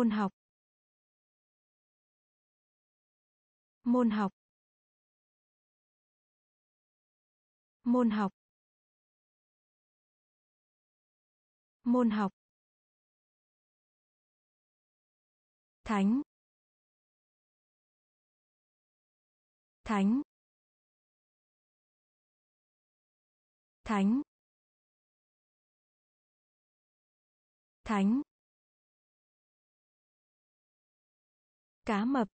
môn học. Môn học. Môn học. Môn học. Thánh. Thánh. Thánh. Thánh. Cá mập.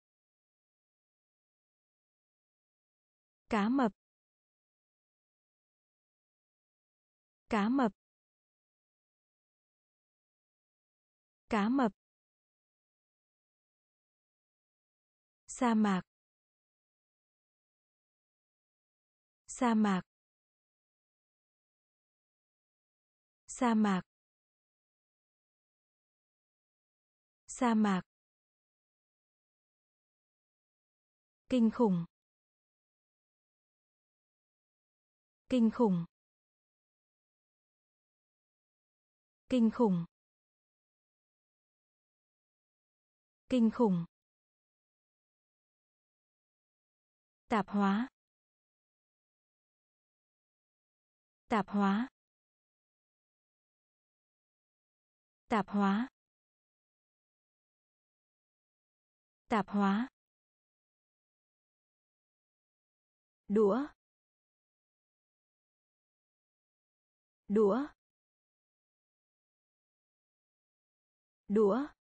Cá mập. Cá mập. Cá mập. Sa mạc. Sa mạc. Sa mạc. Sa mạc. Kinh khủng. Kinh khủng. Kinh khủng. Kinh khủng. Tạp hóa. Tạp hóa. Tạp hóa. Tạp hóa. Đũa đũa đũa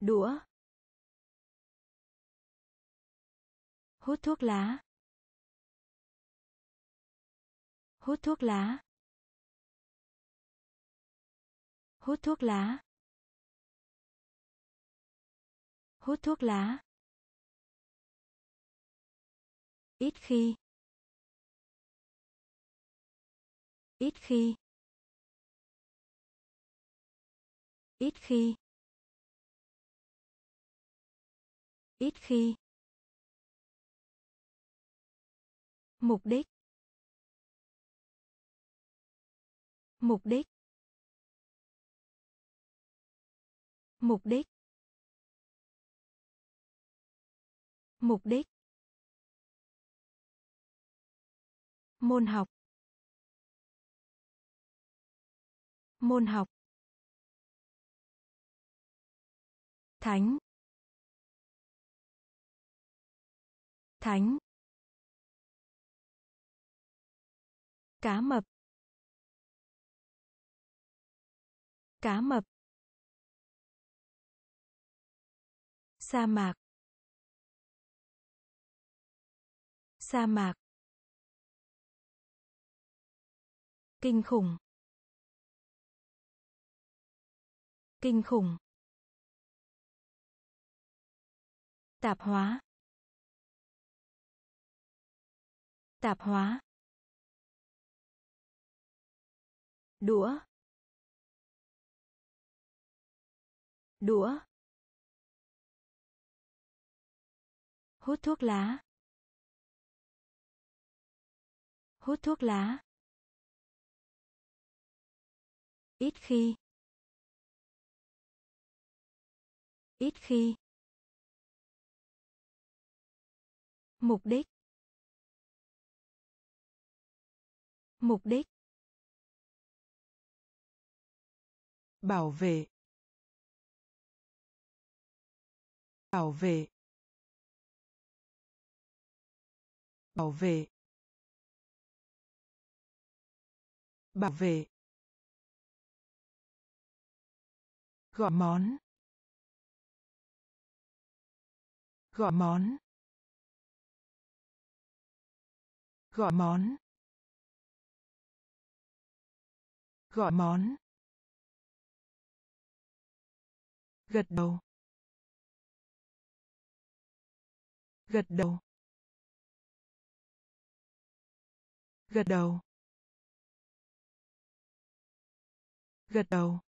đũa, hút thuốc lá, hút thuốc lá, hút thuốc lá, hút thuốc lá. Ít khi. Ít khi. Ít khi. Ít khi. Mục đích. Mục đích. Mục đích. Mục đích. Môn học. Môn học. Thánh. Thánh. Cá mập. Cá mập. Sa mạc. Sa mạc. Kinh khủng. Kinh khủng. Tạp hóa. Tạp hóa. Đũa. Đũa. Hút thuốc lá. Hút thuốc lá. Ít khi. Ít khi. Mục đích. Mục đích. Bảo vệ. Bảo vệ. Bảo vệ. Bảo vệ. Gọi món. Gọi món. Gọi món. Gọi món. Gật đầu. Gật đầu. Gật đầu. Gật đầu.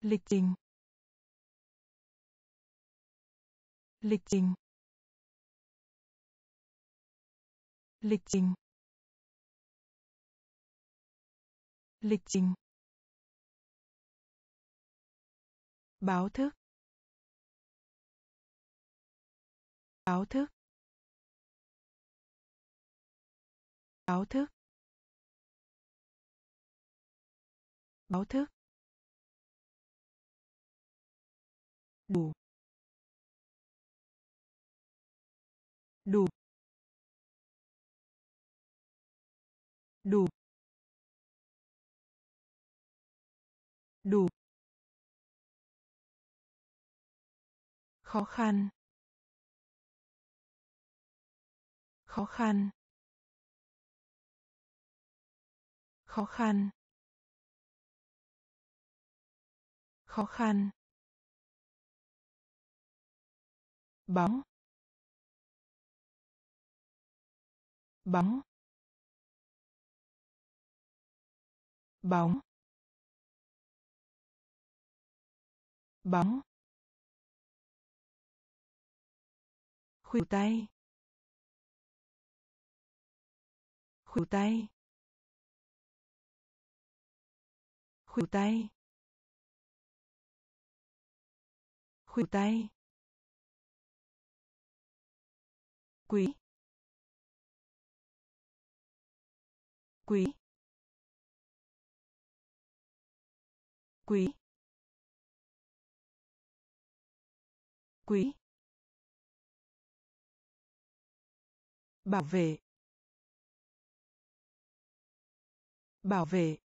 Lịch trình. Lịch trình. Lịch trình. Lịch trình. Báo thức. Báo thức. Báo thức. Báo thức. Đủ đủ đủ đủ khó khăn. Khó khăn. Khó khăn. Khó khăn. Bóng bóng bóng bóng khuỷu tay. Khuỷu tay. Khuỷu tay. Khuỷu tay. Quý. Quý. Quý. Quý. Bảo vệ. Bảo vệ.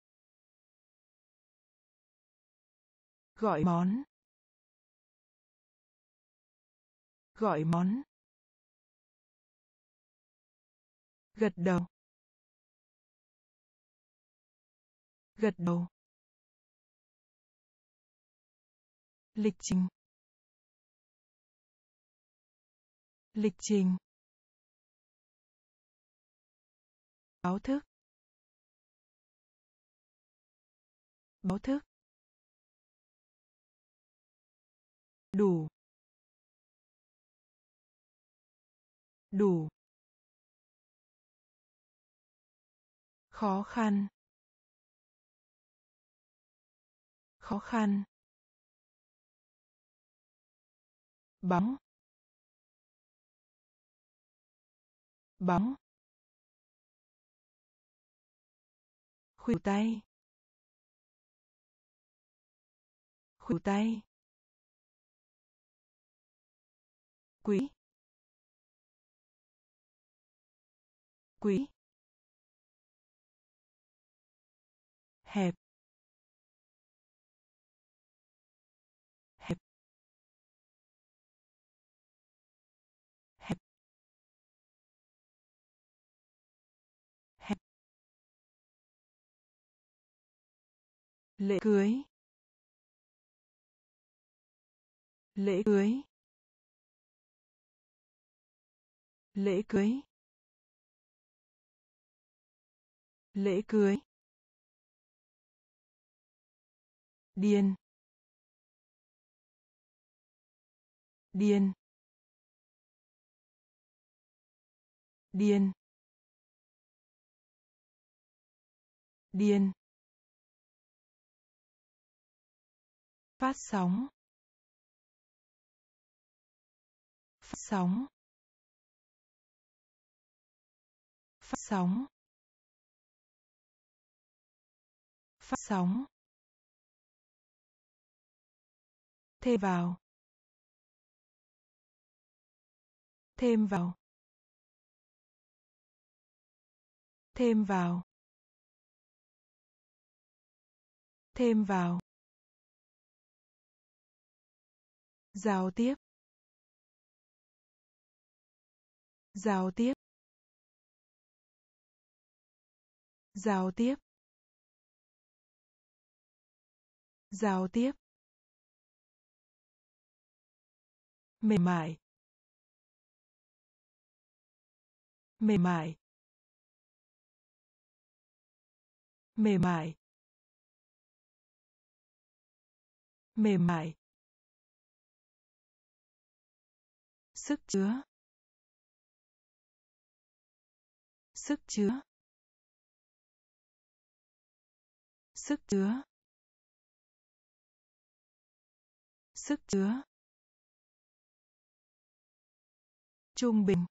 Gọi món. Gọi món. Gật đầu. Gật đầu. Lịch trình. Lịch trình. Báo thức. Báo thức. Đủ. Đủ. Khó khăn. Khó khăn. Bóng. Bóng. Khuỷu tay. Khuỷu tay. Quý. Quý. Hẹp. Hẹp. Hẹp. Hẹp. Lễ cưới. Lễ cưới. Lễ cưới. Lễ cưới. Điên. Điên. Điên. Điên. Phát sóng. Phát sóng. Phát sóng. Phát sóng. Thêm vào. Thêm vào. Thêm vào. Thêm vào. Giao tiếp. Giao tiếp. Giao tiếp. Giao tiếp. Mềm mại. Mềm mại. Mềm mại. Mềm mại. Sức chứa. Sức chứa. Sức chứa. Sức chứa. Trung bình.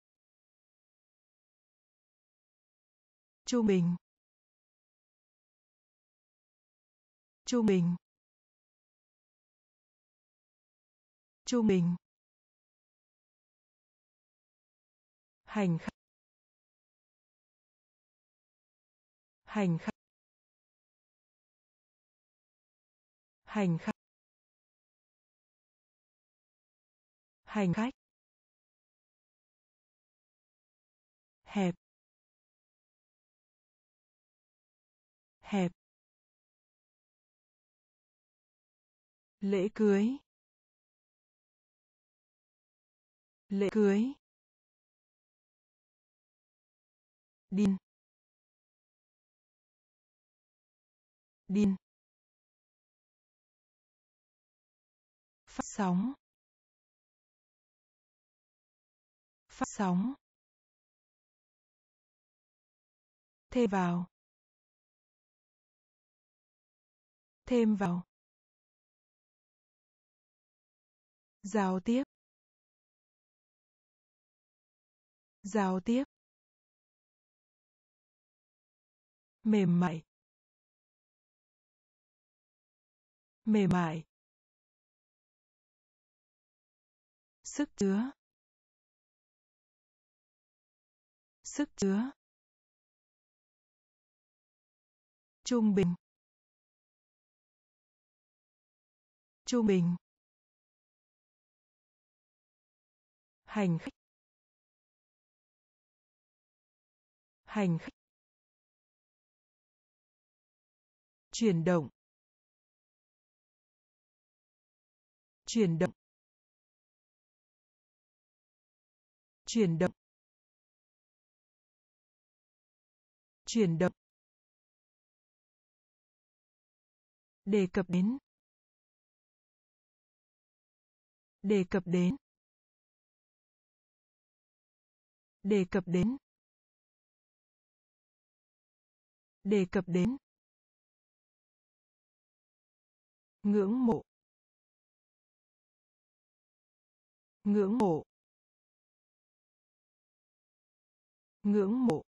Trung bình. Trung bình. Trung bình. Hành khách hành khách hành khách hành khách hẹp. Hẹp. Lễ cưới. Lễ cưới. Điên điên phát sóng. Phát sóng. Thêm vào. Thêm vào. Giao tiếp. Giao tiếp. Mềm mại. Mềm mại. Sức chứa. Sức chứa. Trung bình. Trung bình. Hành khách. Hành khách. Chuyển động. Chuyển động. Chuyển động. Chuyển động. Đề cập đến. Đề cập đến. Đề cập đến. Đề cập đến. Ngưỡng mộ. Ngưỡng mộ. Ngưỡng mộ.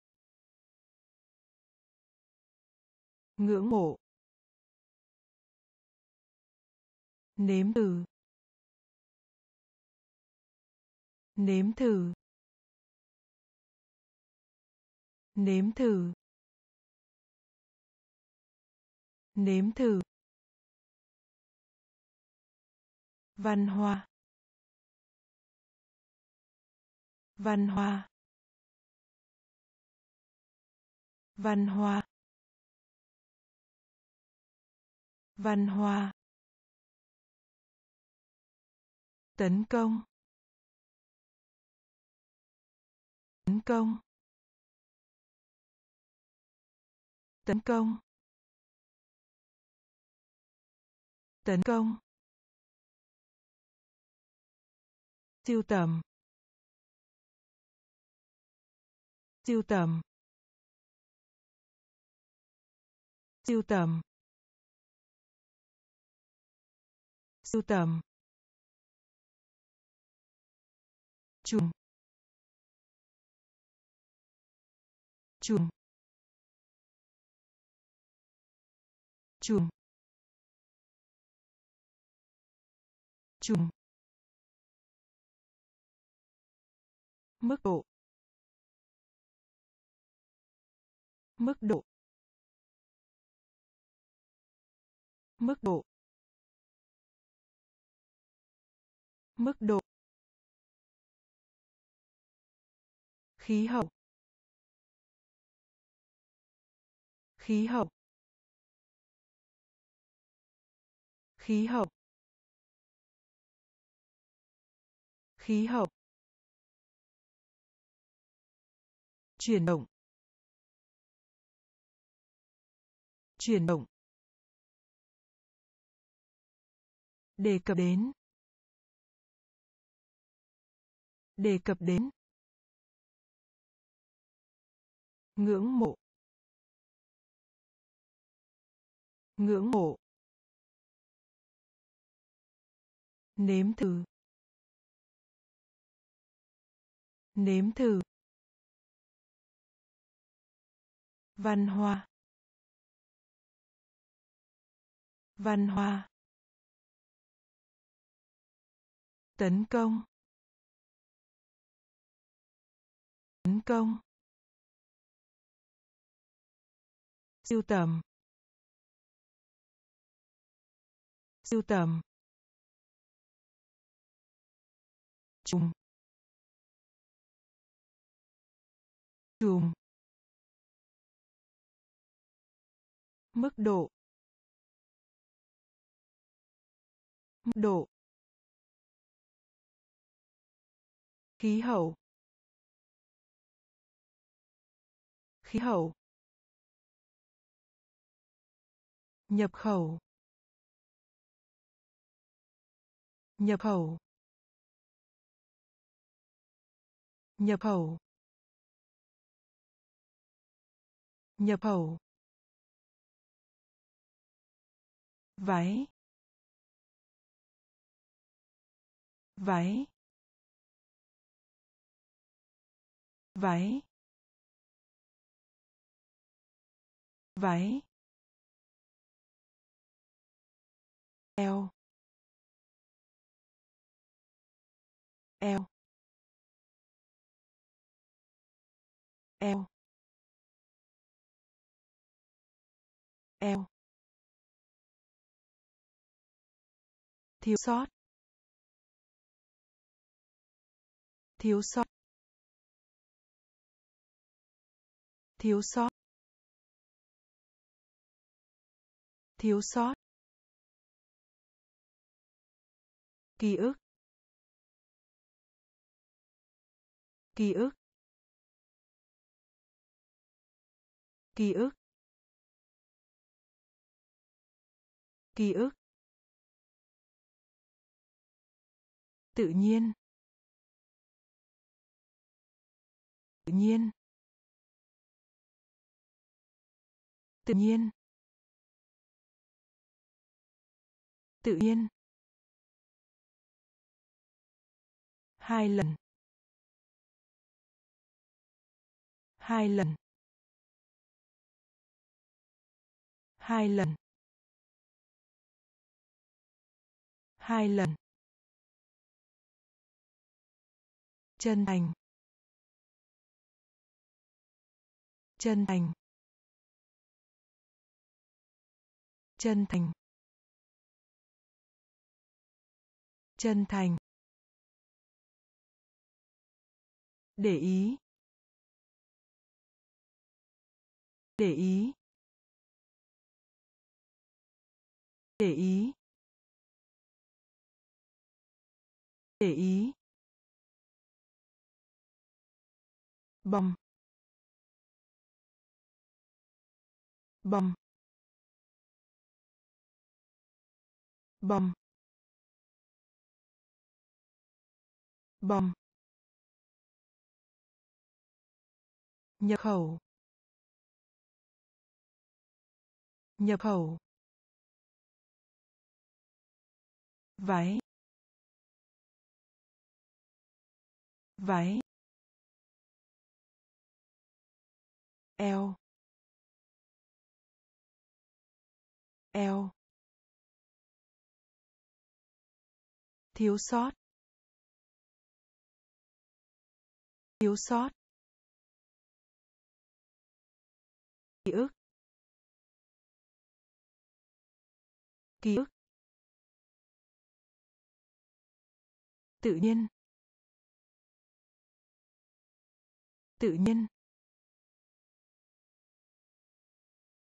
Ngưỡng mộ. Nếm thử. Nếm thử. Nếm thử. Nếm thử. Văn hoa. Văn hoa. Văn hoa. Văn hoa. Tấn công. Tấn công. Tấn công. Tấn công. Siêu tầm. Siêu tầm. Siêu tầm. Siêu tầm. Chuồng chuồng chuồng chuồng mức độ. Mức độ. Mức độ. Mức độ. Khí hậu. Khí hậu. Khí hậu. Khí hậu. Chuyển động. Chuyển động. Đề cập đến. Đề cập đến. Ngưỡng mộ. Ngưỡng mộ. Nếm thử. Nếm thử. Văn hoa. Văn hoa. Tấn công. Tấn công. Siêu tầm. Siêu tầm. Trùng. Trùm mức độ. Mức độ. Khí hậu. Khí hậu. Nhập khẩu. Nhập khẩu. Nhập khẩu. Nhập khẩu. Váy. Váy. Váy. Váy. Eo eo eo eo thiếu sót. Thiếu sót. Thiếu sót. Thiếu sót. Ký ức. Ký ức. Ký ức. Ký ức. Tự nhiên. Tự nhiên. Tự nhiên. Tự nhiên. Hai lần. Hai lần. Hai lần. Hai lần. Chân thành. Chân thành. Chân thành. Chân thành. Để ý. Để ý. Để ý. Để ý. Bom bom bom bom nhập khẩu. Nhập khẩu. Váy. Váy. Eo. Eo. Thiếu sót. Thiếu sót. Ký ức. Ký ức. Tự nhiên. Tự nhiên.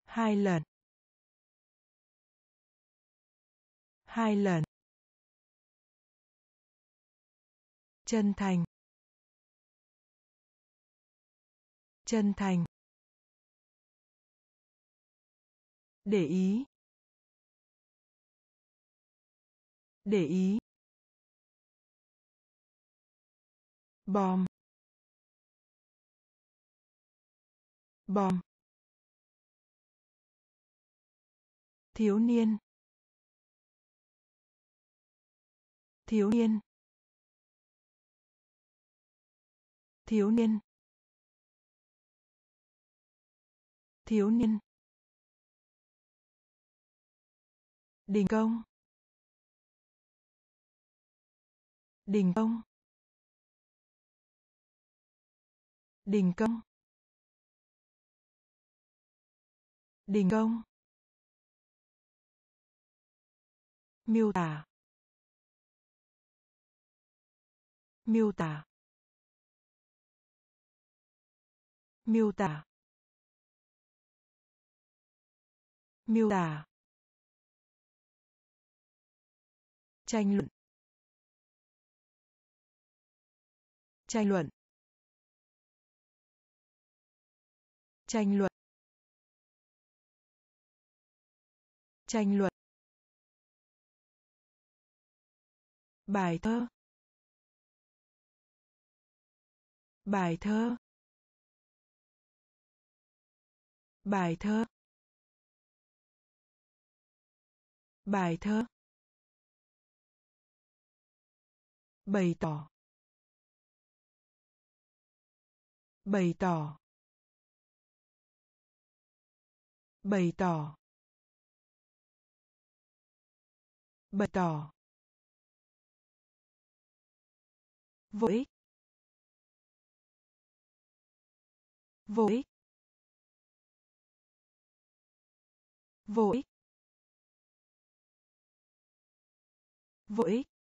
Hai lần. Hai lần. Chân thành. Chân thành. Để ý. Để ý. Bom bom thiếu niên. Thiếu niên. Thiếu niên. Thiếu niên. Đình công. Đình công. Đình công. Đình công. Miêu tả. Miêu tả. Miêu tả. Miêu tả. Tranh luận. Tranh luận. Tranh luận. Tranh luận. Bài thơ. Bài thơ. Bài thơ. Bài thơ. Bày tỏ. Bày tỏ. Bày tỏ. Bày tỏ. Vô ích. Vô ích. Vô ích. Vô ích.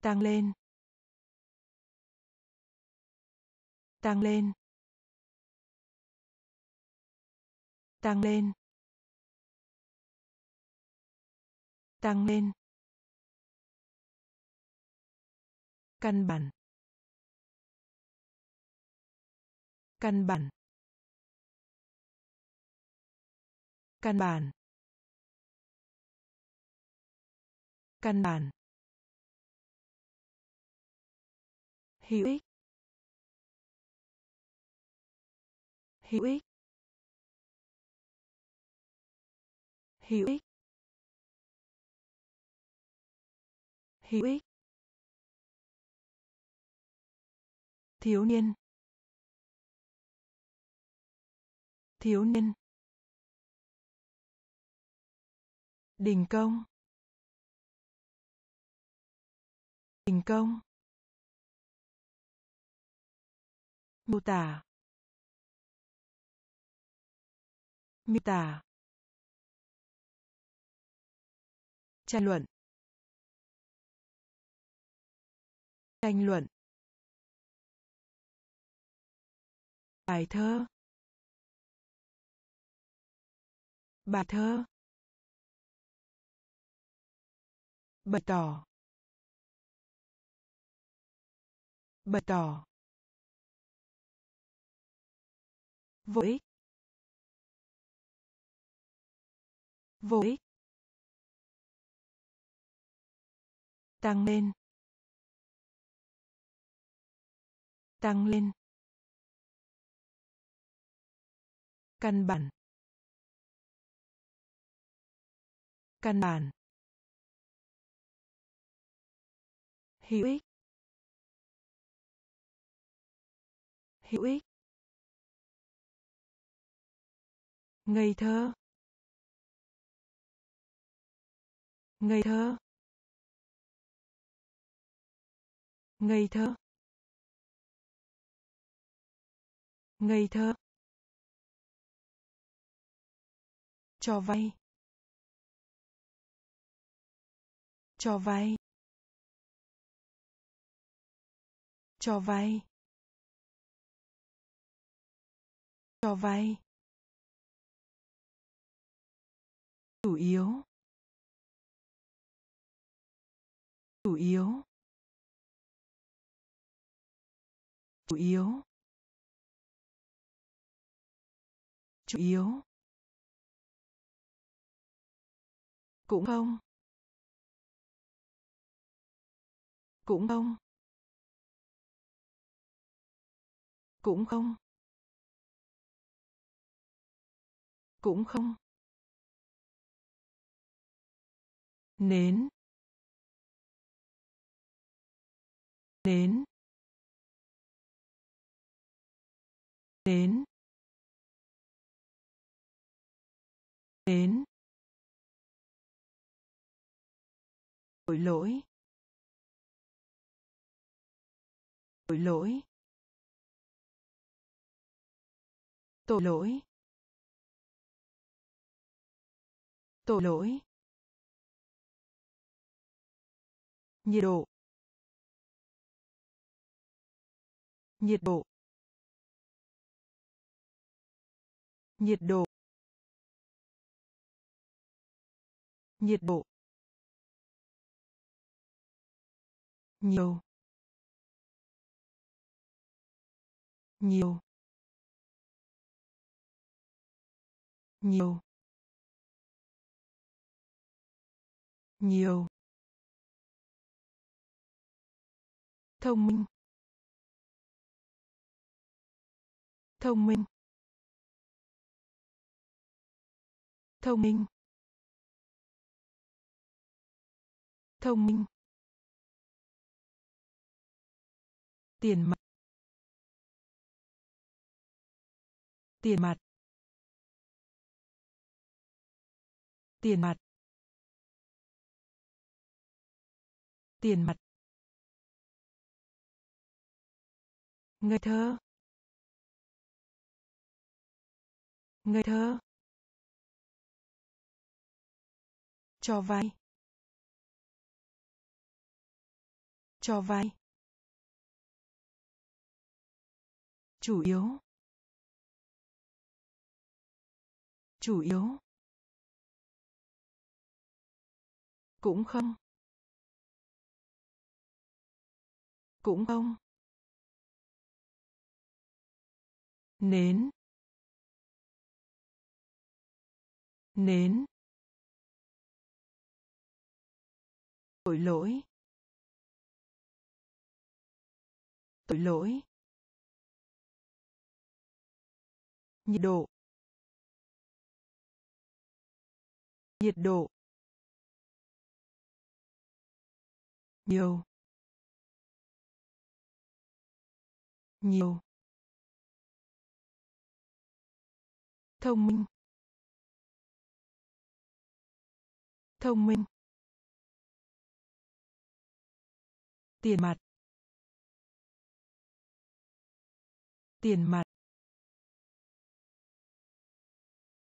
Tăng lên. Tăng lên. Tăng lên. Tăng lên. Căn bản. Căn bản. Căn bản. Căn bản. Hữu ích. Hữu ích. Hữu ích. Hữu ích. Thiếu niên. Thiếu niên. Đình công. Đình công. Mô tả. Miêu tả. Tranh luận. Tranh luận. Bài thơ. Bài thơ. Bày tỏ. Bày tỏ. Vô ích. Vô ích. Tăng lên. Tăng lên. Căn bản. Căn bản. Hữu ích. Hữu ích. Ngây thơ. Ngây thơ. Ngây thơ. Ngây thơ. Cho vay. Cho vay. Cho vay. Cho vay. Chủ yếu. Chủ yếu. Chủ yếu. Chủ yếu. Cũng không. Cũng không. Cũng không. Cũng không. Nến. Nến. Nến. Nến. Tội lỗi. Tội lỗi. Tội lỗi. Tội lỗi. Nhiệt độ nhiệt độ nhiệt độ nhiệt độ nhiều nhiều nhiều nhiều. Thông minh. Thông minh. Thông minh. Thông minh. Tiền mặt. Tiền mặt. Tiền mặt. Tiền mặt. Ngây thơ. Ngây thơ. Cho vay cho vay chủ yếu. Chủ yếu. Cũng không. Cũng không. Nến. Nến. Tội lỗi. Tội lỗi. Nhiệt độ. Nhiệt độ. Nhiều. Nhiều. Thông minh. Thông minh. Tiền mặt. Tiền mặt.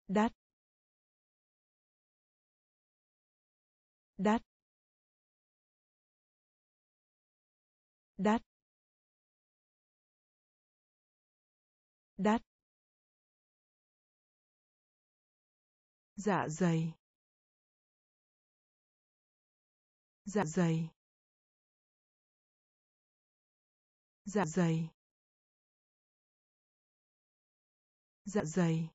Đắt. Đắt. Đắt. Đắt. Dạ dày. Dạ dày. Dạ dày. Dạ dày.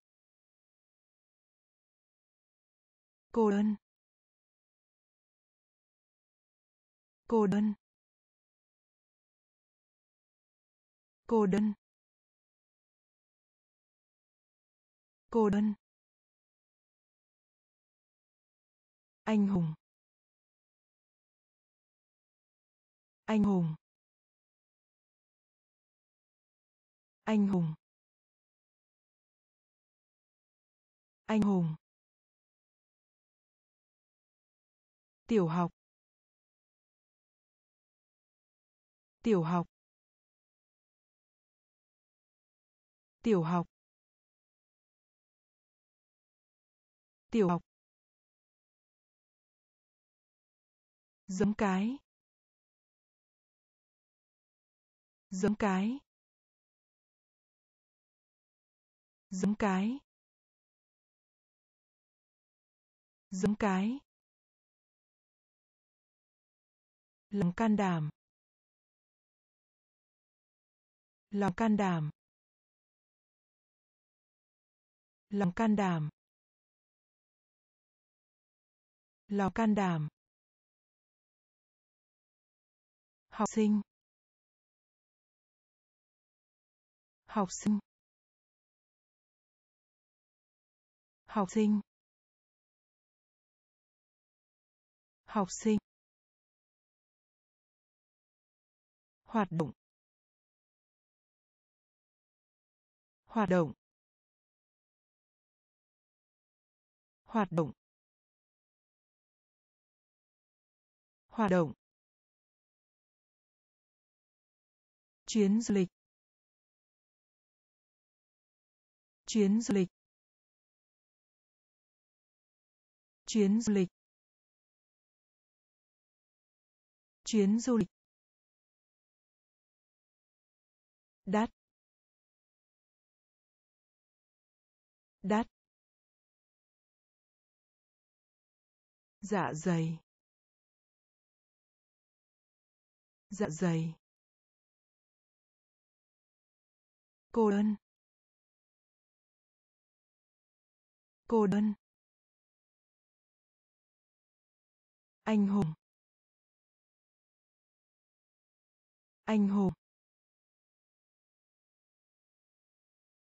Cô đơn. Cô đơn. Cô đơn. Cô đơn. Anh hùng. Anh hùng. Anh hùng. Anh hùng. Tiểu học. Tiểu học. Tiểu học. Tiểu học. Giống cái. Giống cái. Giống cái. Giống cái. Lòng can đảm. Lòng can đảm. Lòng can đảm. Lòng can đảm. Học sinh. Học sinh. Học sinh. Học sinh. Hoạt động. Hoạt động. Hoạt động. Hoạt động. Chuyến du lịch. Chuyến du lịch. Chuyến du lịch. Chuyến du lịch. Đắt. Đắt. Dạ dày. Dạ dày. Cô đơn. Cô đơn. Anh hùng. Anh hùng.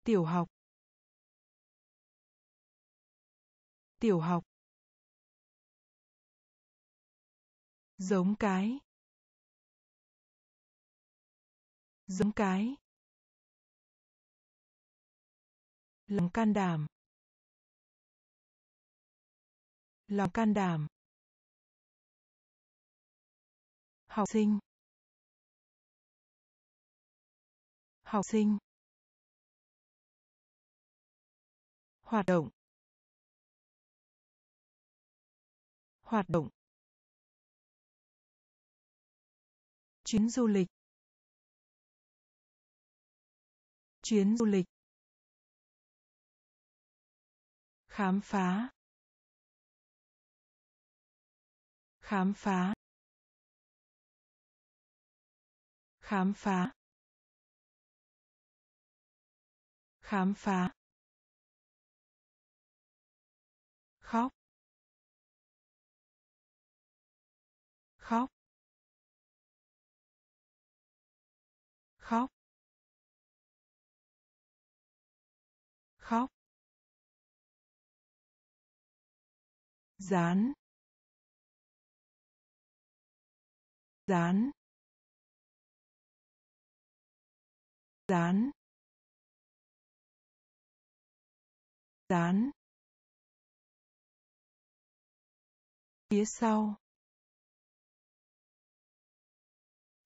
Tiểu học. Tiểu học. Giống cái. Giống cái. Lòng can đảm. Lòng can đảm. Học sinh. Học sinh. Hoạt động. Hoạt động. Chuyến du lịch. Chuyến du lịch. Khám phá. Khám phá. Khám phá. Khám phá. Khóc. Khóc. Dán. Dán. Dán. Dán. Phía sau.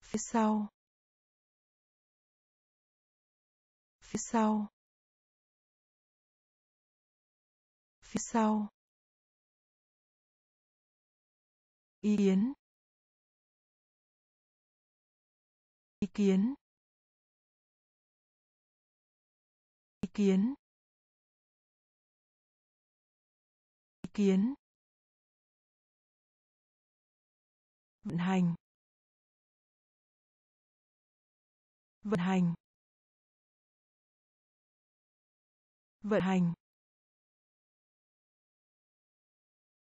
Phía sau. Phía sau. Phía sau. Ý kiến. Ý kiến. Ý kiến. Ý kiến. Vận hành. Vận hành. Vận hành.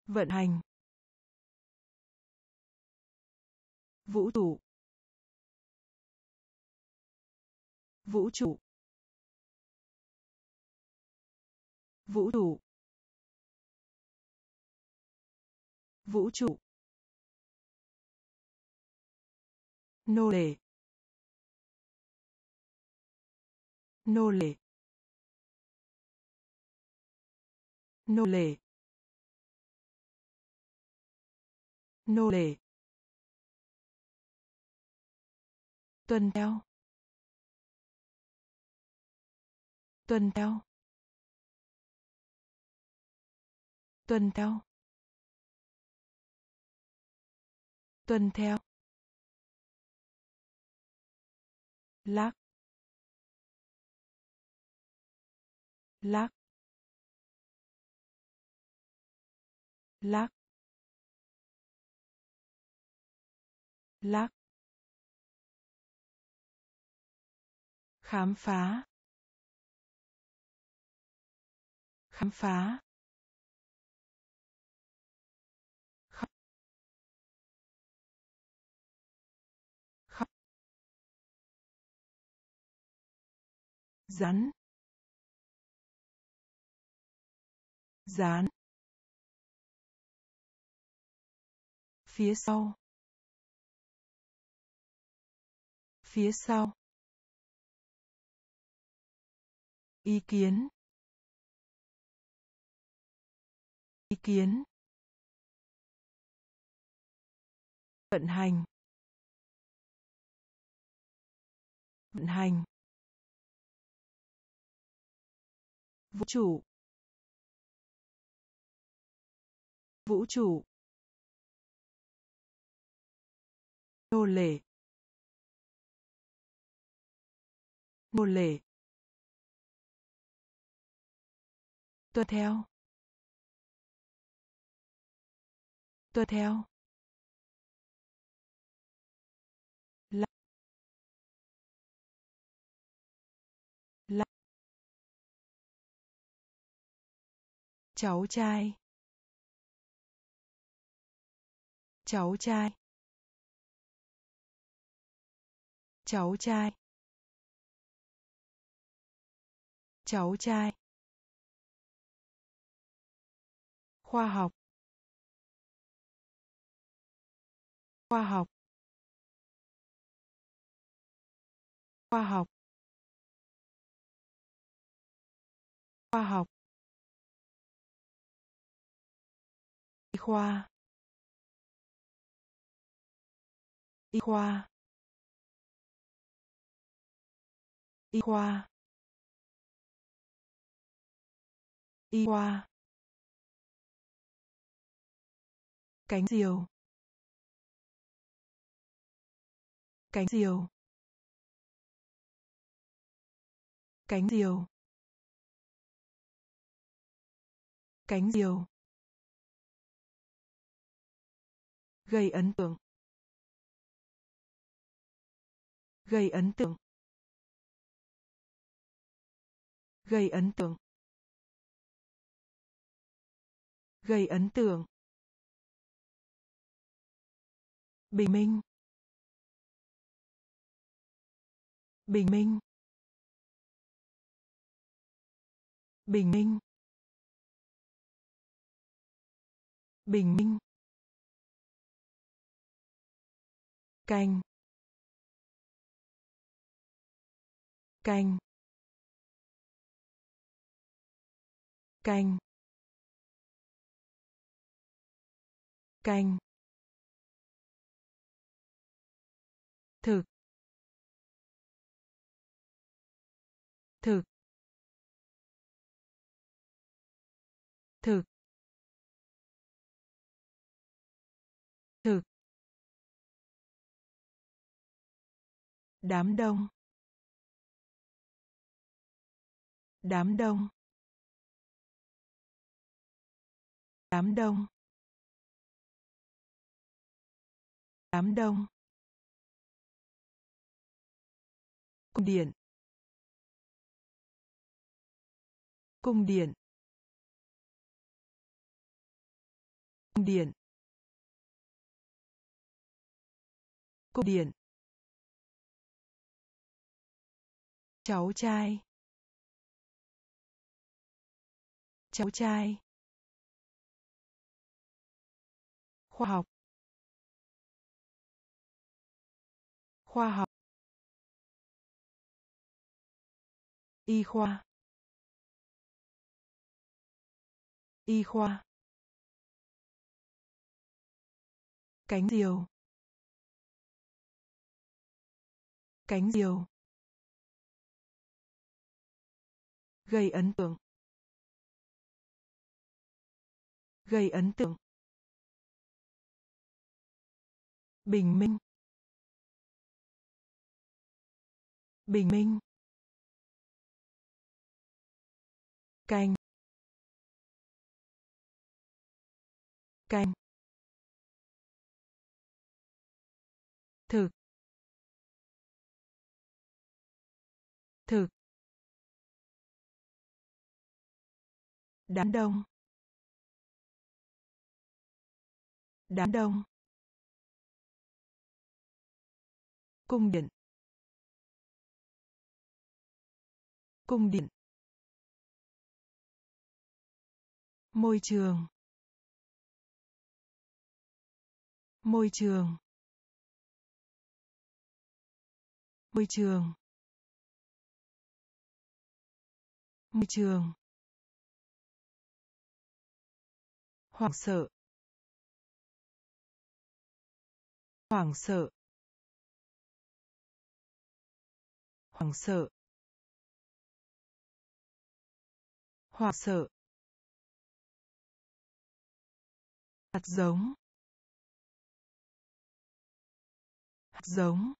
Vận hành. Vũ trụ. Vũ trụ. Vũ trụ. Vũ trụ. Nô lệ. Nô lệ. Nô lệ. Nô lệ. Tuần theo. Tuần theo. Tuần theo. Tuần theo. Lắc. Lắc. Lắc. Lắc. Khám phá. Khám phá. Khóc khóc rắn. Rán. Phía sau. Phía sau. Ý kiến. Ý kiến. Vận hành. Vận hành. Vũ trụ. Vũ trụ. Nô lệ. Nô lệ. Tuân theo. Tuân theo. Là là cháu trai. Cháu trai. Cháu trai. Cháu trai. Khoa học. Khoa học. Khoa học. Khoa học. Y khoa. Y khoa. Y khoa. Y khoa. Cánh diều. Cánh diều. Cánh diều. Cánh diều. Gây ấn tượng. Gây ấn tượng. Gây ấn tượng. Gây ấn tượng. Bình minh. Bình minh. Bình minh. Bình minh. Canh. Canh. Canh. Canh. Thực. Thực. Thực. Thực. Đám đông. Đám đông. Đám đông. Đám đông. Cung điện. Cung điện. Cung điện. Cung điện. Cháu trai. Cháu trai. Khoa học. Khoa học. Y khoa. Y khoa. Cánh diều. Cánh diều. Gây ấn tượng. Gây ấn tượng. Bình minh. Bình minh. Canh. Canh. Thực. Thực. Đám đông. Đám đông. Cung điện. Cung điện. Môi trường. Môi trường. Môi trường. Môi trường. Hoảng sợ. Hoảng sợ. Hoảng sợ. Hoảng sợ. Hạt giống. Hạt giống.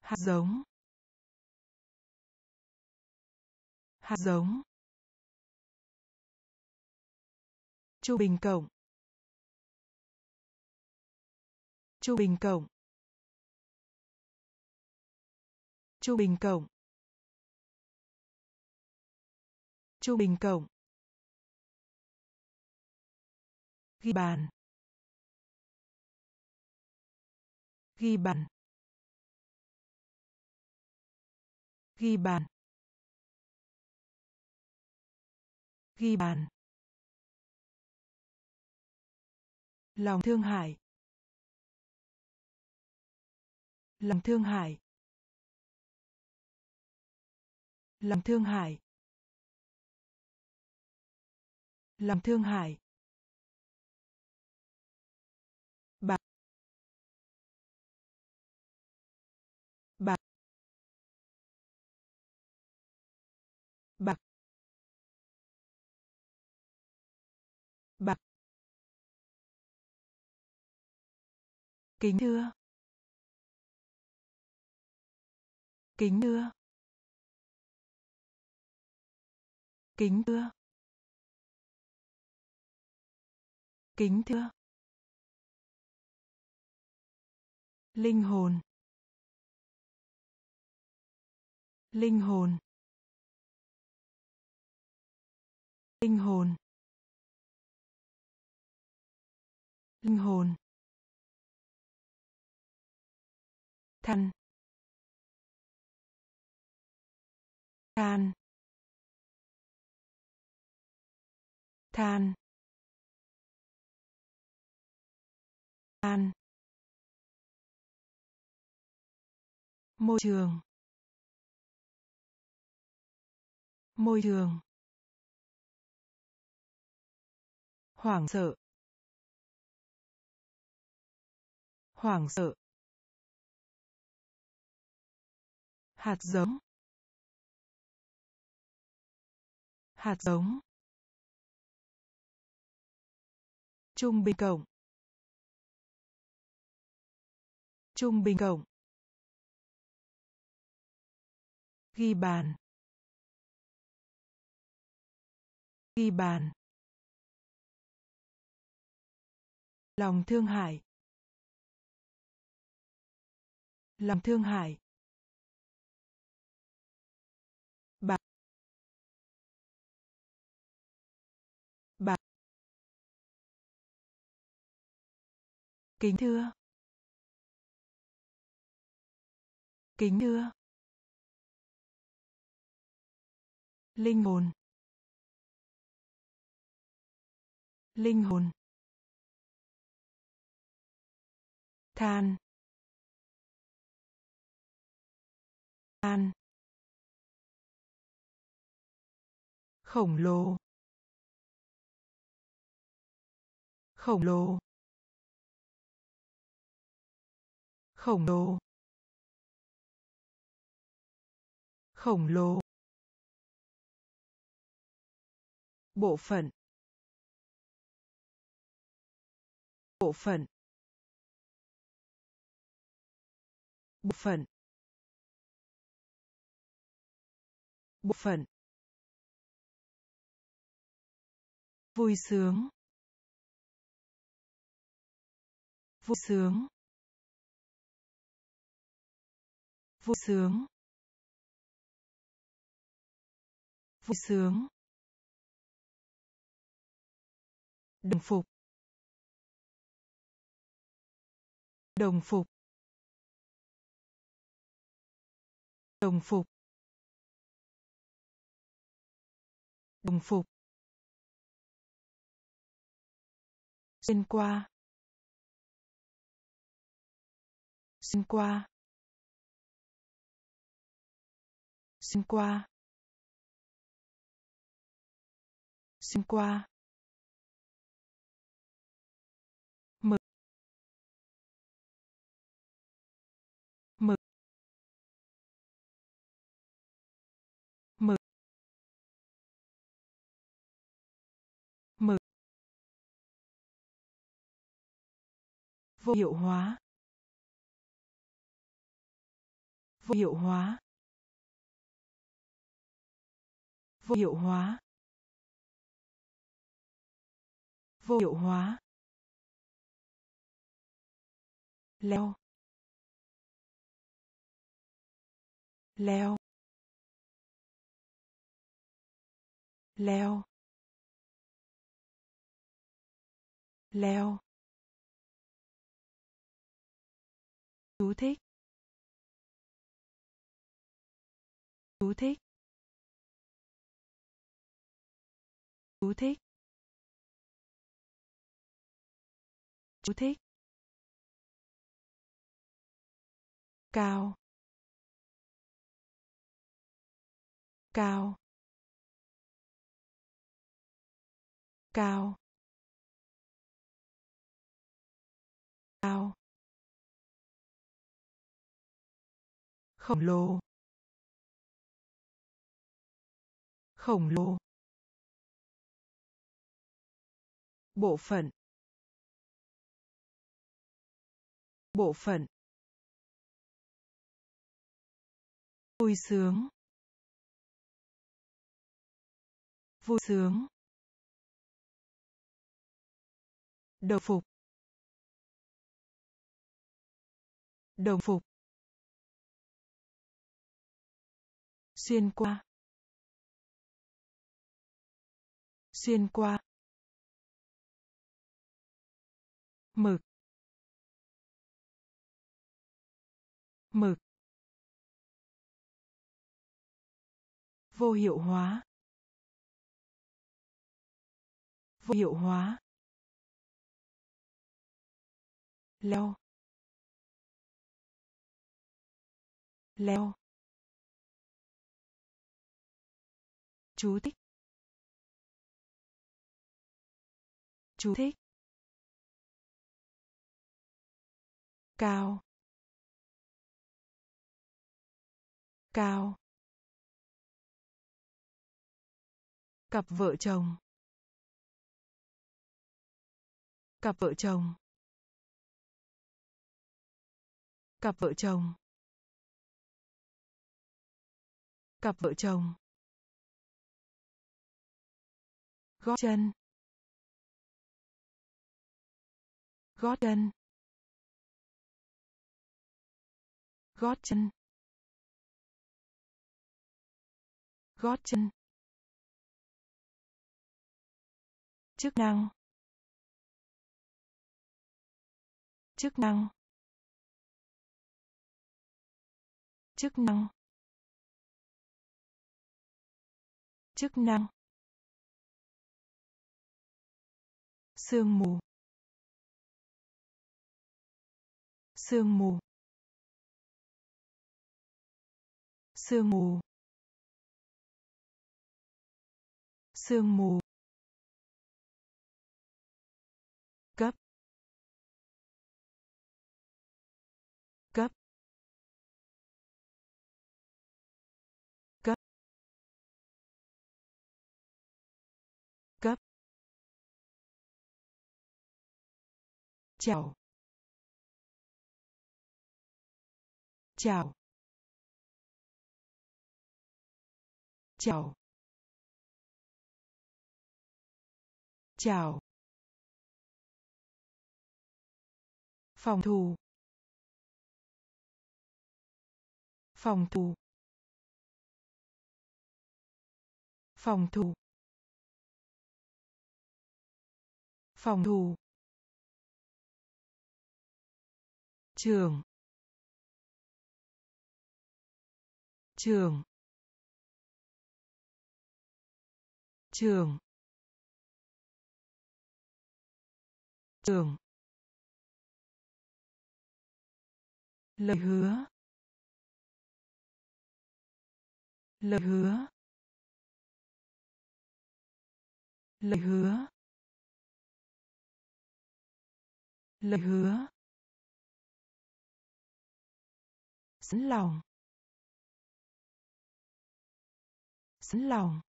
Hạt giống. Hạt giống. Trung bình cộng. Trung bình cộng. Trung bình cộng. Trung bình cộng. Ghi bàn. Ghi bàn. Ghi bàn. Ghi bàn. Lòng thương hại. Lòng thương hại. Lòng thương hại. Lòng thương hại. Kính thưa. Kính thưa. Kính thưa. Kính thưa. Linh hồn. Linh hồn. Linh hồn. Linh hồn. Than than than than môi trường. Môi trường. Hoảng sợ. Hoảng sợ. Hạt giống. Hạt giống. Trung bình cộng. Trung bình cộng. Ghi bàn. Ghi bàn. Lòng thương hại. Lòng thương hại. Kính thưa. Kính thưa. Linh hồn. Linh hồn. Than. Than. Khổng lồ. Khổng lồ. Khổng lồ. Khổng lồ. Bộ phận. Bộ phận. Bộ phận. Bộ phận. Vui sướng. Vui sướng. Vui sướng. Vui sướng. Đồng phục. Đồng phục. Đồng phục. Đồng phục. Xuyên qua. Xuyên qua. Xuyên qua. Xuyên qua. Mực mực mực mực vô hiệu hóa. Vô hiệu hóa. Vô hiệu hóa. Vô hiệu hóa. Leo. Leo. Leo. Leo. Chú thích. Chú thích. Chú thích. Chú thích. Cao. Cao. Cao. Cao. Khổng lồ. Khổng lồ. Bộ phận. Bộ phận. Vui sướng. Vui sướng. Đồng phục. Đồng phục. Xuyên qua. Xuyên qua. Mực. Mực. Vô hiệu hóa. Vô hiệu hóa. Leo. Leo. Chú thích. Chú thích. Cao. Cao. Cặp vợ chồng. Cặp vợ chồng. Cặp vợ chồng. Cặp vợ chồng. Gót chân. Gót chân. Gót chân gót chân chức năng. Chức năng. Chức năng. Chức năng. Sương mù. Sương mù. Sương mù. Sương mù. Cấp. Cấp. Cấp. Cấp. Chào. Chào. Chào. Chào. Phòng thủ phòng thủ phòng thủ phòng thủ trường. Trường. Trường trường lời hứa lời hứa lời hứa lời hứa sẵn lòng sẵn lòng.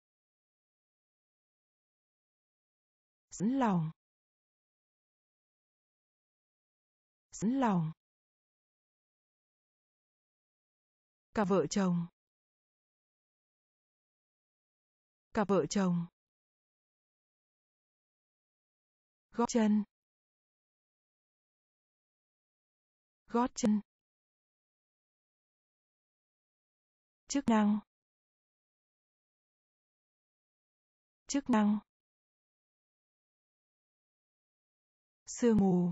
Sẵn lòng. Sẵn lòng. Cả vợ chồng. Cả vợ chồng. Gót chân. Gót chân. Chức năng. Chức năng. Sương mù.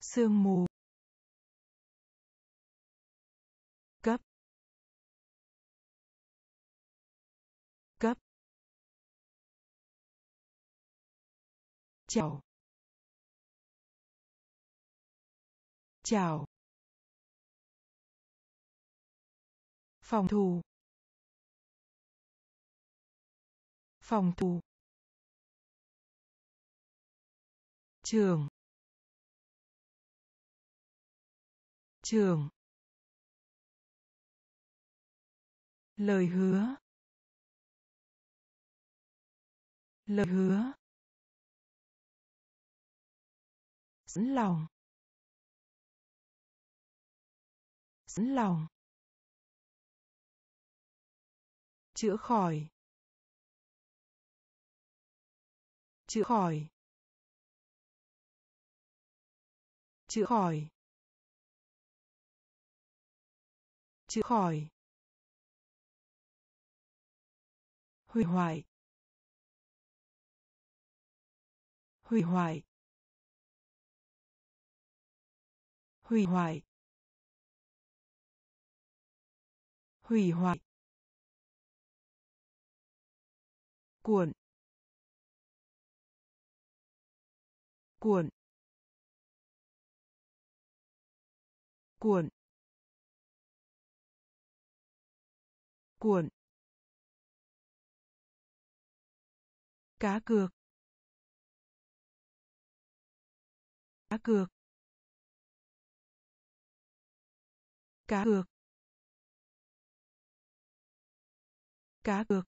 Sương mù. Cấp. Cấp. Chào. Chào. Phòng thủ. Phòng thủ. Trường trường lời hứa lời hứa sẵn lòng sẵn lòng chữa khỏi chữa khỏi chữa khỏi. Chữa khỏi. Hủy hoại. Hủy hoại. Hủy hoại. Hủy hoại. Cuộn. Cuộn. Cuộn cuộn cá cược cá cược cá cược cá cược.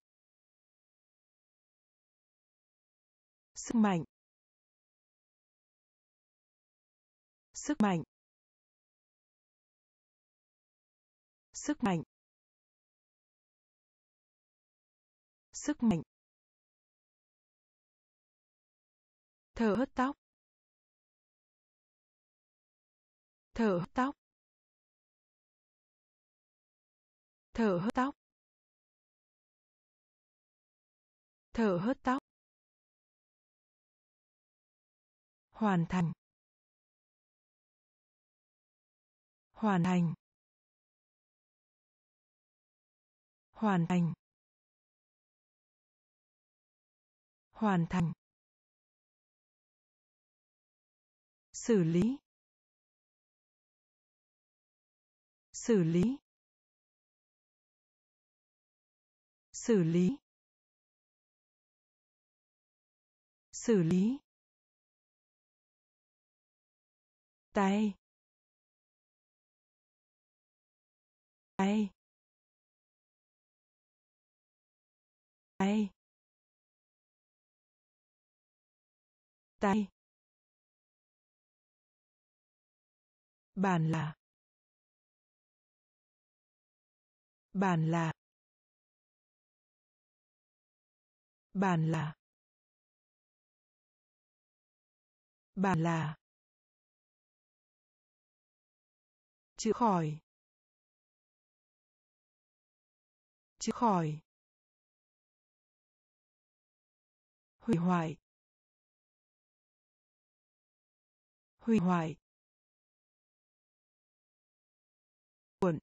Sức mạnh sức mạnh. Sức mạnh. Sức mạnh. Thở hớt tóc. Thở hớt tóc. Thở hớt tóc. Thở hớt tóc. Hoàn thành. Hoàn thành. Hoàn thành. Hoàn thành. Xử lý. Xử lý. Xử lý. Xử lý. Tay. Tay. Tay. Tay. Bàn là. Bàn là. Bàn là. Bàn là. Chữa khỏi. Chữa khỏi. Hủy hoại. Hủy hoại. Cuộn.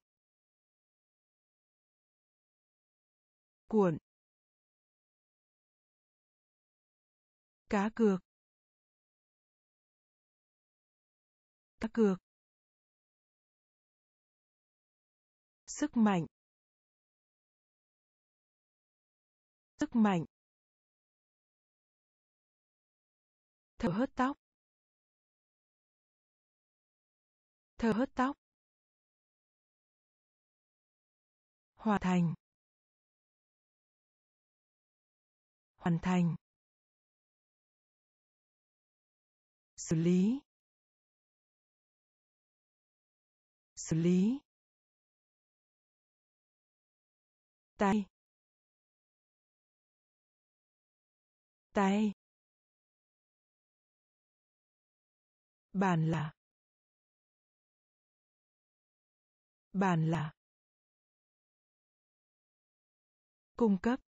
Cuộn. Cá cược. Cá cược. Sức mạnh. Sức mạnh. Thở hớt tóc. Thở hớt tóc. Hoàn thành. Hoàn thành. Xử lý. Xử lý. Tay. Tay. Bàn là. Bàn là. Cung cấp.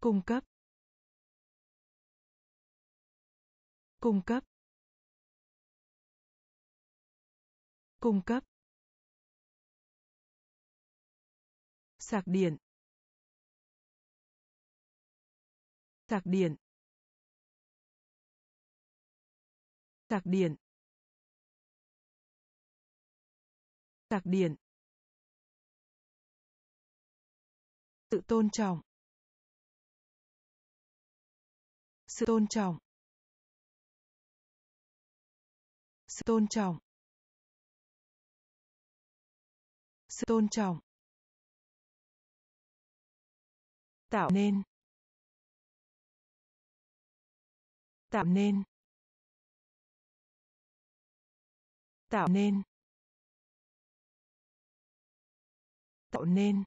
Cung cấp. Cung cấp. Cung cấp. Sạc điện. Sạc điện. Sạc điện. Sạc điện. Sự tôn trọng. Sự tôn trọng. Sự tôn trọng. Sự tôn trọng. Tạo nên. Tạo nên. Tạo nên. Tạo nên.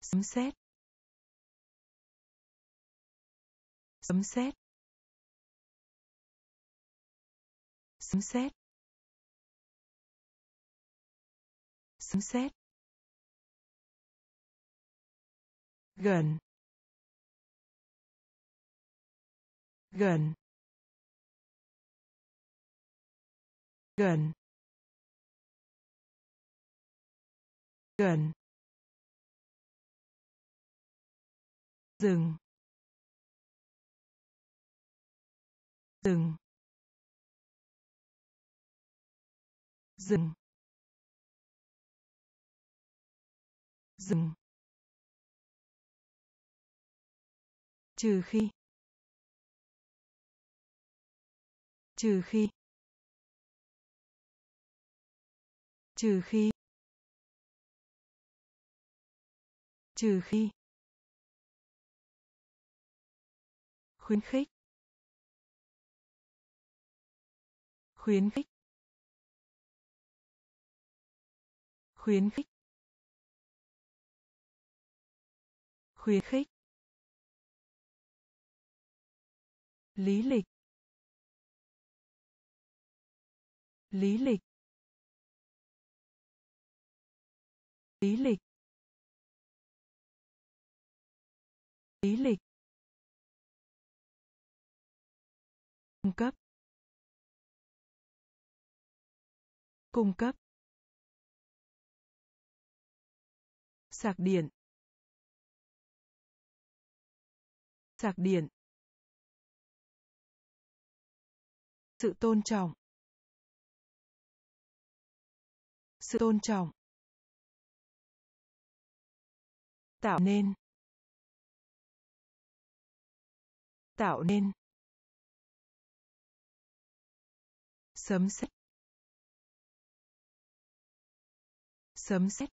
Sấm sét. Sấm sét. Sấm sét. Sấm sét. Gần. Gần. Gần. Gần. Dừng. Dừng. Dừng. Dừng. Trừ khi. Trừ khi. Trừ khi. Trừ khi. Khuyến khích. Khuyến khích. Khuyến khích. Khuyến khích. Lý lịch. Lý lịch. Lý lịch. Lý lịch. Cung cấp. Cung cấp. Sạc điện. Sạc điện. Sự tôn trọng. Sự tôn trọng. Tạo nên. Tạo nên. Sấm sét. Sấm sét.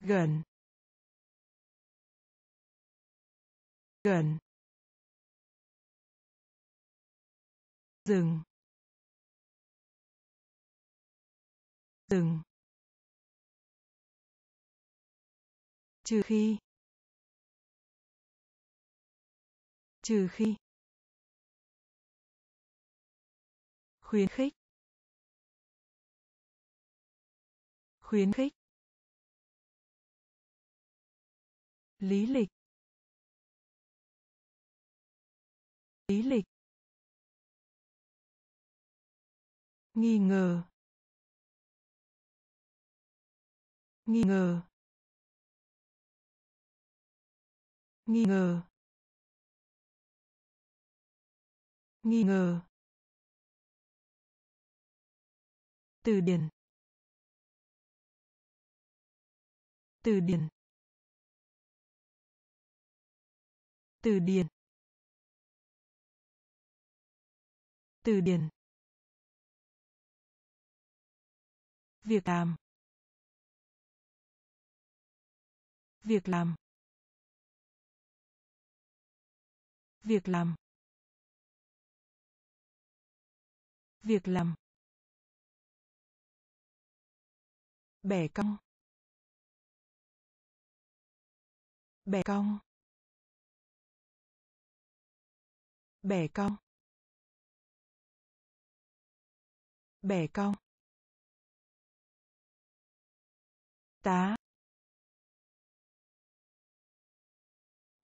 Gần. Gần. Dừng. Dừng. Trừ khi. Trừ khi. Khuyến khích. Khuyến khích. Lý lịch. Lý lịch. Nghi ngờ. Nghi ngờ. Nghi ngờ. Nghi ngờ. Từ điển. Từ điển. Từ điển. Từ điển. Việc làm. Việc làm. Việc làm. Việc làm. Bẻ cong. Bẻ cong. Bẻ cong. Bẻ cong. Tá.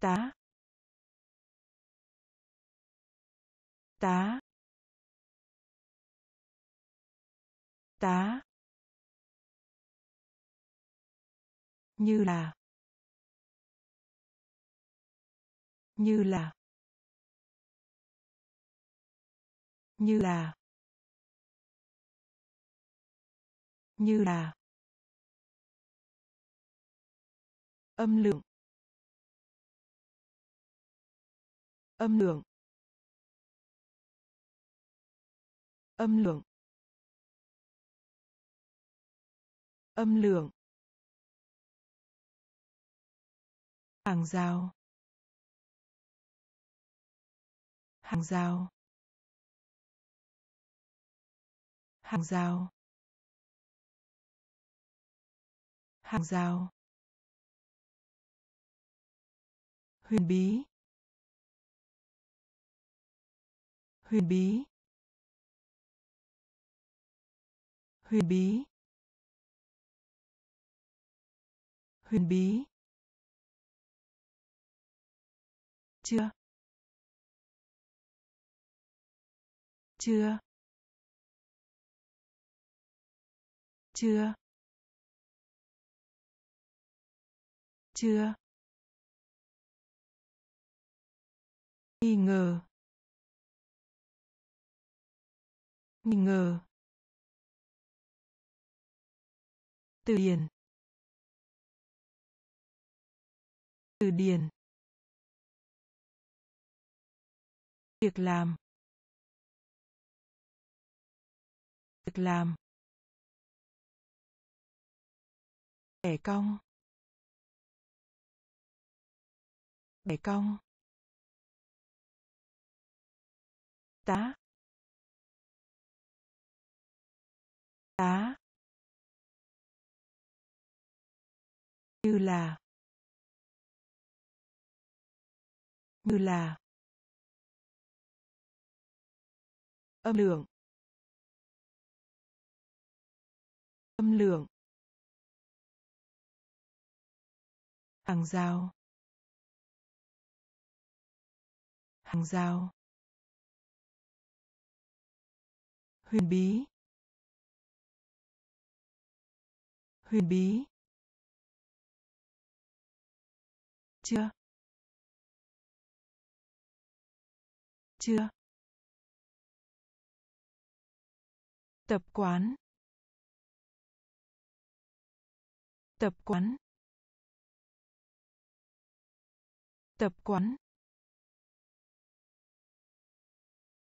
Tá. Tá tá như là như là như là như là âm lượng âm lượng âm lượng. Âm lượng. Hàng rào. Hàng rào. Hàng rào. Hàng rào. Huyền bí. Huyền bí. Huyền bí huyền bí chưa chưa chưa chưa. Nghi ngờ nghi ngờ. Từ điển. Từ điển. Việc làm. Việc làm. Bẻ cong. Bẻ cong. Tá. Tá. Như là. Như là. Âm lượng. Âm lượng. Hàng rào. Hàng rào. Huyền bí. Huyền bí. Chưa? Chưa. Tập quán. Tập quán. Tập quán.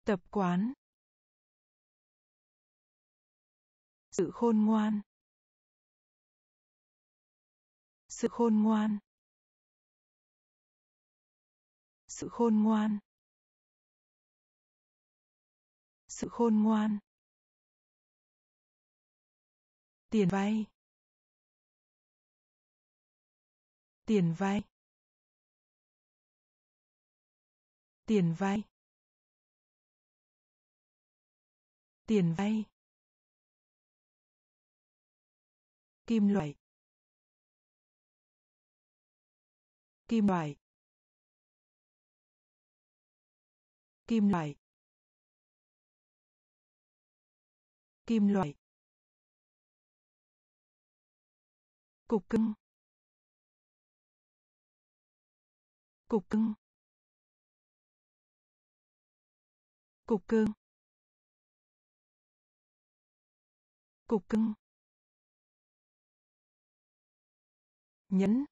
Tập quán. Sự khôn ngoan. Sự khôn ngoan. Sự khôn ngoan. Sự khôn ngoan. Tiền vay. Tiền vay. Tiền vay. Tiền vay. Kim loại. Kim loại. Kim loại. Kim loại. Cục cưng. Cục cưng. Cục cưng cục cưng. Nhẫn.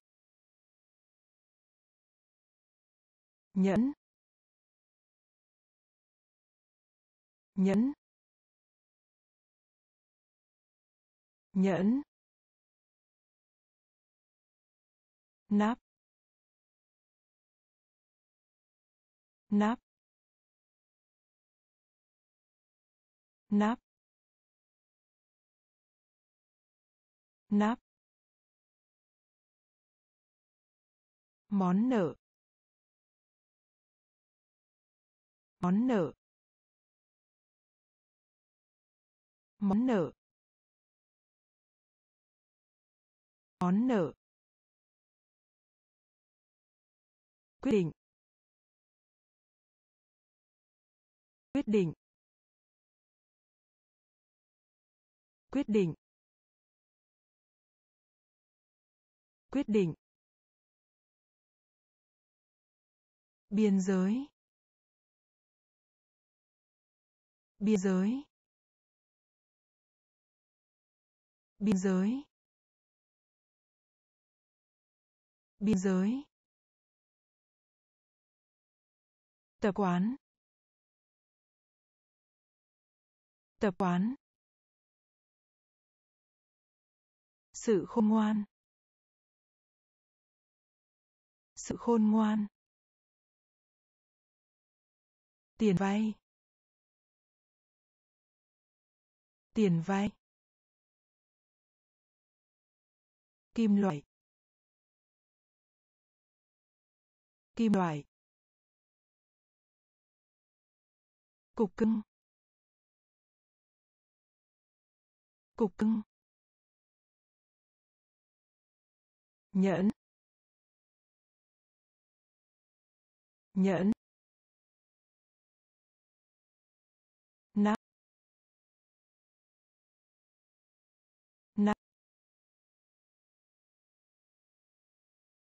Nhẫn. Nhẫn. Nhẫn. Nắp. Nắp. Nắp. Nắp. Món nợ. Món nợ. Món nợ. Món nợ. Quyết định. Quyết định. Quyết định. Quyết định. Biên giới. Biên giới. Biên giới. Biên giới. Tập quán. Tập quán. Sự khôn ngoan. Sự khôn ngoan. Tiền vay. Tiền vay. Kim loại. Kim loại. Cục cưng. Cục cưng. Nhẫn. Nhẫn.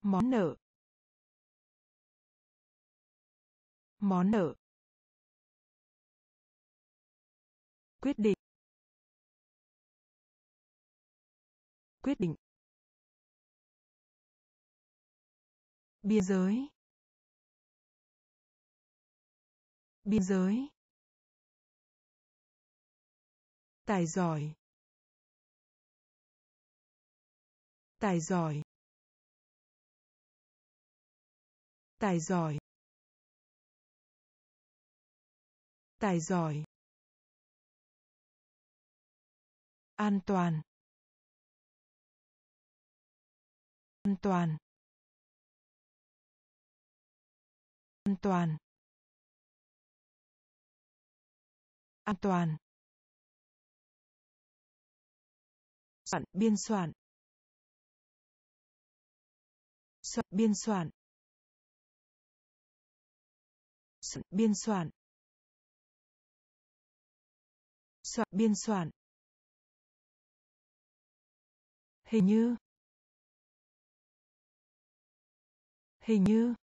Món nợ. Món nợ. Quyết định. Quyết định. Biên giới. Biên giới. Tài giỏi. Tài giỏi. Tài giỏi. Tài giỏi. An toàn. An toàn. An toàn. An toàn. Soạn biên soạn. Soạn biên soạn. Soạn biên soạn. Soạn biên soạn. Hình như. Hình như.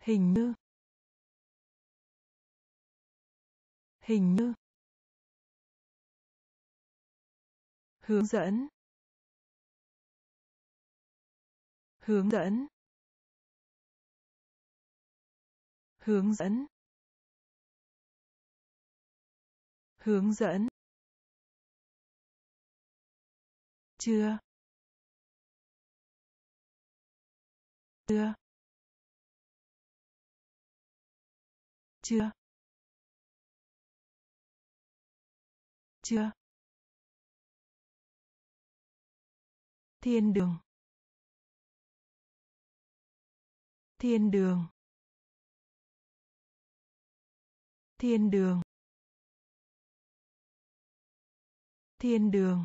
Hình như. Hình như. Hướng dẫn. Hướng dẫn. Hướng dẫn. Hướng dẫn. Chưa. Chưa. Chưa. Chưa. Thiên đường. Thiên đường. Thiên đường. Thiên đường.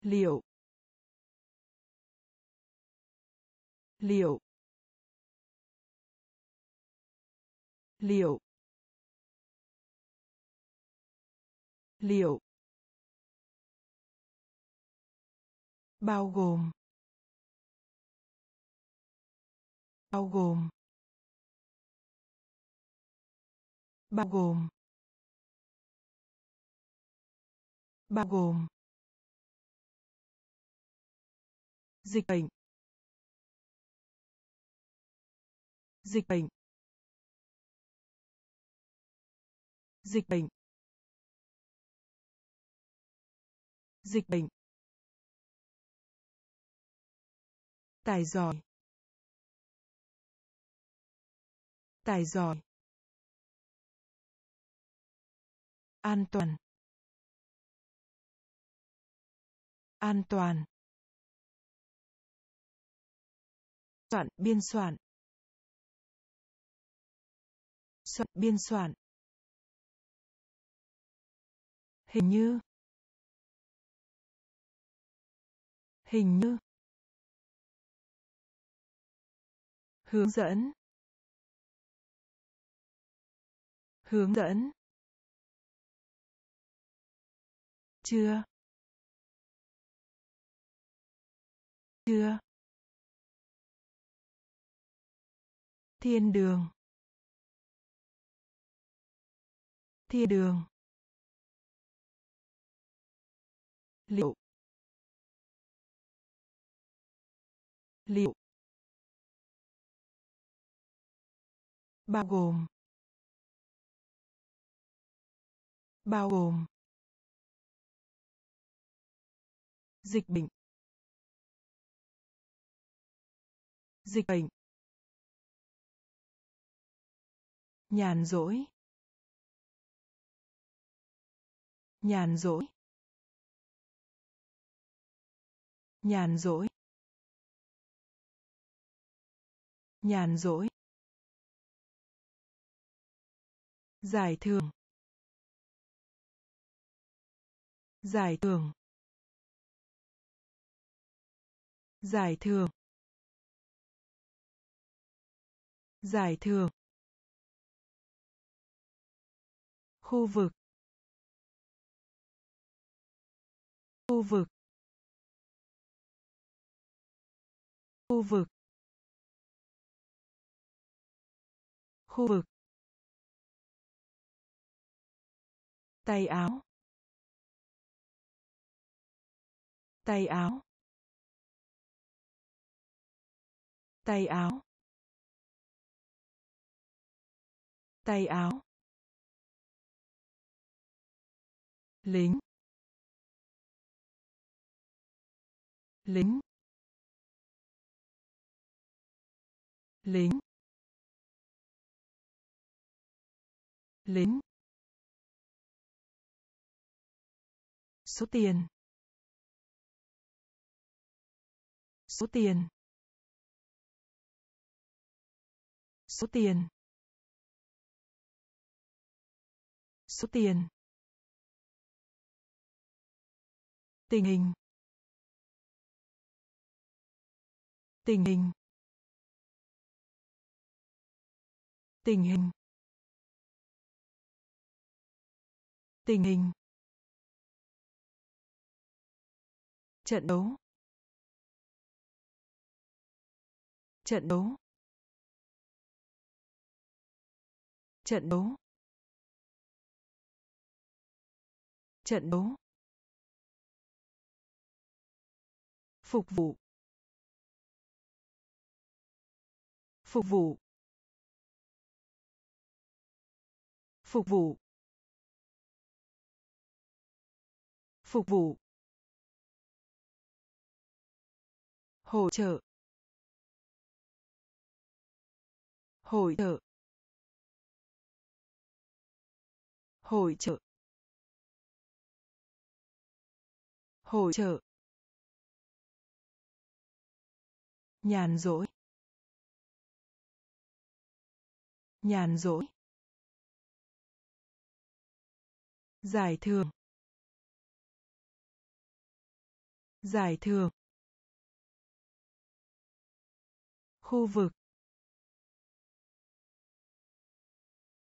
Liệu. Liệu. Liệu. Liệu. Bao gồm. Bao gồm. Bao gồm bao gồm, dịch bệnh dịch bệnh dịch bệnh dịch bệnh, tài giỏi tài giỏi. An toàn. An toàn. Soạn, biên soạn. Soạn, biên soạn. Hình như. Hình như. Hướng dẫn. Hướng dẫn. Chưa. Chưa. Thiên đường. Thiên đường. Liệu. Liệu. Bao gồm. Bao gồm. Dịch bệnh. Dịch bệnh. Nhàn rỗi. Nhàn rỗi. Nhàn rỗi. Nhàn rỗi. Giải thưởng. Giải thưởng. Giải thưởng. Giải thưởng. Khu vực. Khu vực. Khu vực. Khu vực. Tay áo. Tay áo. Tay áo. Tay áo. Lính. Lính. Lính. Lính. Số tiền. Số tiền. Số tiền. Số tiền. Tình hình. Tình hình. Tình hình. Tình hình. Trận đấu. Trận đấu. Trận đấu. Trận đấu. Phục vụ. Phục vụ. Phục vụ. Phục vụ. Hỗ trợ. Hỗ trợ. Hội trợ. Hội trợ. Nhàn rỗi. Nhàn rỗi. Giải thưởng. Giải thưởng. Khu vực.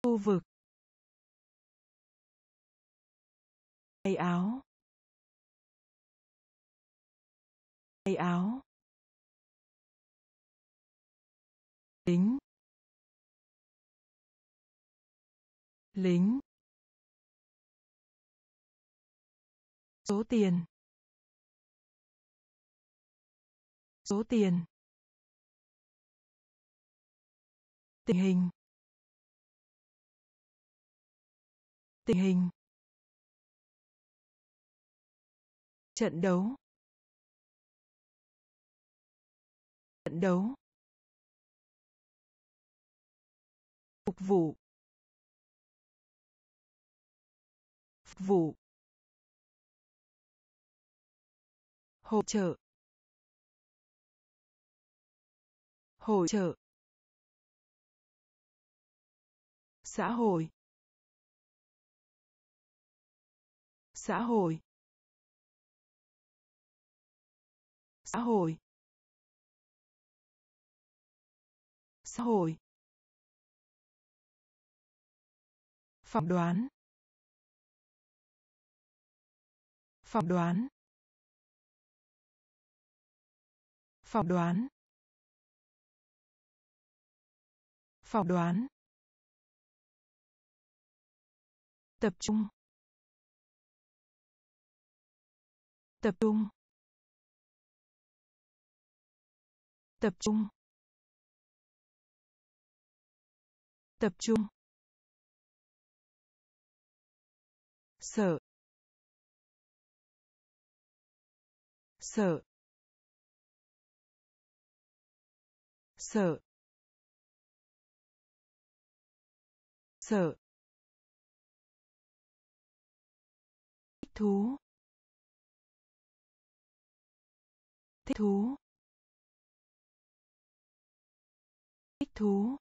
Khu vực. Tay áo. Tay áo. Lính. Lính. Số tiền. Số tiền. Tình hình. Tình hình. Trận đấu. Trận đấu. Phục vụ. Phục vụ. Hỗ trợ. Hỗ trợ. Xã hội. Xã hội. Xã hội. Xã hội. Phỏng đoán. Phỏng đoán. Phỏng đoán. Phỏng đoán. Tập trung. Tập trung. Tập trung. Tập trung. Sợ. Sợ. Sợ. Sợ. Thích thú. Thích thú. Thú.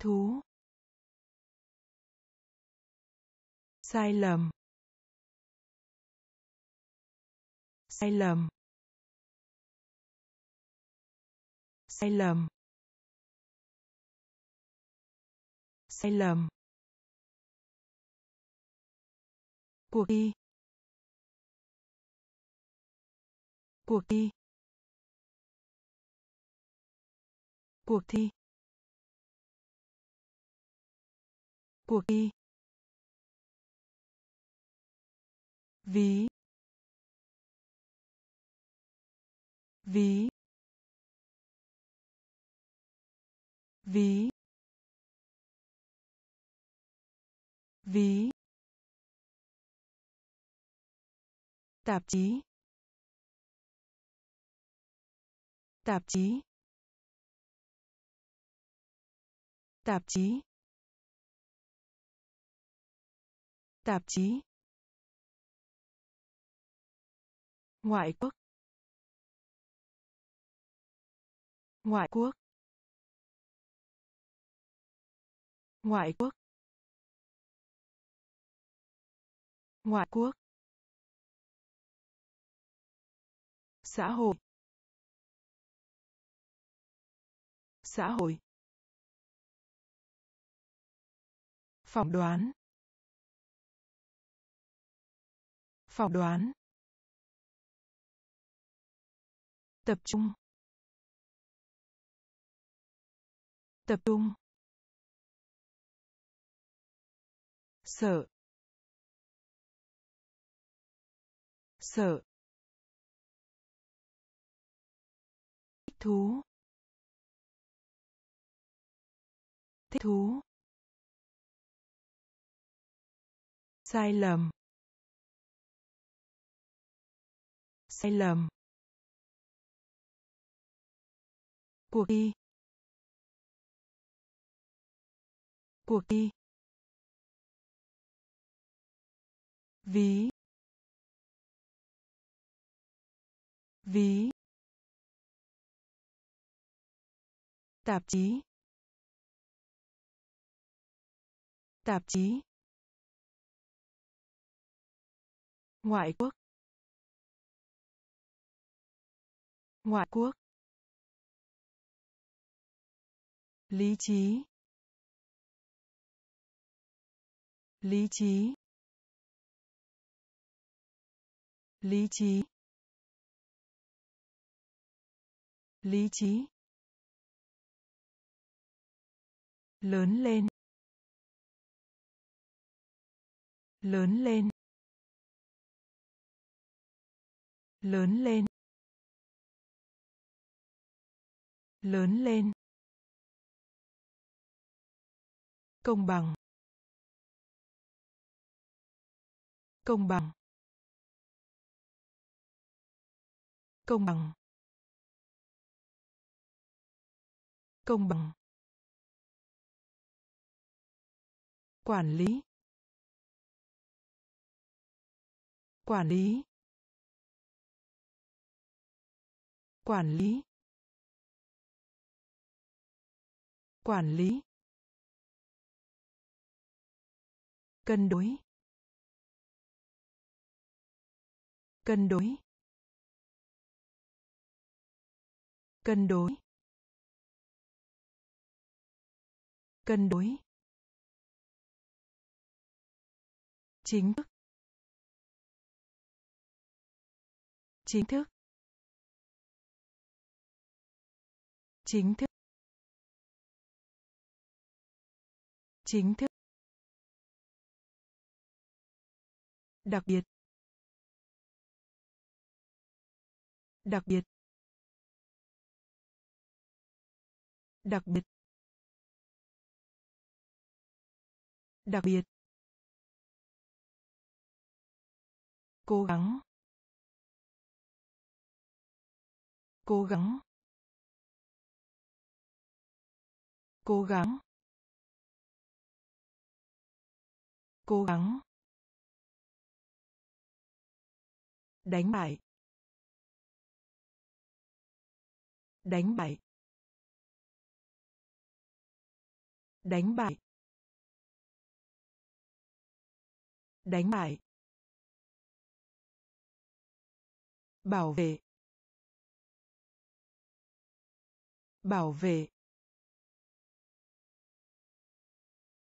Thú. Sai lầm. Sai lầm. Sai lầm. Sai lầm. Cuộc thi. Cuộc thi. Cuộc thi. Cuộc thi. Ví. Ví. Ví. Ví. Tạp chí. Tạp chí. Tạp chí. Tạp chí. Ngoại quốc. Ngoại quốc. Ngoại quốc. Ngoại quốc. Xã hội. Xã hội. Phỏng đoán. Phỏng đoán. Tập trung. Tập trung. Sợ. Sợ. Thích thú. Thích thú. Sai lầm. Sai lầm. Cuộc thi. Cuộc thi. Ví. Ví. Tạp chí. Tạp chí. Ngoại quốc. Ngoại quốc. Lý trí. Lý trí. Lý trí. Lý trí. Lớn lên. Lớn lên. Lớn lên. Lớn lên. Công bằng. Công bằng. Công bằng. Công bằng. Quản lý. Quản lý. Quản lý. Quản lý. Cân đối. Cân đối. Cân đối. Cân đối. Chính thức. Chính thức. Chính thức. Chính thức. Đặc biệt. Đặc biệt. Đặc biệt. Đặc biệt. Cố gắng. Cố gắng. Cố gắng. Cố gắng. Đánh bại. Đánh bại. Đánh bại. Đánh bại. Bảo vệ. Bảo vệ.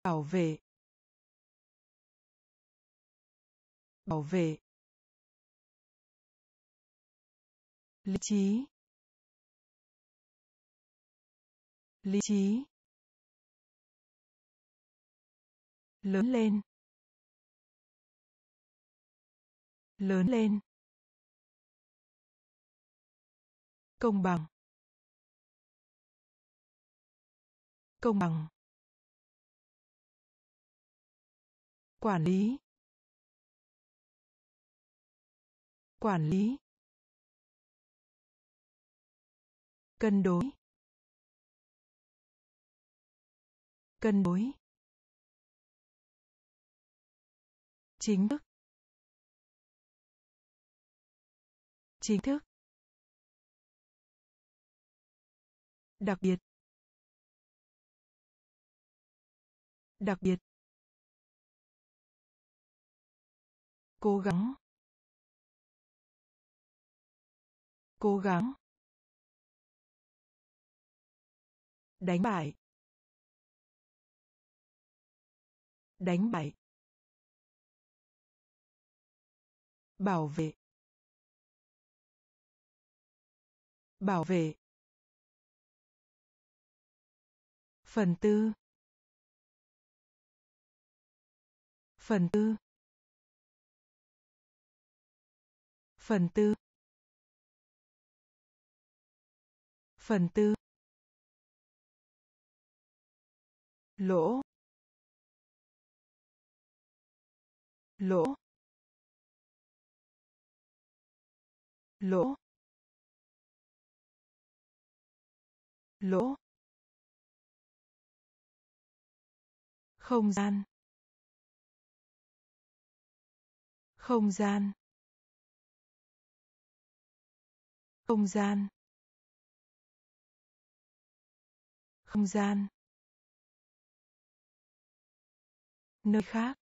Bảo vệ. Bảo vệ. Lý trí. Lý trí. Lớn lên. Lớn lên. Công bằng. Công bằng. Quản lý. Quản lý. Cân đối. Cân đối. Chính thức. Chính thức. Đặc biệt. Đặc biệt. Cố gắng. Cố gắng. Đánh bại. Đánh bại. Bảo vệ. Bảo vệ. Phần tư. Phần tư. Phần tư. Phần tư. Lỗ. Lỗ. Lỗ. Lỗ. Không gian. Không gian. Không gian. Không gian. Nơi khác.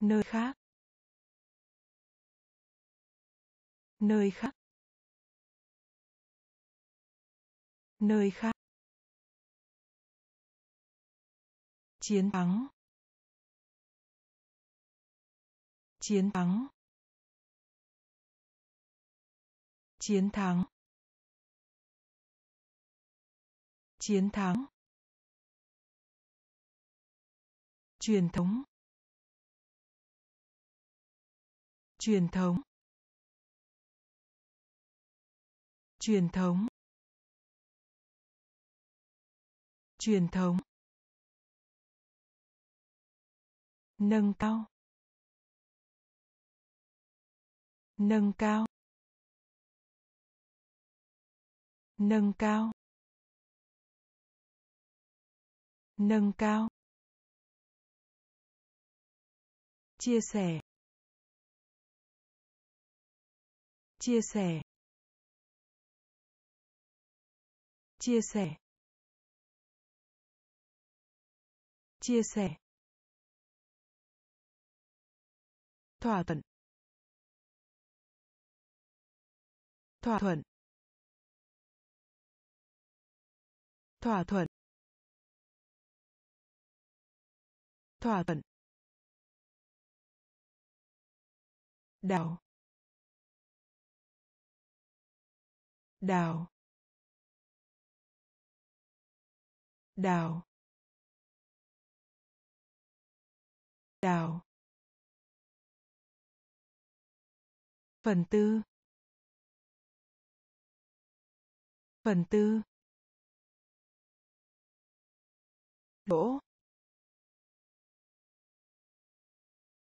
Nơi khác. Nơi khác. Nơi khác. Chiến thắng. Chiến thắng. Chiến thắng. Chiến thắng. Truyền thống. Truyền thống. Truyền thống. Truyền thống. Nâng cao. Nâng cao. Nâng cao. Nâng cao. Chia sẻ. Chia sẻ. Chia sẻ. Chia sẻ. Thỏa thuận. Thỏa thuận. Thỏa thuận. Thỏa thuận. Đào đào đào đào phần tư. Phần tư. Lỗ.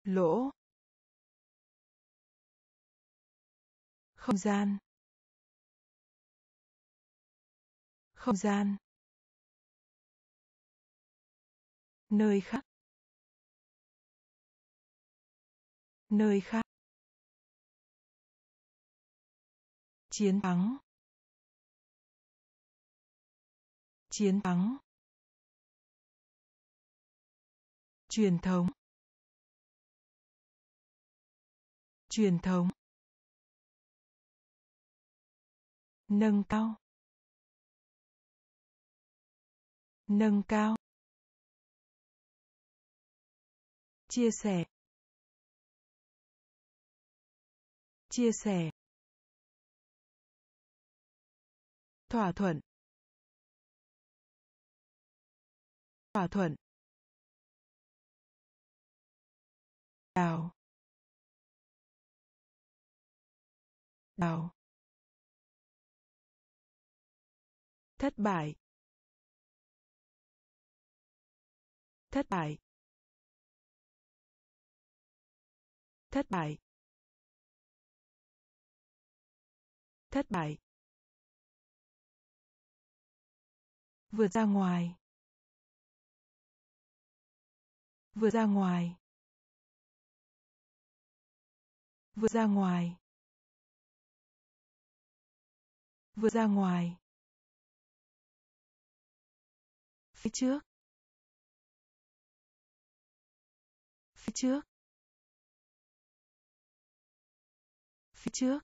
Lỗ. Không gian. Không gian. Nơi khác. Nơi khác. Chiến thắng. Chiến thắng. Truyền thống. Truyền thống. Nâng cao. Nâng cao. Chia sẻ. Chia sẻ. Thỏa thuận. Thỏa thuận. Đào. Đào. Thất bại. Thất bại. Thất bại. Thất bại. Vượt ra ngoài. Vượt ra ngoài. Vượt ra ngoài. Vượt ra ngoài. Phía trước. Phía trước. Phía trước.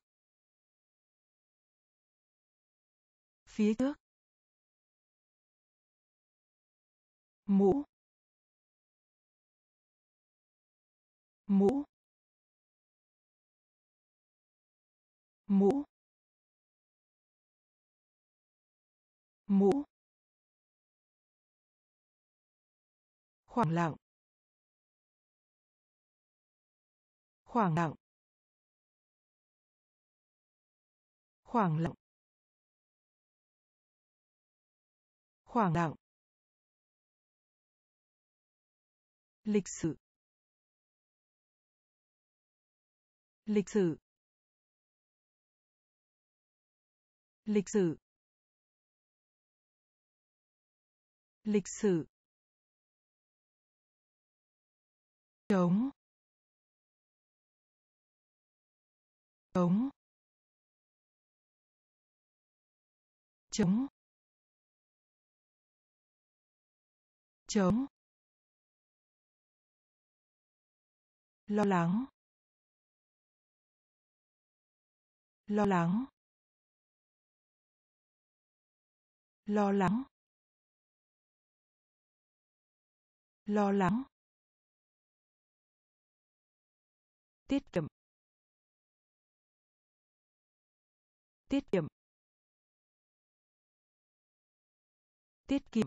Phía trước. Mũ. Mũ. Mũ. Mũ. Khoảng lặng. Khoảng lặng. Khoảng lặng. Khoảng lặng. Lịch sử. Lịch sử. Lịch sử. Lịch sử. Chống chống chống chống lo lắng. Lo lắng. Lo lắng. Lo lắng. Tiết kiệm. Tiết kiệm. Tiết kiệm.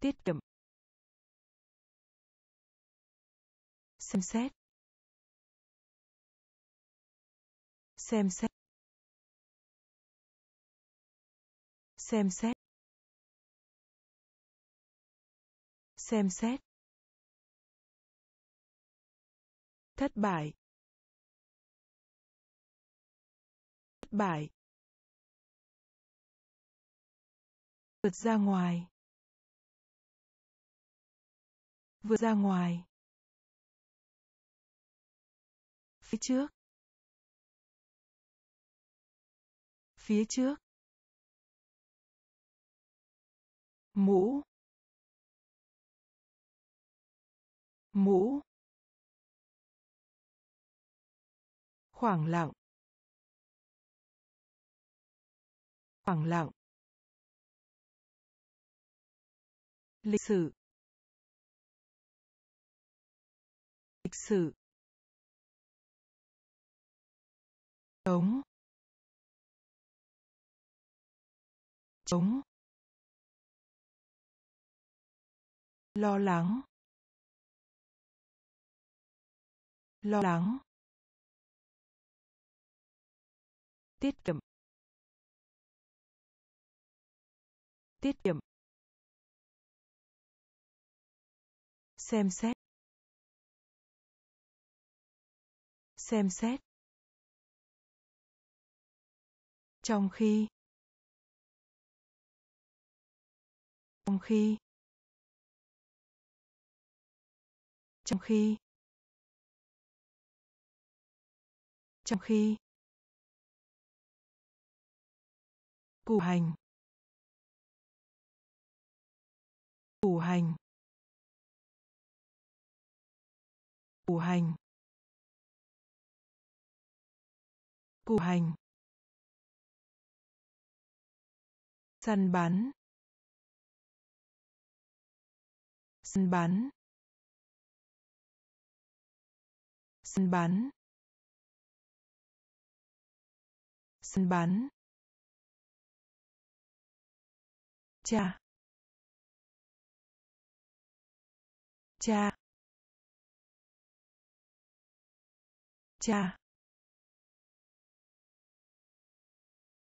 Tiết kiệm. Xem xét. Xem xét. Xem xét. Xem xét. Thất bại. Thất bại. Vượt ra ngoài. Vượt ra ngoài. Phía trước. Phía trước. Mũ. Mũ. Khoảng lặng. Khoảng lặng. Lịch sử. Lịch sử. Chống chống lo lắng. Lo lắng. Tiết kiệm. Tiết kiệm. Xem xét. Xem xét. Trong khi. Trong khi. Trong khi. Trong khi. Củ hành. Củ hành. Củ hành. Củ hành. Săn bắn. Săn bắn. Săn bắn săn bắn cha. Cha. Cha.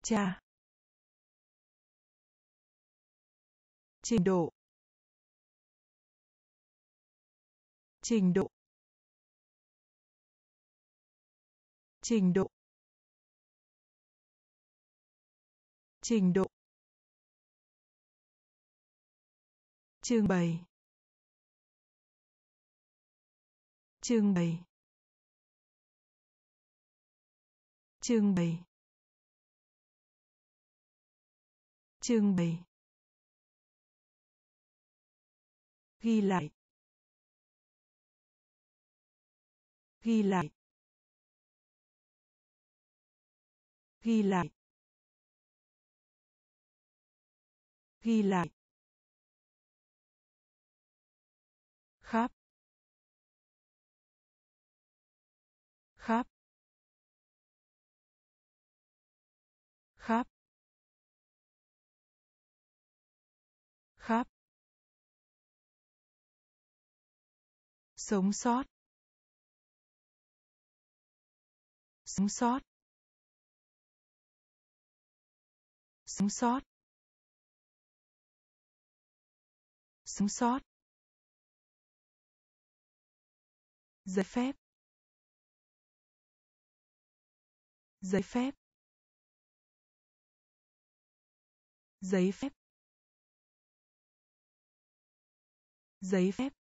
Cha. Trình độ. Trình độ. Trình độ. Trình độ. Trưng bày trưng bày trưng bày trưng bày ghi lại. Ghi lại. Ghi lại. Ghi lại. Khắp. Khắp. Khắp. Khắp. Sống sót. Sống sót. Sống sót. Sống sót. Giấy phép. Giấy phép. Giấy phép. Giấy phép.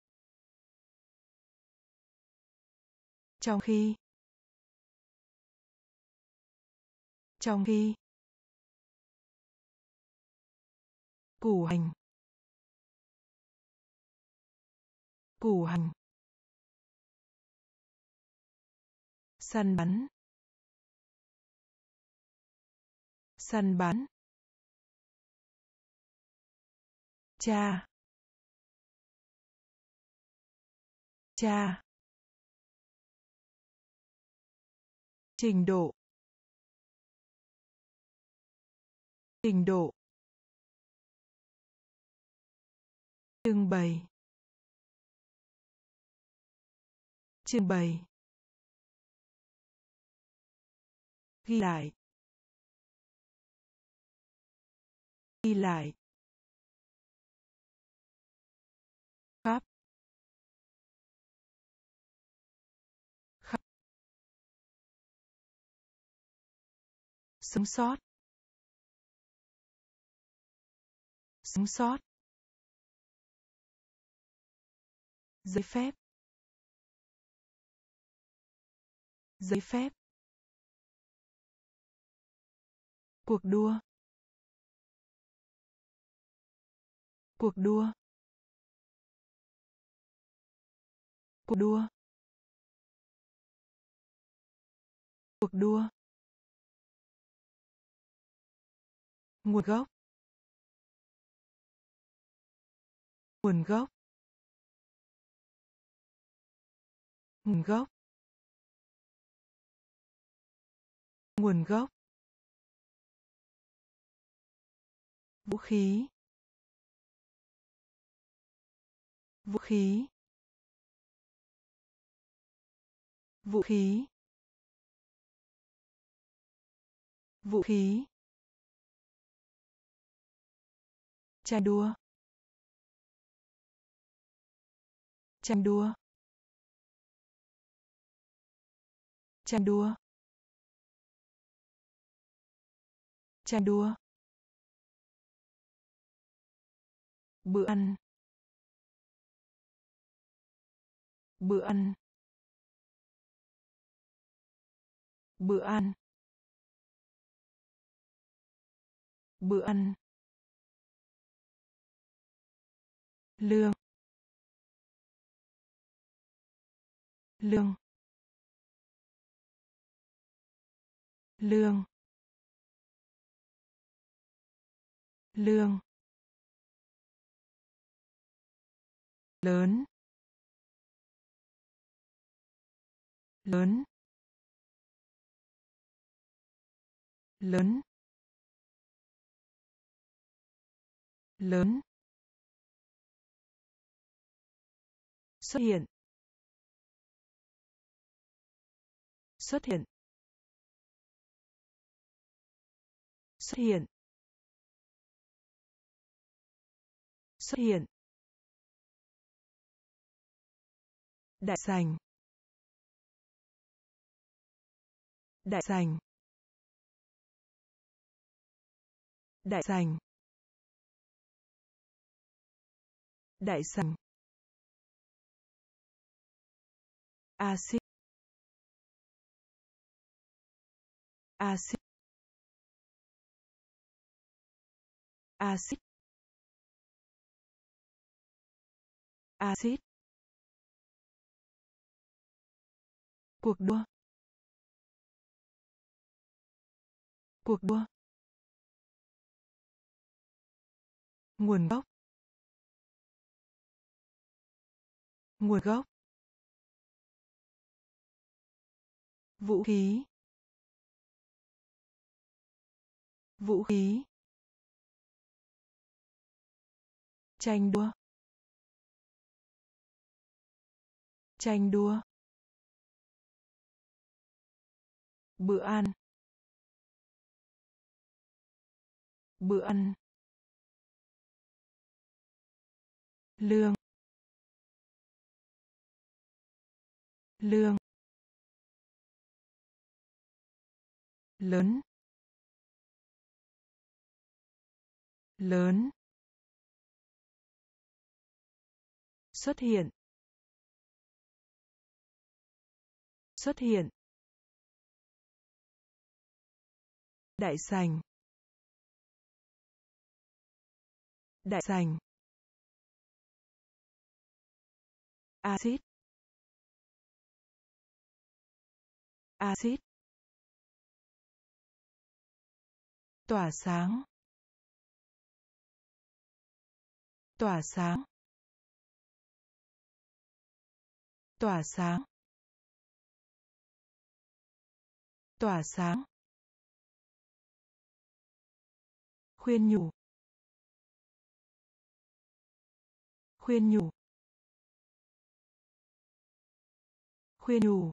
Trong khi. Trong khi. Củ hành. Củ hành. Săn bắn. Săn bắn. Cha. Cha. Trình độ. Trình độ. Trưng bày. Trưng bày. Ghi lại. Ghi lại. Khắp. Khắp. Sống sót. Sống sót. Giấy phép. Giấy phép. Cuộc đua. Cuộc đua. Cuộc đua. Cuộc đua. Nguồn gốc. Nguồn gốc. Nguồn gốc. Nguồn gốc. Vũ khí. Vũ khí. Vũ khí. Vũ khí. Tranh đua. Tranh đua. Tranh đua. Tranh đua. Bữa ăn. Bữa ăn. Bữa ăn. Bữa ăn. Lương. Lương. Lương. Lương. Lớn. Lớn. Lớn. Lớn. Xuất hiện. Xuất hiện. Xuất hiện. Xuất hiện. Đại sành. Đại sành. Đại sành. Đại sành. Axit axit acid. Acid. Cuộc đua. Cuộc đua. Nguồn gốc. Nguồn gốc. Vũ khí. Vũ khí. Tranh đua. Tranh đua. Bữa ăn. Bữa ăn. Lương. Lương. Lớn. Lớn. Xuất hiện. Xuất hiện. Đại sành. Đại sành. Axit, axit, tỏa sáng. Tỏa sáng. Tỏa sáng. Tỏa sáng. Khuyên nhủ. Khuyên nhủ. Khuyên nhủ.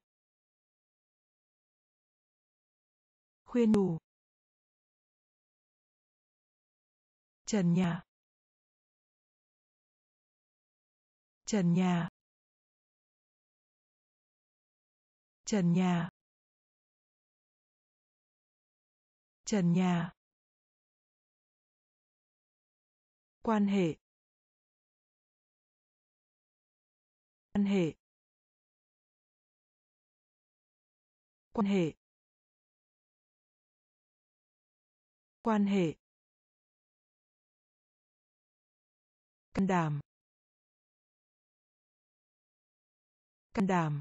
Khuyên nhủ. Trần nhà. Trần nhà. Trần nhà. Trần nhà. Quan hệ. Quan hệ. Quan hệ. Quan hệ. Can đảm. Can đảm.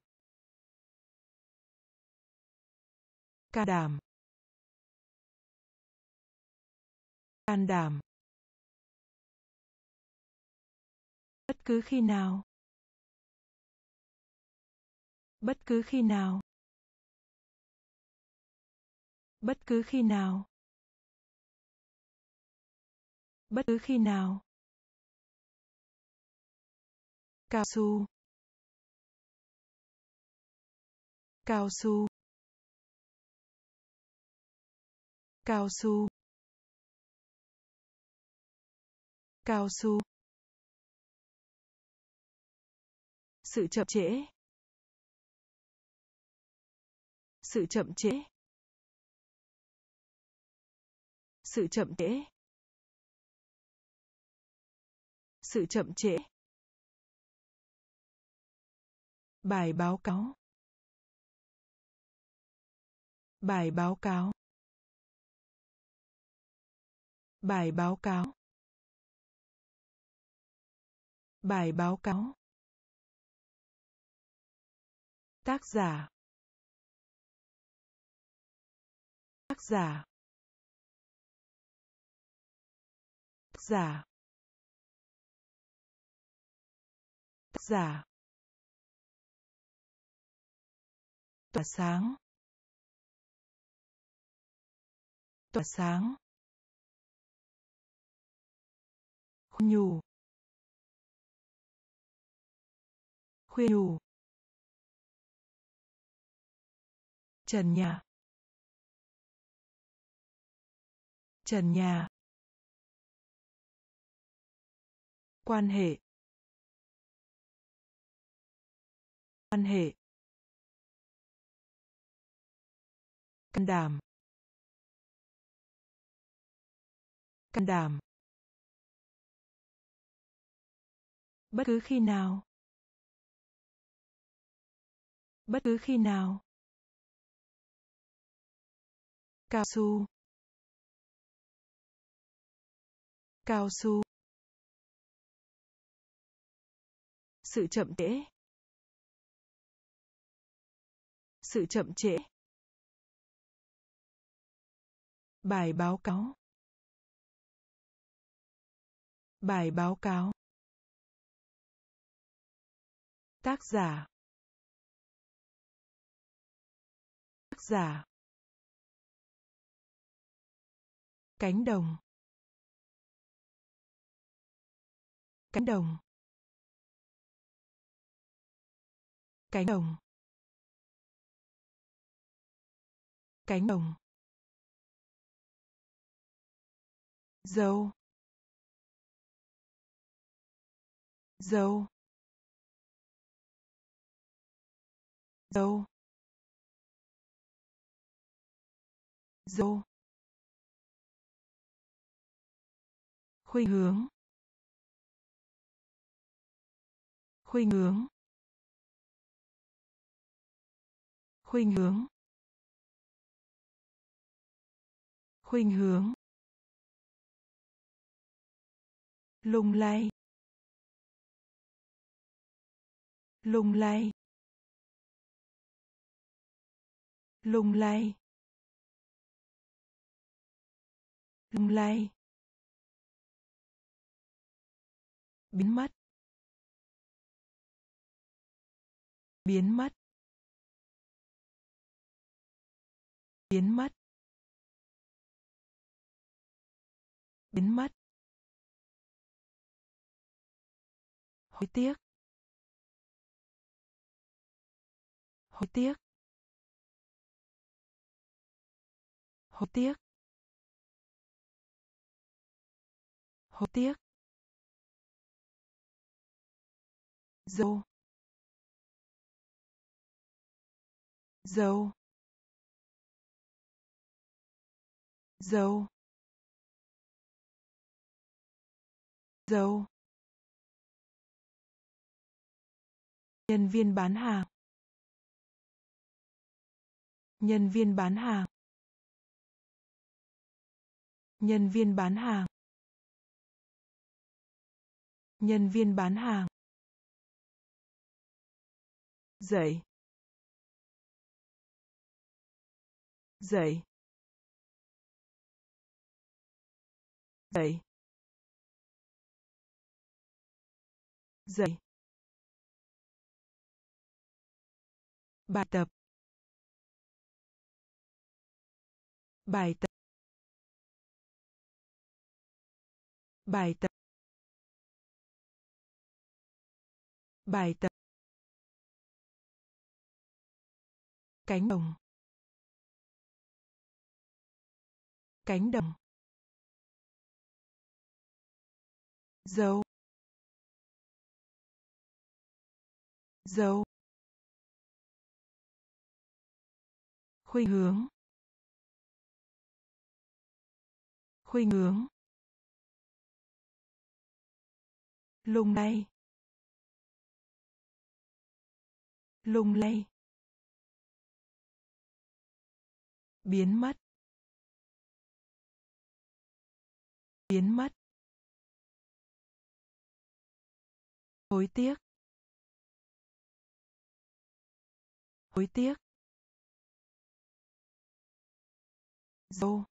Ca đảm. Can đảm. Bất cứ khi nào. Bất cứ khi nào. Bất cứ khi nào. Bất cứ khi nào. Cao su. Cao su. Cao su. Cao su. Sự chậm trễ. Sự chậm trễ. Sự chậm trễ. Sự chậm trễ. Bài báo cáo. Bài báo cáo bài báo cáo. Bài báo cáo. Tác giả. Tác giả. Tác giả. Tác giả. Tỏa sáng. Tỏa sáng. Khuyên nhủ. Khuyên nhủ. Trần nhà. Trần nhà. Quan hệ. Quan hệ. Can đảm. Can đảm. Bất cứ khi nào. Bất cứ khi nào. Cao su. Cao su. Sự chậm trễ. Sự chậm trễ. Bài báo cáo. Bài báo cáo tác giả. Tác giả. Cánh đồng. Cánh đồng. Cánh đồng. Cánh đồng. Dâu. Dâu. Dâu dâu khuynh hướng. Khuynh hướng. Khuynh hướng. Khuynh hướng. Lung lay. Lung lay. Lung lay. Lung lay. Biến mất. Biến mất. Biến mất. Biến mất. Hối tiếc. Hối tiếc. Hối tiếc. Hối tiếc. Dâu. Dâu. Dâu. Dâu. Nhân viên bán hàng. Nhân viên bán hàng nhân viên bán hàng. Nhân viên bán hàng. Dậy dậy dậy dậy bài tập. Bài tập. Bài tập. Bài tập. Cánh đồng. Cánh đồng. Dâu dâu khuynh hướng. Khuynh hướng. Lung lay. Lung lay. Biến mất. Biến mất. Hối tiếc. Hối tiếc. Dâu.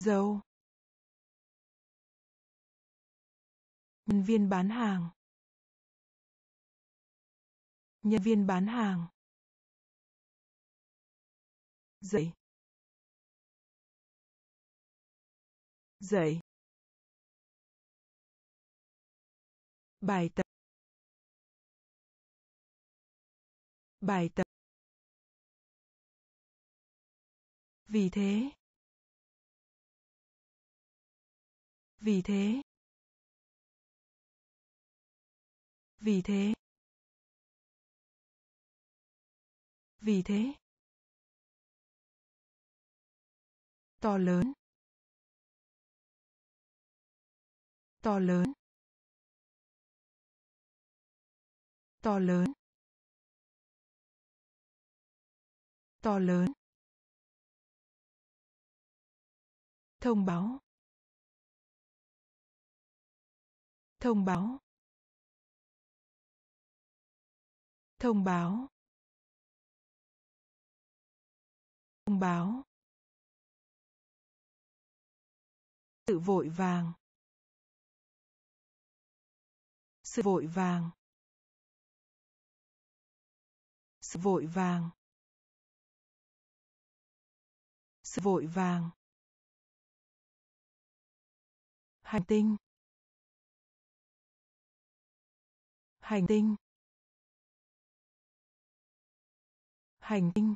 Dâu. Nhân viên bán hàng. Nhân viên bán hàng. Dậy. Dậy. Bài tập. Bài tập. Vì thế. Vì thế. Vì thế. Vì thế. To lớn. To lớn. To lớn. To lớn. Thông báo. Thông báo. Thông báo. Thông báo. Sự vội vàng. Sự vội vàng. Sự vội vàng. Sự vội vàng. Hành tinh. Hành tinh. Hành tinh.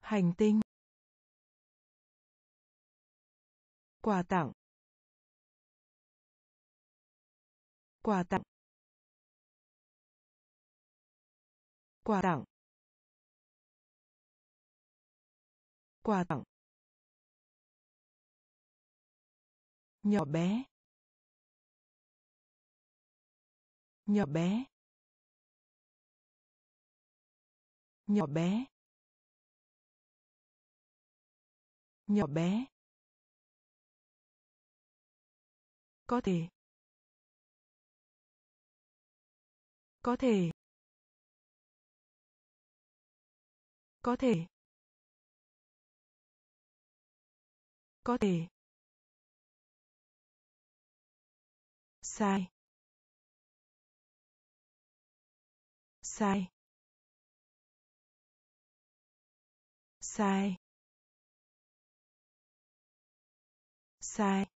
Hành tinh. Quà tặng. Quà tặng. Quà tặng. Quà tặng. Nhỏ bé. Nhỏ bé. Nhỏ bé. Nhỏ bé. Có thể. Có thể. Có thể. Có thể. Sai. Sai. Sai. Sai.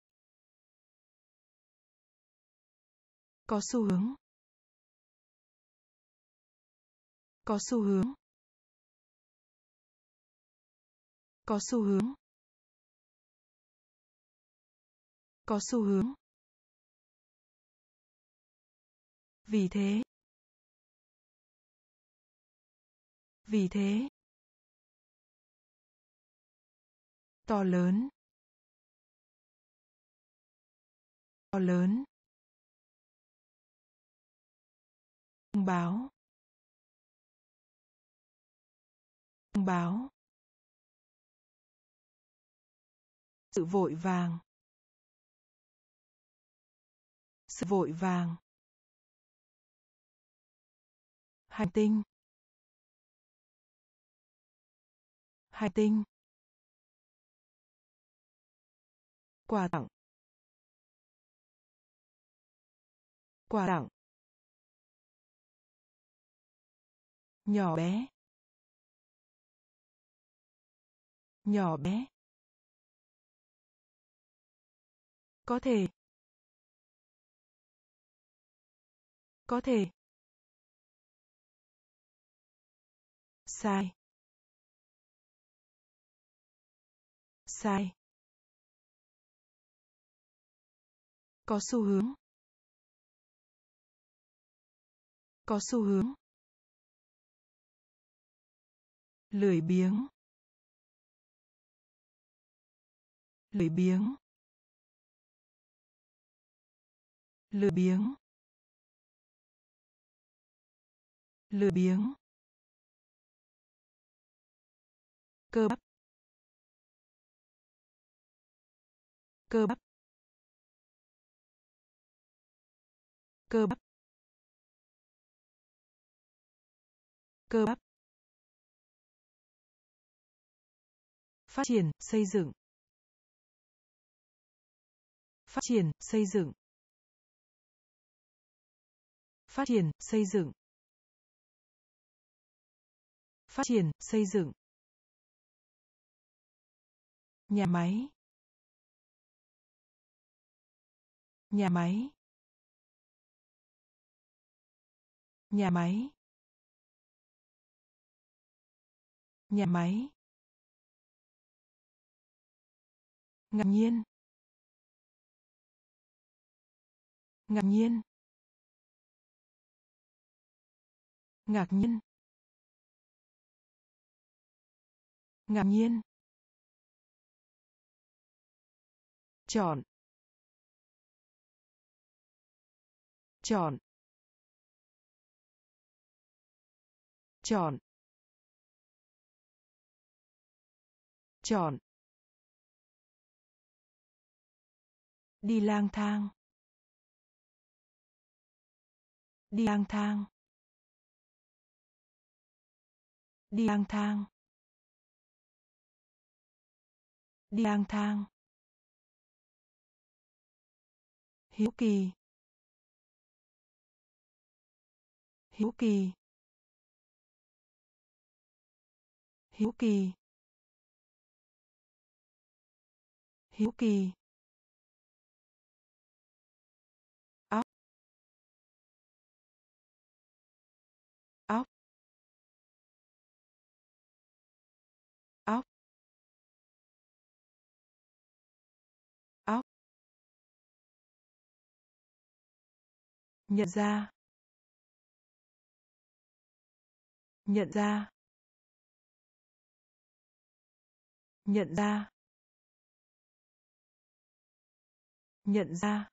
Có xu hướng. Có xu hướng. Có xu hướng. Có xu hướng. Vì thế. Vì thế. To lớn. To lớn. Thông báo. Thông báo. Sự vội vàng. Sự vội vàng. Hành tinh. Hành tinh. Quà tặng. Quà tặng. Nhỏ bé. Nhỏ bé. Có thể. Có thể. Sai. Sai. Có xu hướng. Có xu hướng. Lười biếng. Lười biếng. Lười biếng. Lười biếng. Cơ bắp. Cơ bắp. Cơ bắp. Cơ bắp. Phát triển, xây dựng. Phát triển, xây dựng. Phát triển, xây dựng. Phát triển, xây dựng. Nhà máy. Nhà máy. Nhà máy. Nhà máy. Ngạc nhiên. Ngạc nhiên. Ngạc nhiên. Ngạc nhiên. Chọn. Chọn. Chọn. Chọn. Đi lang thang. Đi lang thang. Đi lang thang. Đi lang thang. Hiếu kỳ. Hiếu kỳ. Hiếu kỳ. Hiếu kỳ. Óc óc óc óc nhận ra. Nhận ra. Nhận ra. Nhận ra.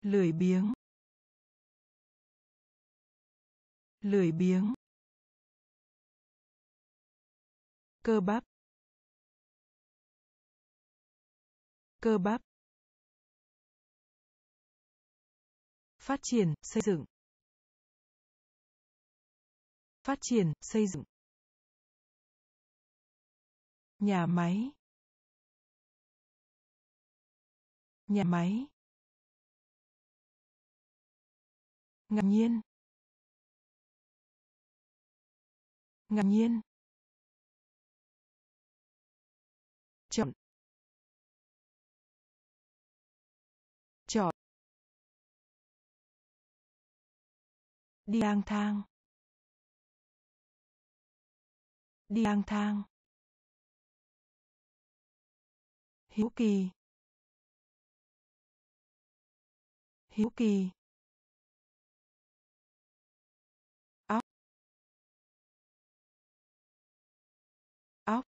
Lười biếng. Lười biếng. Cơ bắp. Cơ bắp. Phát triển, xây dựng. Phát triển, xây dựng nhà máy. Nhà máy. Ngạc nhiên. Ngạc nhiên. Chọn. Chọn. Đi lang thang. Đi lang thang. Hiếu kỳ. Hiếu kỳ. Óc óc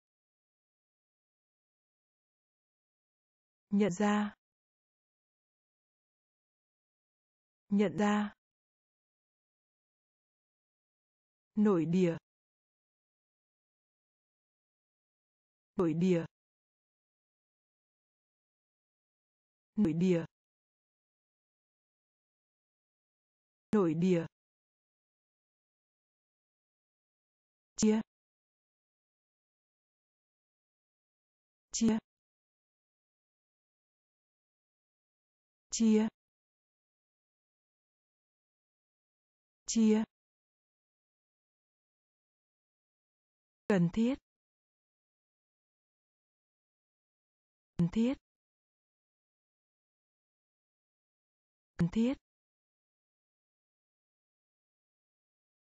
nhận ra. Nhận ra. Nội địa. Nội địa. Nội địa. Nội địa. Chia. Chia. Chia. Chia. Cần thiết. Cần thiết. Cần thiết.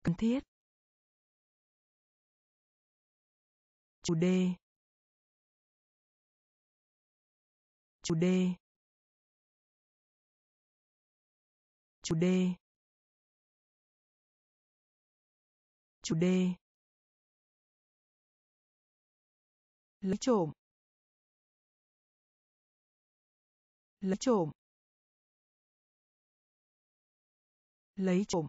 Cần thiết. Chủ đề. Chủ đề. Chủ đề. Chủ đề. Lấy trộm. Lấy trộm. Lấy trộm.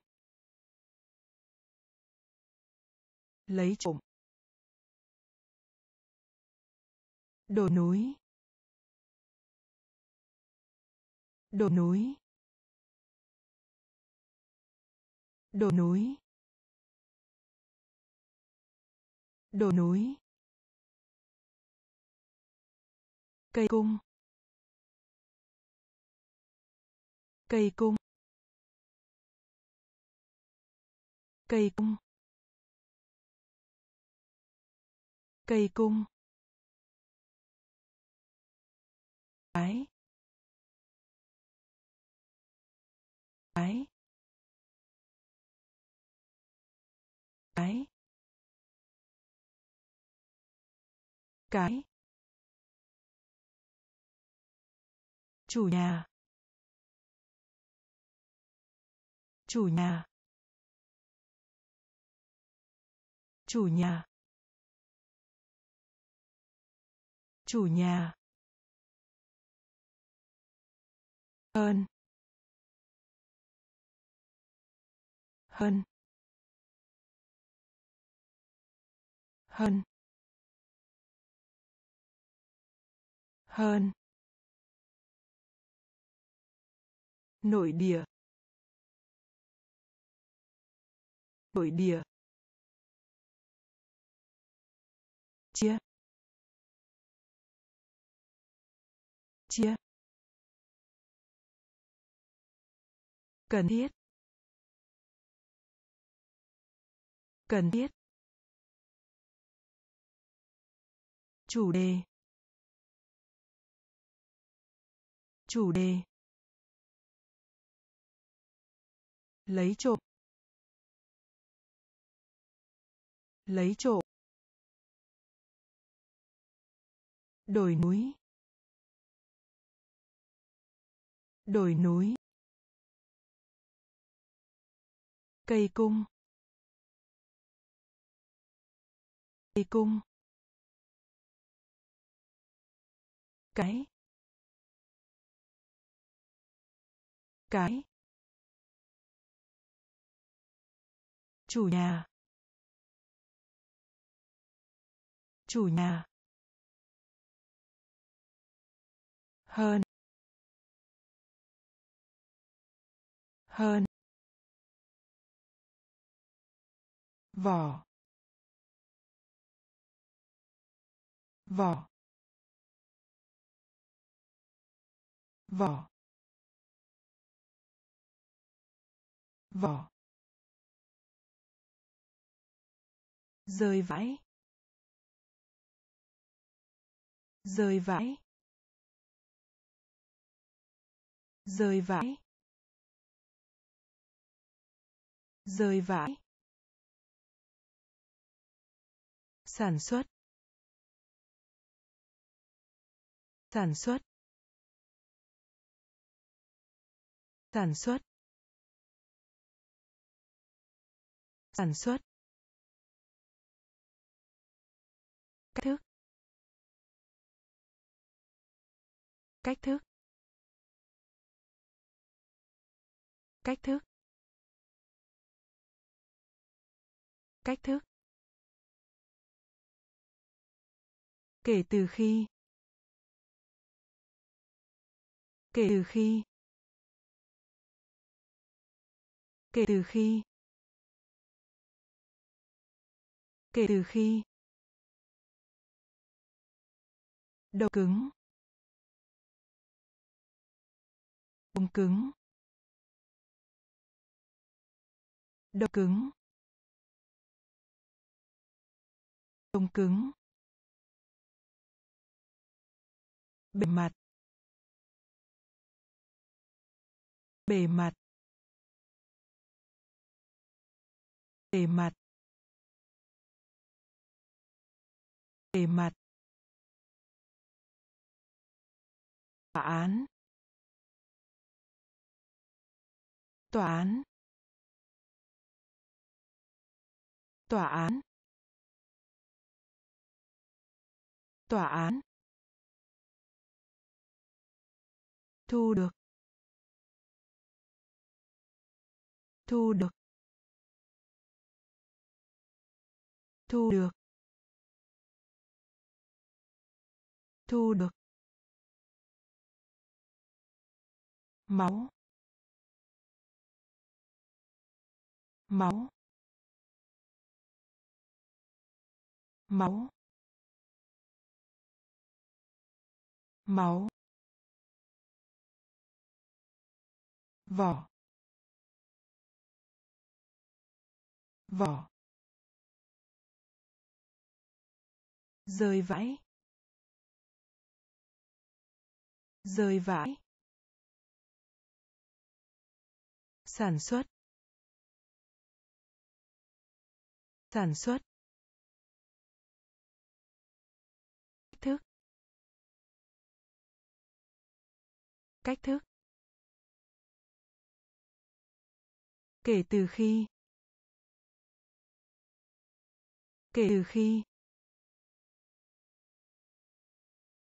Lấy trộm. Đồi núi. Đồi núi. Đồi núi. Đồi núi. Cây cung. Cây cung. Cây cung. Cây cung. Cái. Cái. Cái. Cái. Chủ nhà. Chủ nhà. Chủ nhà. Chủ nhà. Hơn. Hơn. Hơn. Hơn. Nội địa. Nội địa. Chia. Cần thiết. Cần thiết. Chủ đề. Chủ đề. Lấy trộm. Lấy trộm. Đồi núi. Đồi núi cây cung cây cung cái cái chủ nhà chủ nhà hơn hơn. Vỏ. Vỏ. Vỏ. Vỏ. Rơi vãi. Rơi vãi. Rơi vãi. Rơi vãi. Sản xuất. Sản xuất. Sản xuất. Sản xuất. Cách thức. Cách thức. Cách thức. Cách thức. Kể từ khi. Kể từ khi. Kể từ khi. Kể từ khi. Đầu cứng. Bông cứng. Đầu cứng. Bông cứng. Bề mặt. Bề mặt. Bề mặt. Bề mặt. Tòa án. Tòa án. Tòa án. Tòa án. Thu được. Thu được. Thu được. Thu được. Máu. Máu. Máu. Máu. Vỏ. Vỏ. Rơi vãi. Rơi vãi. Sản xuất. Sản xuất. Cách thức. Kể từ khi. Kể từ khi.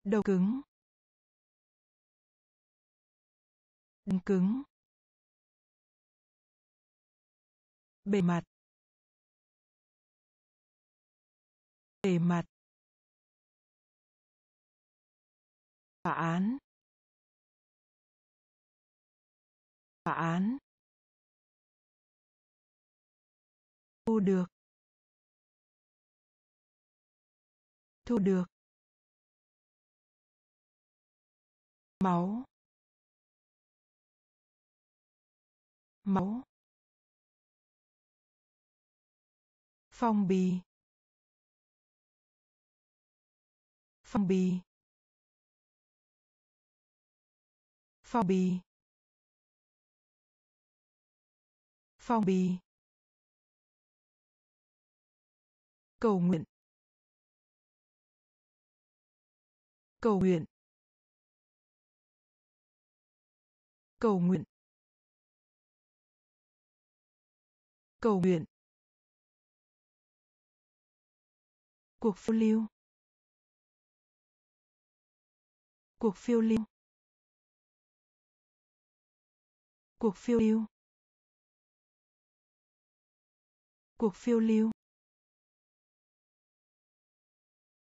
Đầu cứng. Đầu cứng. Bề mặt. Bề mặt. Tòa án. Tòa án thu được. Thu được. Máu. Máu. Phong bì. Phong bì. Phong bì. Phong bì. Cầu nguyện. Cầu nguyện. Cầu nguyện. Cầu nguyện. Cuộc phiêu lưu. Cuộc phiêu lưu. Cuộc phiêu lưu. Cuộc phiêu lưu.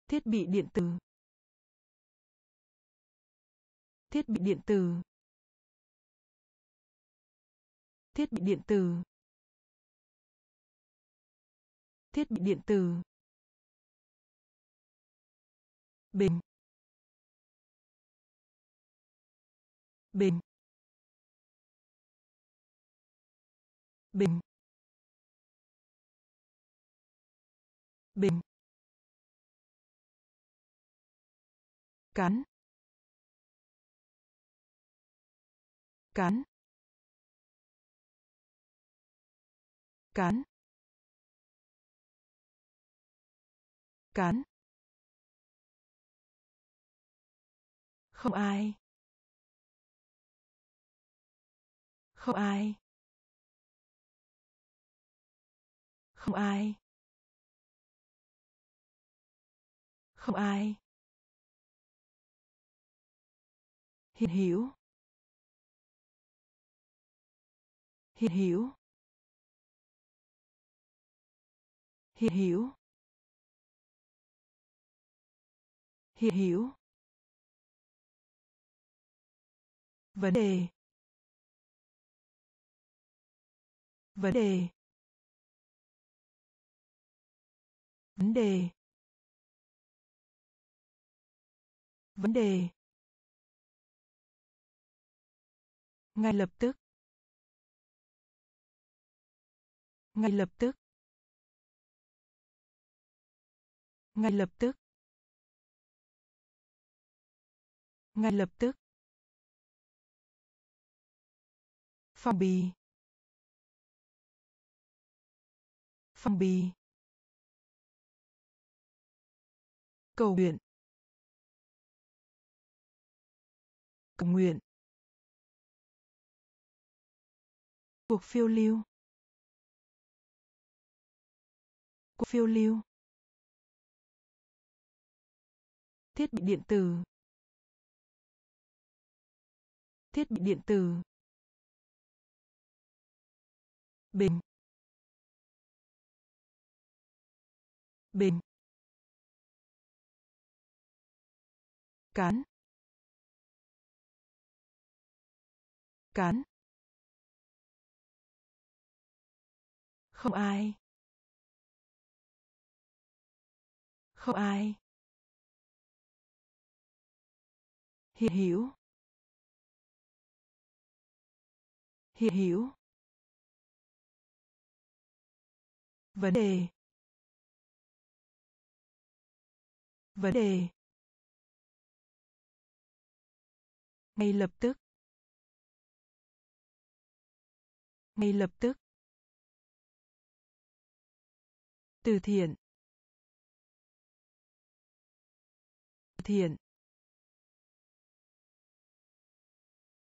Thiết bị điện tử. Thiết bị điện tử. Thiết bị điện tử. Thiết bị điện tử. Bình. Bình. Bình. Bình. Cắn cắn cắn cắn không ai. Không ai. Không ai. Không ai. Hiện hữu hiện hữu hiện hữu hiện hữu vấn đề. Vấn đề. Vấn đề. Vấn đề. Ngay lập tức. Ngay lập tức. Ngay lập tức. Ngay lập tức. Phong bì. Phong bì. Cầu nguyện. Nguyện. Cuộc phiêu lưu. Cuộc phiêu lưu. Thiết bị điện tử. Thiết bị điện tử. Bình. Bình. Cán. Cán. Không ai. Không ai. Hiện hữu hiện hữu vấn đề. Vấn đề. Ngay lập tức. Ngay lập tức. Từ thiện. Từ thiện.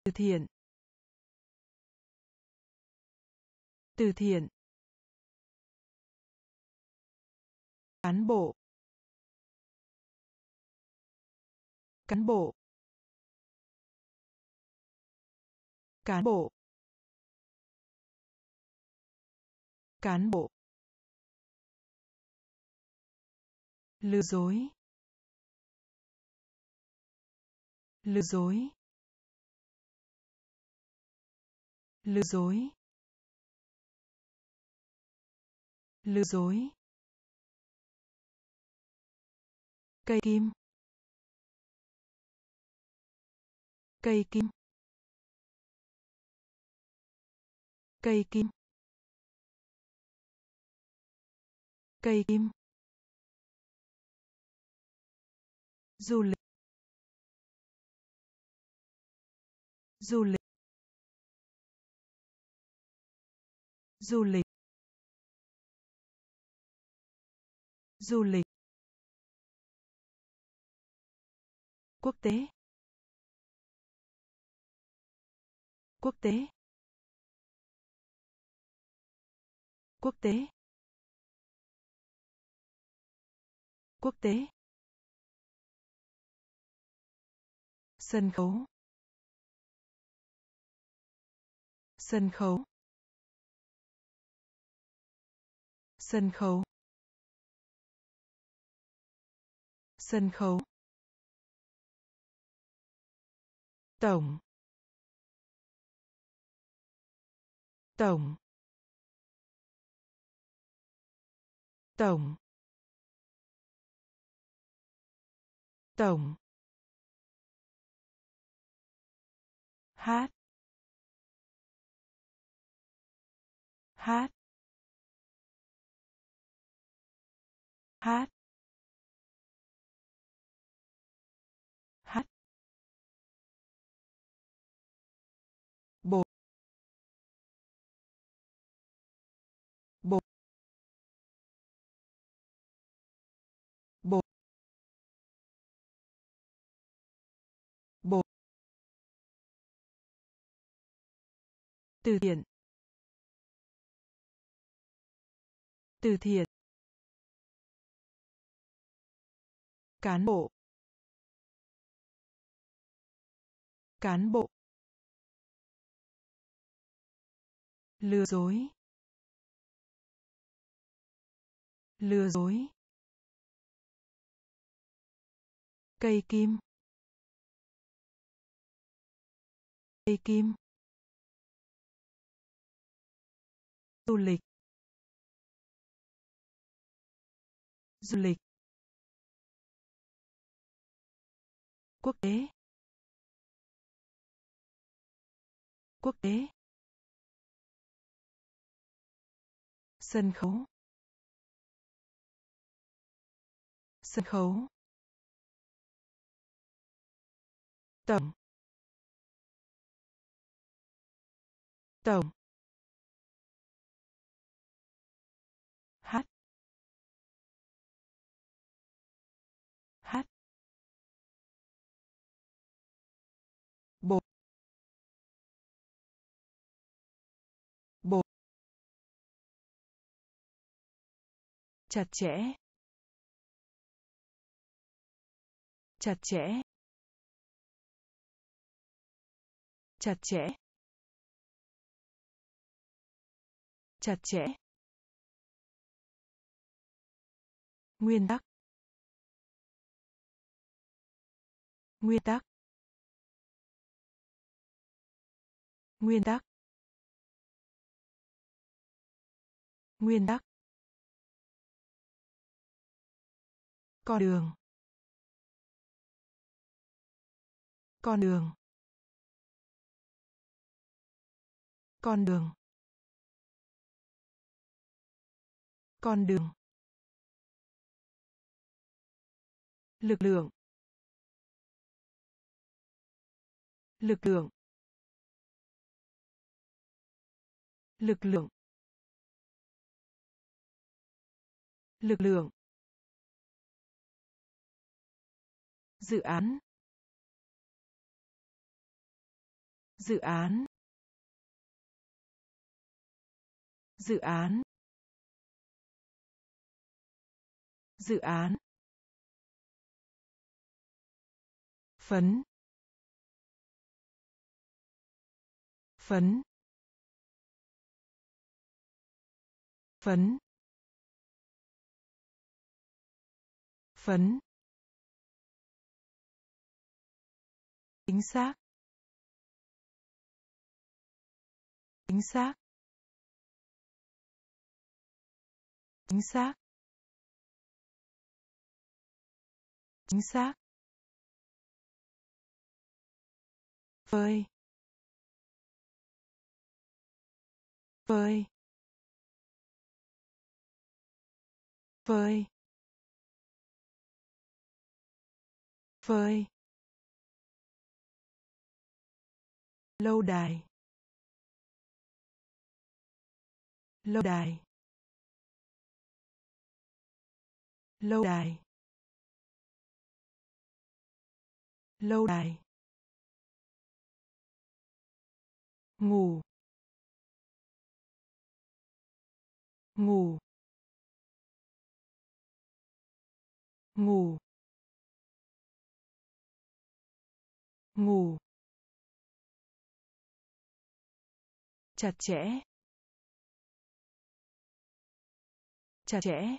Từ thiện. Từ thiện. Cán bộ. Cán bộ. Cán bộ. Cán bộ, lừa dối lừa dối lừa dối lừa dối. Cây kim cây kim cây kim. Cây kim. Du lịch. Du lịch. Du lịch. Du lịch. Quốc tế. Quốc tế. Quốc tế. Quốc tế. Sân khấu. Sân khấu. Sân khấu. Sân khấu. Tổng. Tổng. Tổng. Tổng. Hát. Hát. Hát. Hát. Bộ từ thiện. Từ thiện. Cán bộ. Cán bộ. Lừa dối. Lừa dối. Cây kim. Cây kim. Du lịch. Du lịch. Quốc tế. Quốc tế. Sân khấu. Sân khấu. Tổng. Tổng. Chặt chẽ. Chặt chẽ. Chặt chẽ. Chặt chẽ. Nguyên tắc. Nguyên tắc. Nguyên tắc. Nguyên tắc. Con đường. Con đường. Con đường. Con đường. Lực lượng. Lực lượng. Lực lượng. Lực lượng. Dự án. Dự án. Dự án. Dự án. Phấn. Phấn. Phấn. Phấn. Chính xác. Chính xác. Chính xác. Chính xác. Phơi. Phơi. Phơi. Phơi. Lâu đài. Lâu đài. Lâu đài. Lâu đài. Ngủ. Ngủ. Ngủ. Ngủ. Chặt chẽ. Chặt chẽ.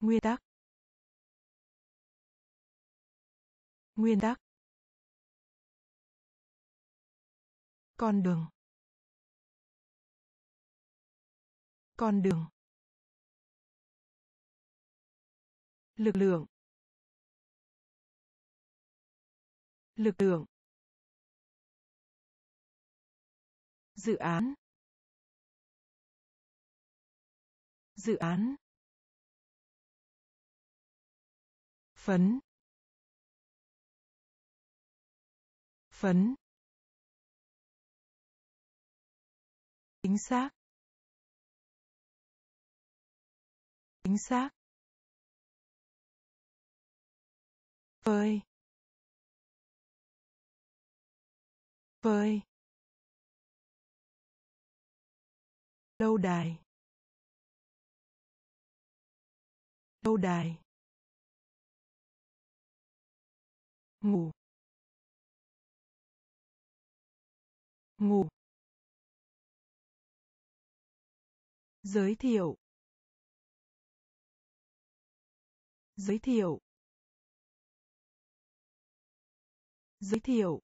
Nguyên tắc. Nguyên tắc. Con đường. Con đường. Lực lượng. Lực lượng. Dự án. Dự án. Phấn. Phấn. Chính xác. Chính xác. Phơi. Phơi. Lâu đài. Lâu đài. Ngủ. Ngủ. Giới thiệu. Giới thiệu. Giới thiệu.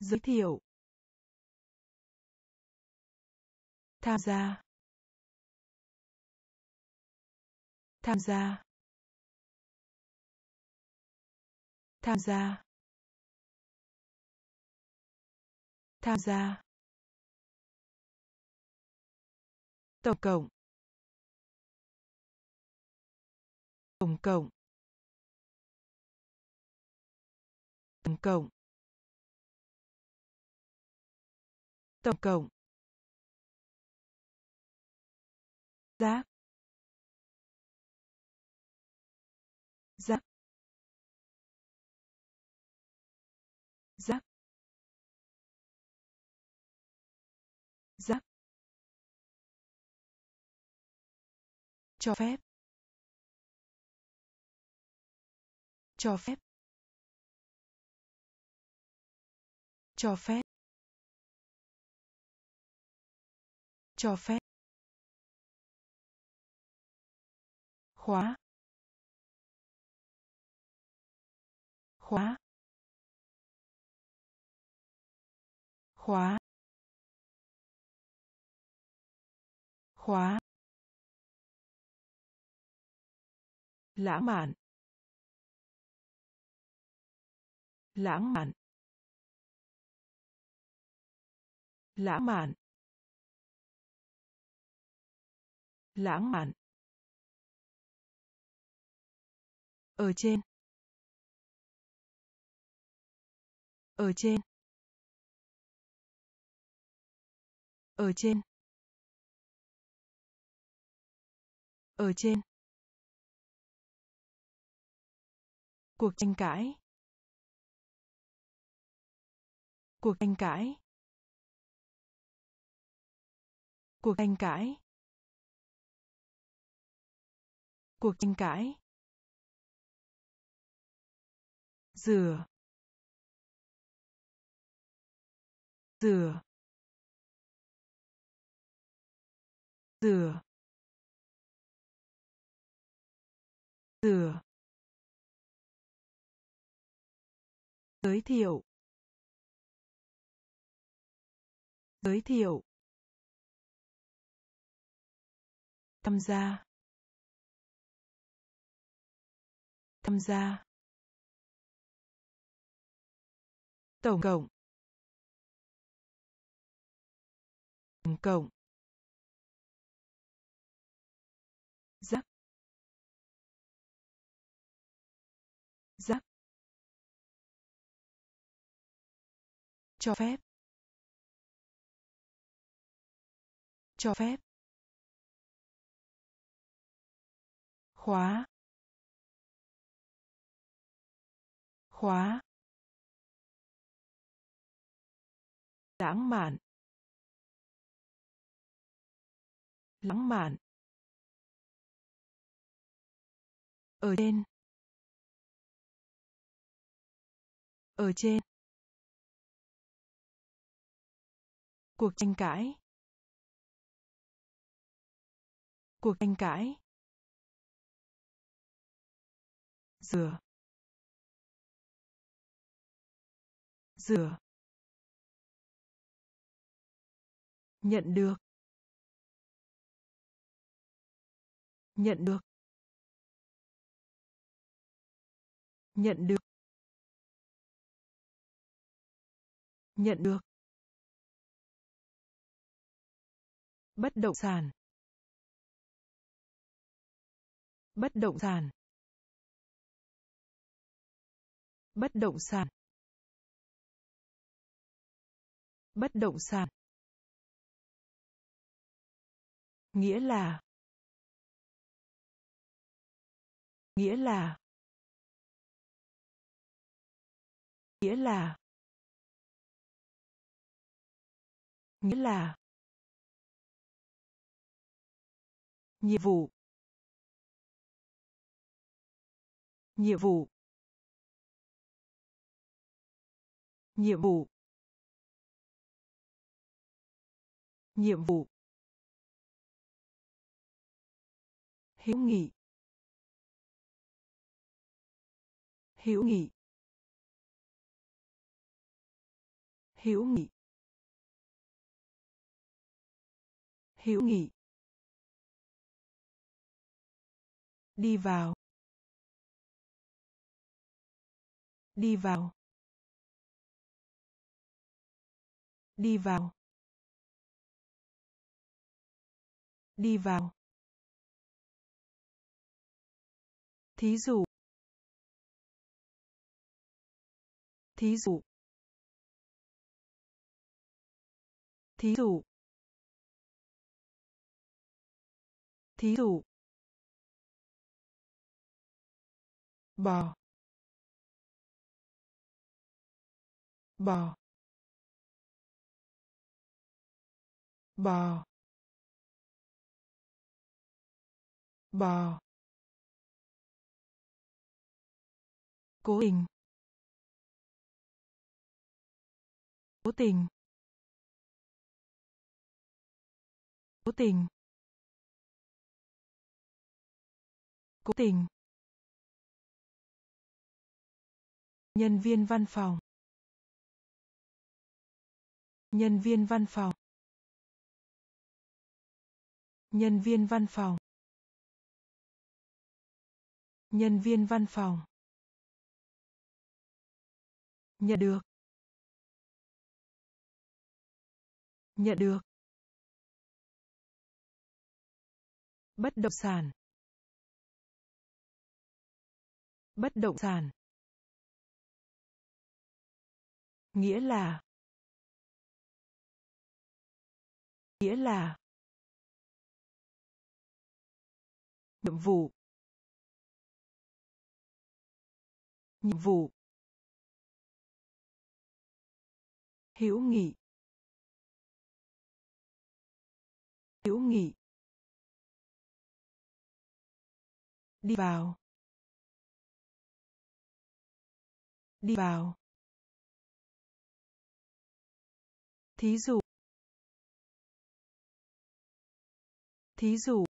Giới thiệu. Tham gia. Tham gia. Tham gia. Tham gia. Tổng cộng. Tổng cộng. Tổng cộng. Tổng cộng. Giác giác giác giác cho phép. Cho phép. Cho phép. Cho phép. Khóa. Khóa. Khóa. Khóa. Lãng mạn. Lãng mạn. Lãng mạn. Lãng mạn. Ở trên. Ở trên. Ở trên. Ở trên. Cuộc tranh cãi. Cuộc tranh cãi. Cuộc tranh cãi. Cuộc tranh cãi. Rửa. Rửa. Rửa. Rửa. Giới thiệu. Giới thiệu. Tham gia. Tham gia. Tổng cộng. Tổng cộng. Giáp giáp cho phép. Cho phép. Khóa. Khóa. Lãng mạn. Lãng mạn. Ở trên. Ở trên. Cuộc tranh cãi. Cuộc tranh cãi. Rửa. Rửa. Nhận được. Nhận được. Nhận được. Nhận được. Bất động sản. Bất động sản. Bất động sản. Bất động sản. Nghĩa là. Nghĩa là. Nghĩa là. Nghĩa là. Nhiệm vụ. Nhiệm vụ. Nhiệm vụ. Nhiệm vụ. Hữu nghị. Hữu nghị. Hữu nghị. Hữu nghị. Đi vào. Đi vào. Đi vào. Đi vào. Thí dụ. Thí dụ. Thí dụ. Thí dụ. Bò. Bò. Bò. Bò. Cố tình. Cố tình. Cố tình. Cố tình. Nhân viên văn phòng. Nhân viên văn phòng. Nhân viên văn phòng. Nhân viên văn phòng nhận được. Nhận được. Bất động sản. Bất động sản. Nghĩa là. Nghĩa là. Nhiệm vụ. Nhiệm vụ. Hữu nghị. Hữu nghị. Đi vào. Đi vào. Thí dụ. Thí dụ.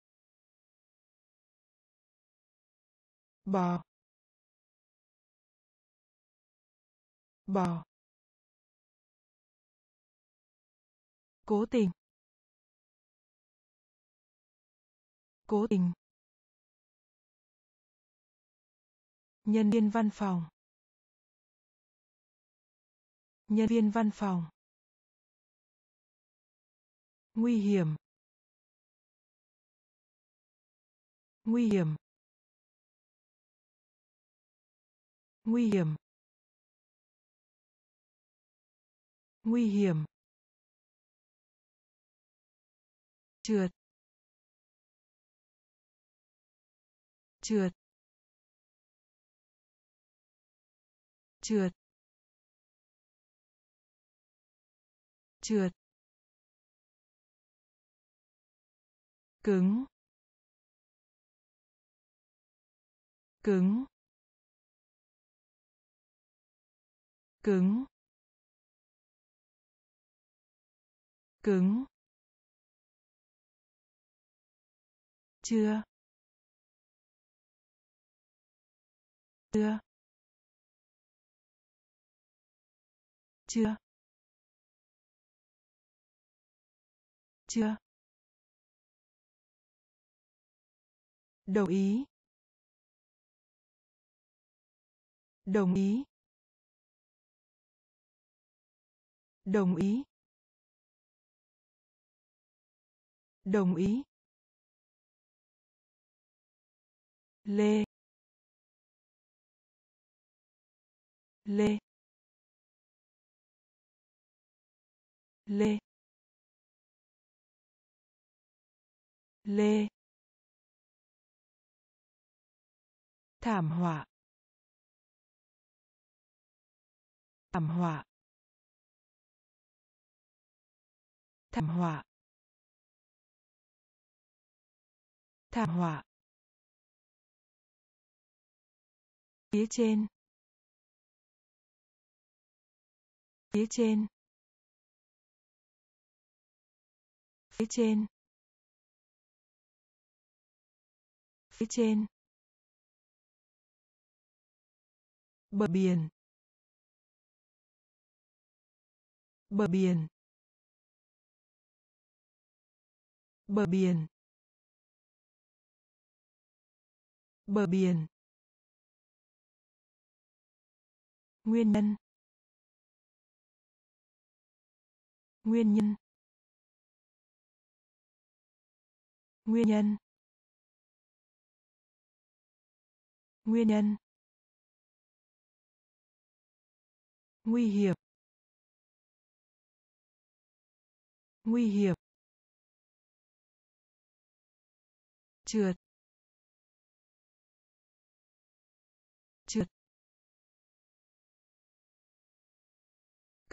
Bò. Bò. Cố tình. Cố tình. Nhân viên văn phòng. Nhân viên văn phòng. Nguy hiểm. Nguy hiểm. Nguy hiểm. Nguy hiểm. Trượt. Trượt. Trượt. Trượt. Cứng. Cứng. Cứng. Cứng. Chưa. Chưa. Chưa. Chưa. Đồng ý. Đồng ý. Đồng ý. Đồng ý. Lê. Lê. Lê. Lê. Thảm họa. Thảm họa. Thảm họa. Thảm họa. Phía trên. Phía trên. Phía trên. Phía trên. Bờ biển. Bờ biển. Bờ biển. Bờ biển. Nguyên nhân. Nguyên nhân. Nguyên nhân. Nguyên nhân. Nguy hiểm. Nguy hiểm. Trượt.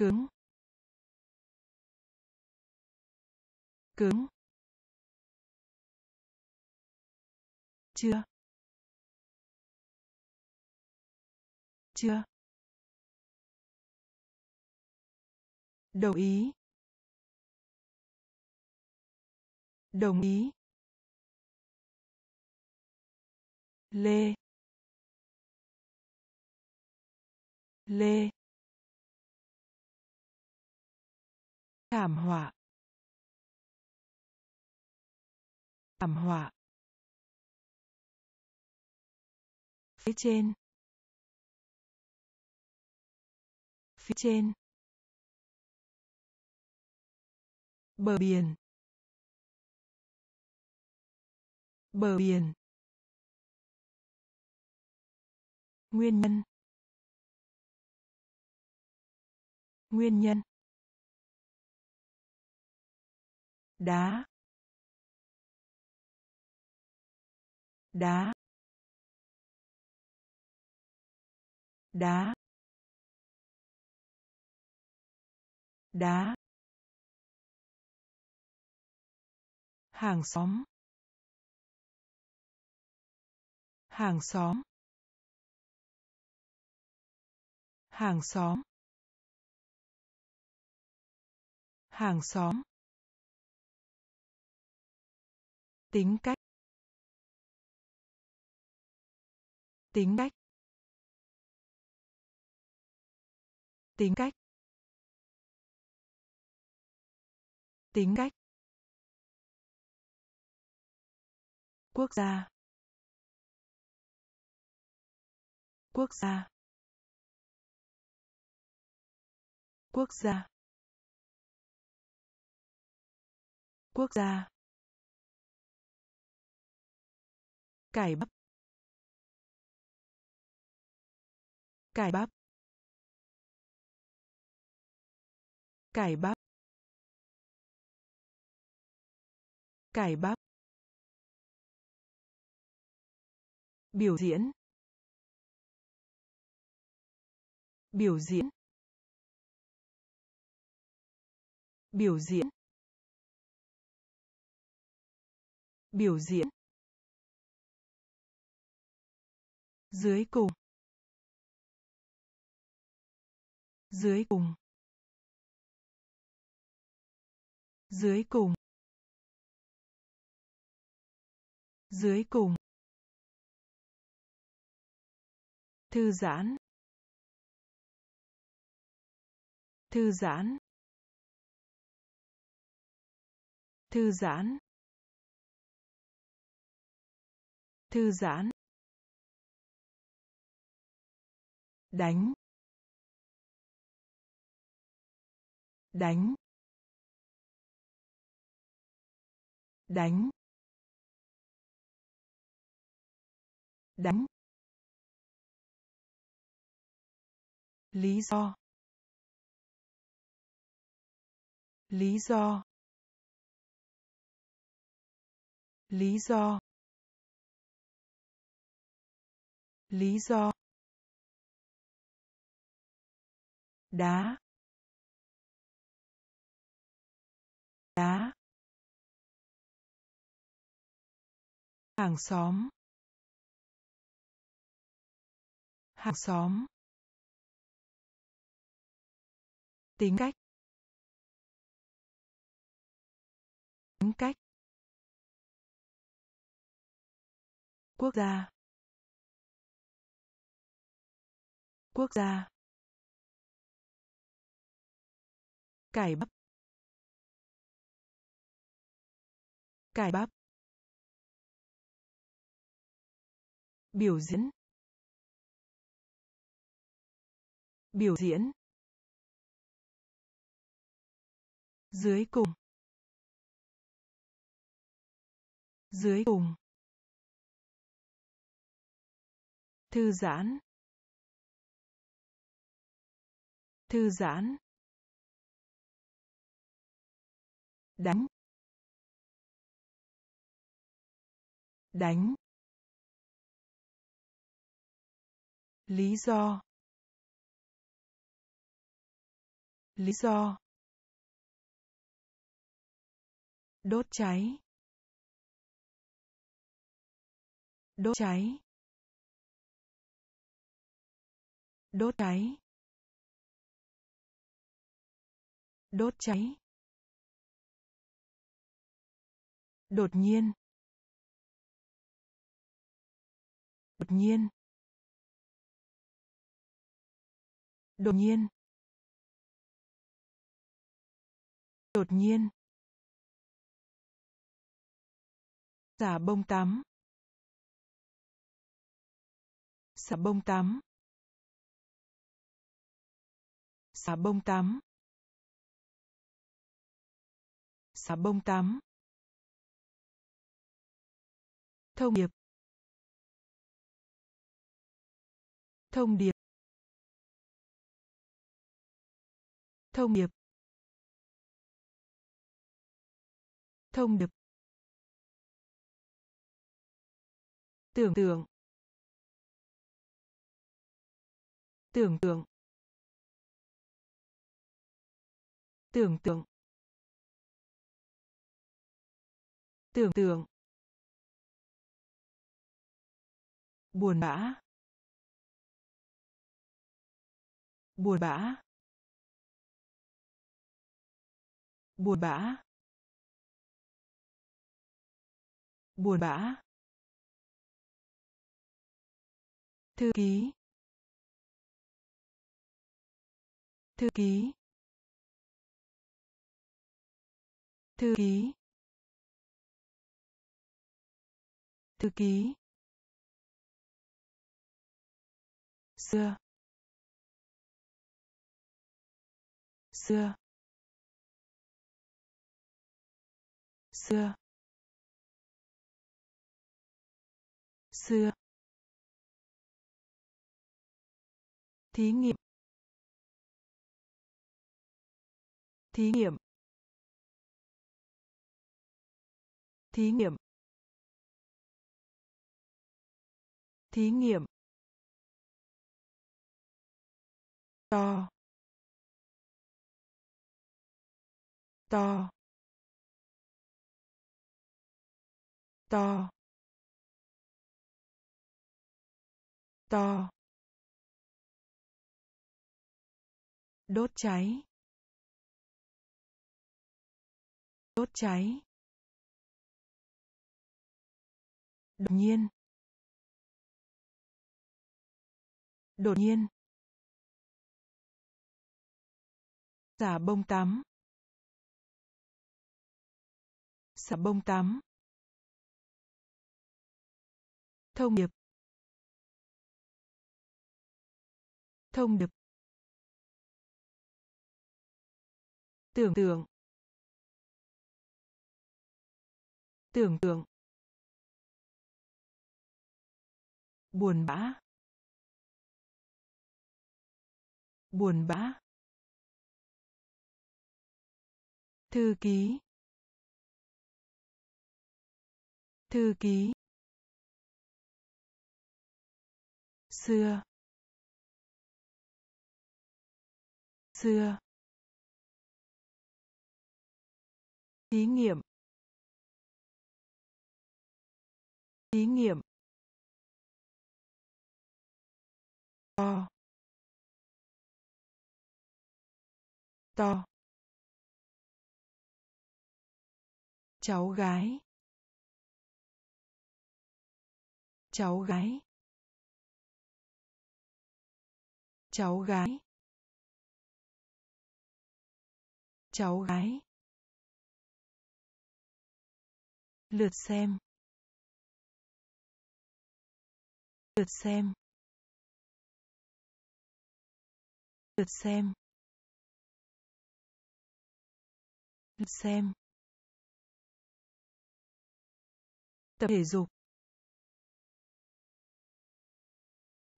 Cứng. Cứng. Chưa. Chưa. Đồng ý. Đồng ý. Lê. Lê. Thảm họa. Thảm họa. Phía trên. Phía trên. Bờ biển. Bờ biển. Nguyên nhân. Nguyên nhân. Đá. Đá. Đá. Đá. Hàng xóm. Hàng xóm. Hàng xóm. Hàng xóm. Tính cách. Tính cách. Tính cách. Tính cách. Quốc gia. Quốc gia. Quốc gia. Quốc gia. Cải bắp. Cải bắp. Cải bắp. Cải bắp. Biểu diễn. Biểu diễn. Biểu diễn. Biểu diễn. Dưới cùng. Dưới cùng. Dưới cùng. Dưới cùng. Thư giãn. Thư giãn. Thư giãn. Thư giãn. Đánh. Đánh. Đánh. Đánh. Lý do. Lý do. Lý do. Lý do. Đá. Đá. Hàng xóm. Hàng xóm. Tính cách. Tính cách. Quốc gia. Quốc gia. Cải bắp. Cải bắp. Biểu diễn. Biểu diễn. Dưới cùng. Dưới cùng. Thư giãn. Thư giãn. Đánh. Đánh. Lý do. Lý do. Đốt cháy. Đốt cháy. Đốt cháy. Đốt cháy. Đột nhiên. Đột nhiên. Đột nhiên. Đột nhiên. Xả bông tắm. Xả bông tắm. Xả bông tắm. Xả bông tắm. Thông điệp. Thông điệp. Thông điệp. Thông điệp. Tưởng tượng. Tưởng tượng. Tưởng tượng. Tưởng tượng. Buồn bã. Buồn bã. Buồn bã. Buồn bã. Thư ký. Thư ký. Thư ký. Thư ký. Xưa. Xưa. Xưa. Xưa. Thí nghiệm. Thí nghiệm. Thí nghiệm. Thí nghiệm. To to to to. Đốt cháy. Đốt cháy. Đột nhiên. Đột nhiên. Xà bông tắm xà bông tắm thông điệp. Thông điệp. Tưởng tượng. Tưởng tượng. Buồn bã. Buồn bã. Thư ký. Thư ký. Xưa. Xưa. Thí nghiệm. Thí nghiệm. To. To. Cháu gái. Cháu gái. Cháu gái. Cháu gái. Lượt xem. Lượt xem. Lượt xem. Lượt xem. Tập thể dục.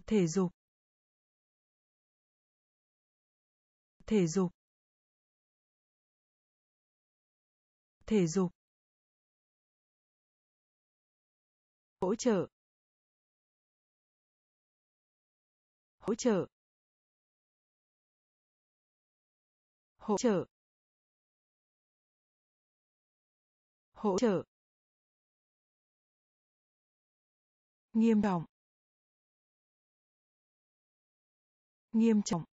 Thể dục. Thể dục. Thể dục. Hỗ trợ. Hỗ trợ. Hỗ trợ. Hỗ trợ. Nghiêm trọng. Nghiêm trọng.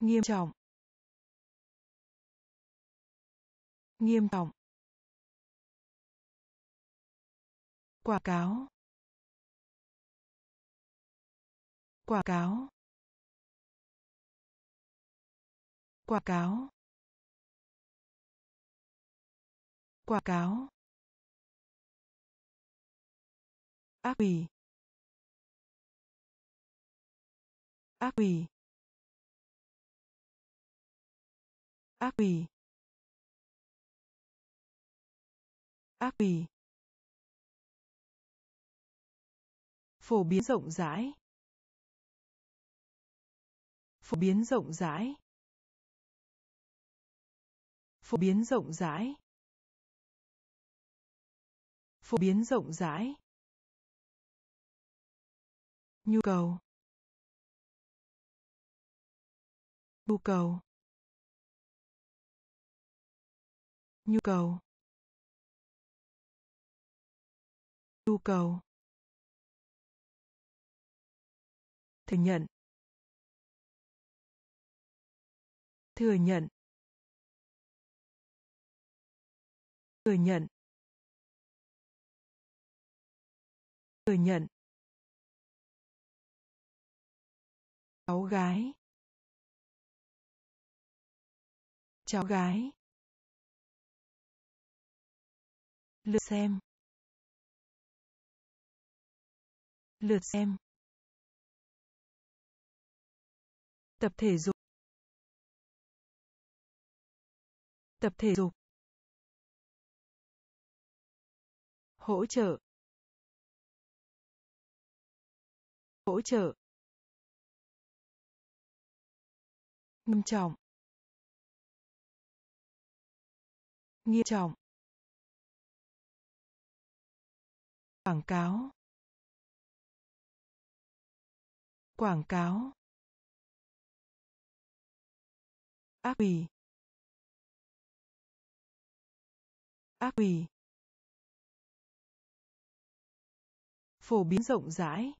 Nghiêm trọng. Nghiêm trọng. Quảng cáo. Quảng cáo. Quảng cáo. Quảng cáo. Ác quỷ. Ác quỷ. Ác quỷ. Ác quỷ. Phổ biến rộng rãi. Phổ biến rộng rãi. Phổ biến rộng rãi. Phổ biến rộng rãi nhu cầu. Nhu cầu. Nhu cầu. Nhu cầu. Thừa nhận. Thừa nhận. Thừa nhận. Thừa nhận. Cháu gái. Cháu gái. Lượt xem. Lượt xem. Tập thể dục. Tập thể dục. Hỗ trợ. Hỗ trợ. Nghiêm trọng. Nghiêm trọng. Quảng cáo. Quảng cáo. Ác quỷ. Ác quỷ. Phổ biến rộng rãi.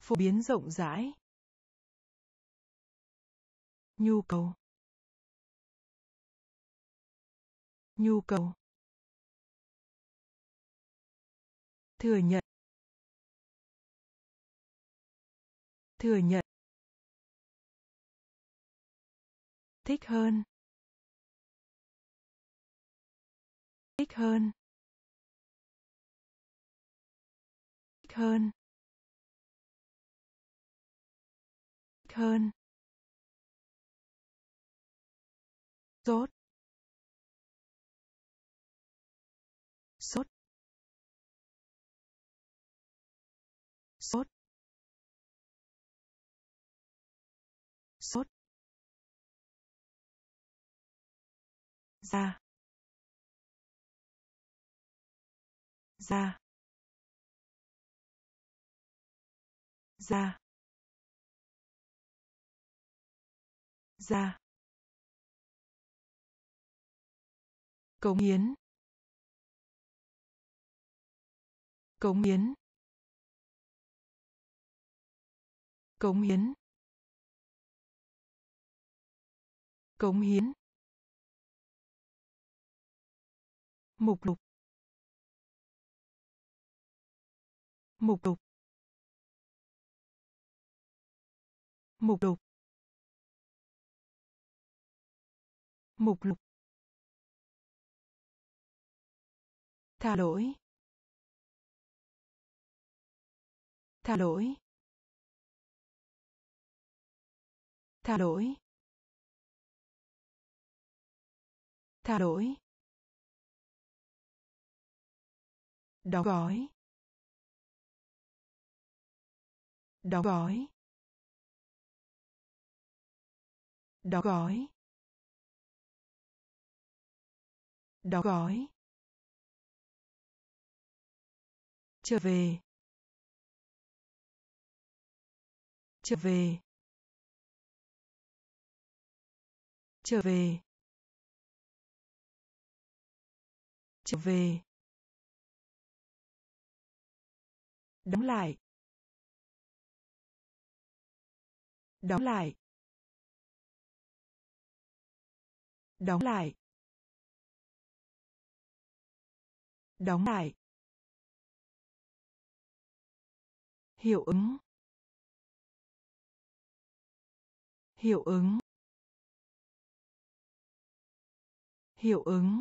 Phổ biến rộng rãi nhu cầu. Nhu cầu. Thừa nhận. Thừa nhận. Thích hơn. Thích hơn. Thích hơn. Thích hơn. Sốt. Sốt. Sốt. Sốt. Ra ra ra ra cống hiến. Cống hiến. Cống hiến. Cống hiến. Mục lục. Mục lục. Mục lục. Mục lục. Tha lỗi. Tha lỗi. Tha lỗi. Tha lỗi. Đóng gói. Đóng gói. Đóng gói. Đóng gói. Trở về. Trở về. Trở về. Trở về. Đóng lại. Đóng lại. Đóng lại. Đóng lại. Hiệu ứng. Hiệu ứng. Hiệu ứng.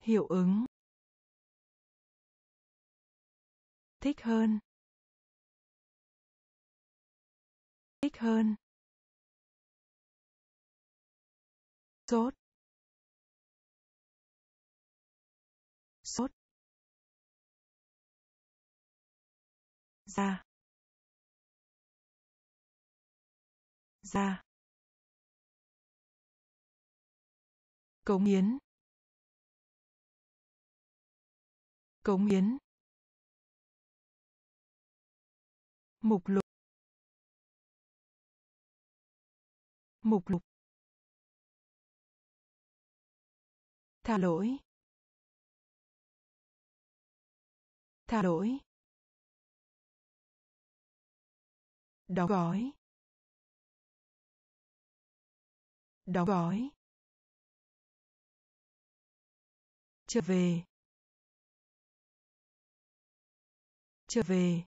Hiệu ứng. Thích hơn. Thích hơn. Sốt. Ra. Ra. Cống hiến. Cống hiến. Mục lục. Mục lục. Tha lỗi. Tha lỗi. Đóng gói. Đóng gói. Trở về. Trở về.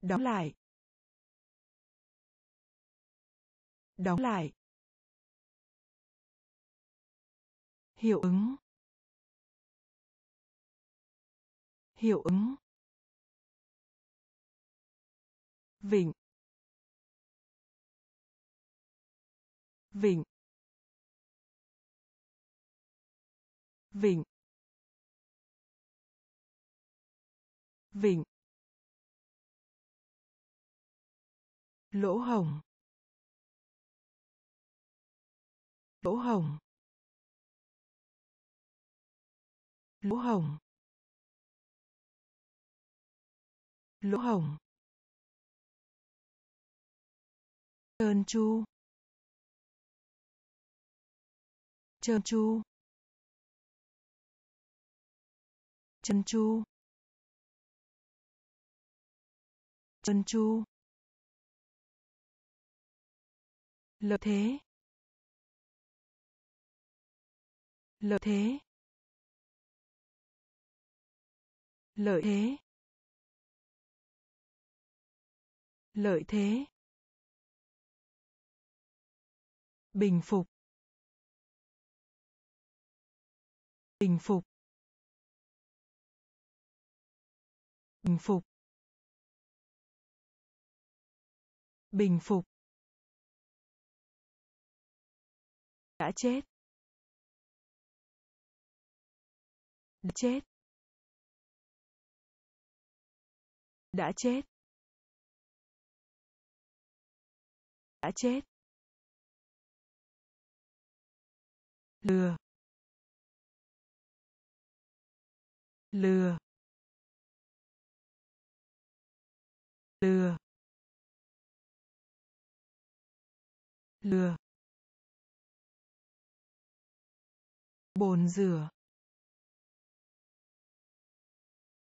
Đóng lại. Đóng lại. Hiệu ứng. Hiệu ứng. Vịnh. Vịnh. Vịnh. Vịnh. Lỗ hồng, lỗ hồng, lỗ hồng, lỗ hồng. Trơn chu, trơn chu, trơn chu, trơn chu, lợi thế. Lợi thế. Lợi thế. Lợi thế. Bình phục. Bình phục. Bình phục. Bình phục. Đã chết. Đã chết. Đã chết. Đã chết. Lừa. Lừa. Lừa. Lừa. Bồn rửa.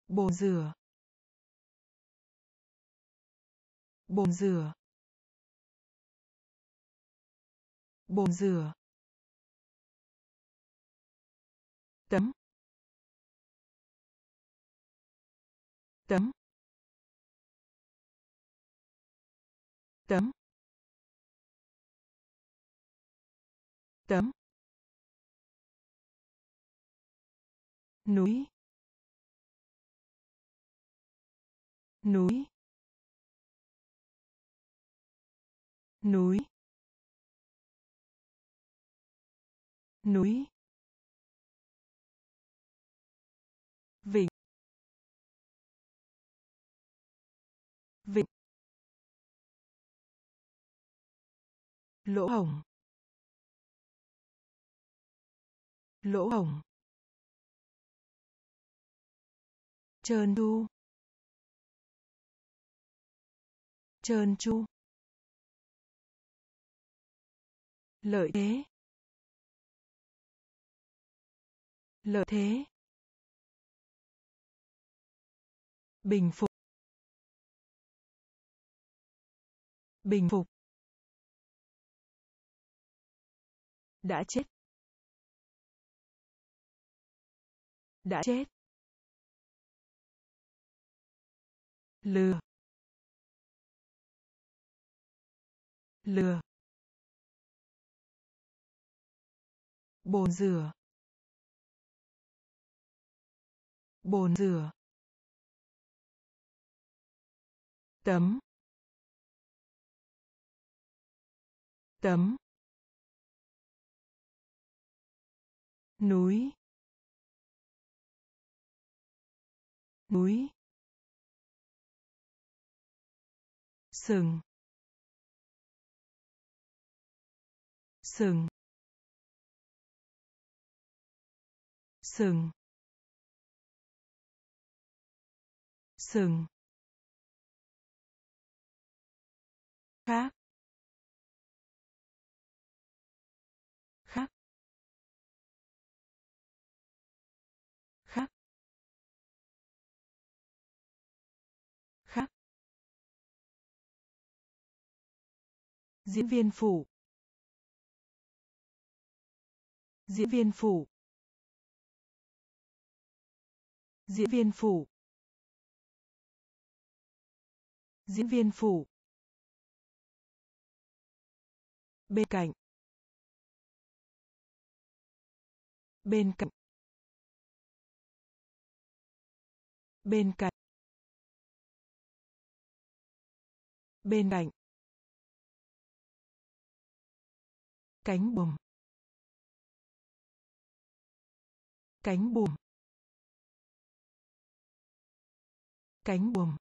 Bồn rửa. Bồn rửa. Bồn rửa. Tấm. Tấm. Tấm. Tấm. Núi. Núi. Núi. Núi. Vịnh. Lỗ hổng. Lỗ hổng. Trơn tru. Trơn tru. Lợi thế. Lợi thế. Bình phục. Bình phục. Đã chết. Đã chết. Lừa. Lừa. Bồn rửa. Bồn rửa. Tấm. Tấm. Núi. Núi. Sừng. Sừng. Sừng. Sừng. Khác. Diễn viên phụ diễn viên phụ diễn viên phụ diễn viên phụ bên cạnh. Bên cạnh. Bên cạnh. Bên cạnh. Cánh bùm cánh bùm cánh buồm.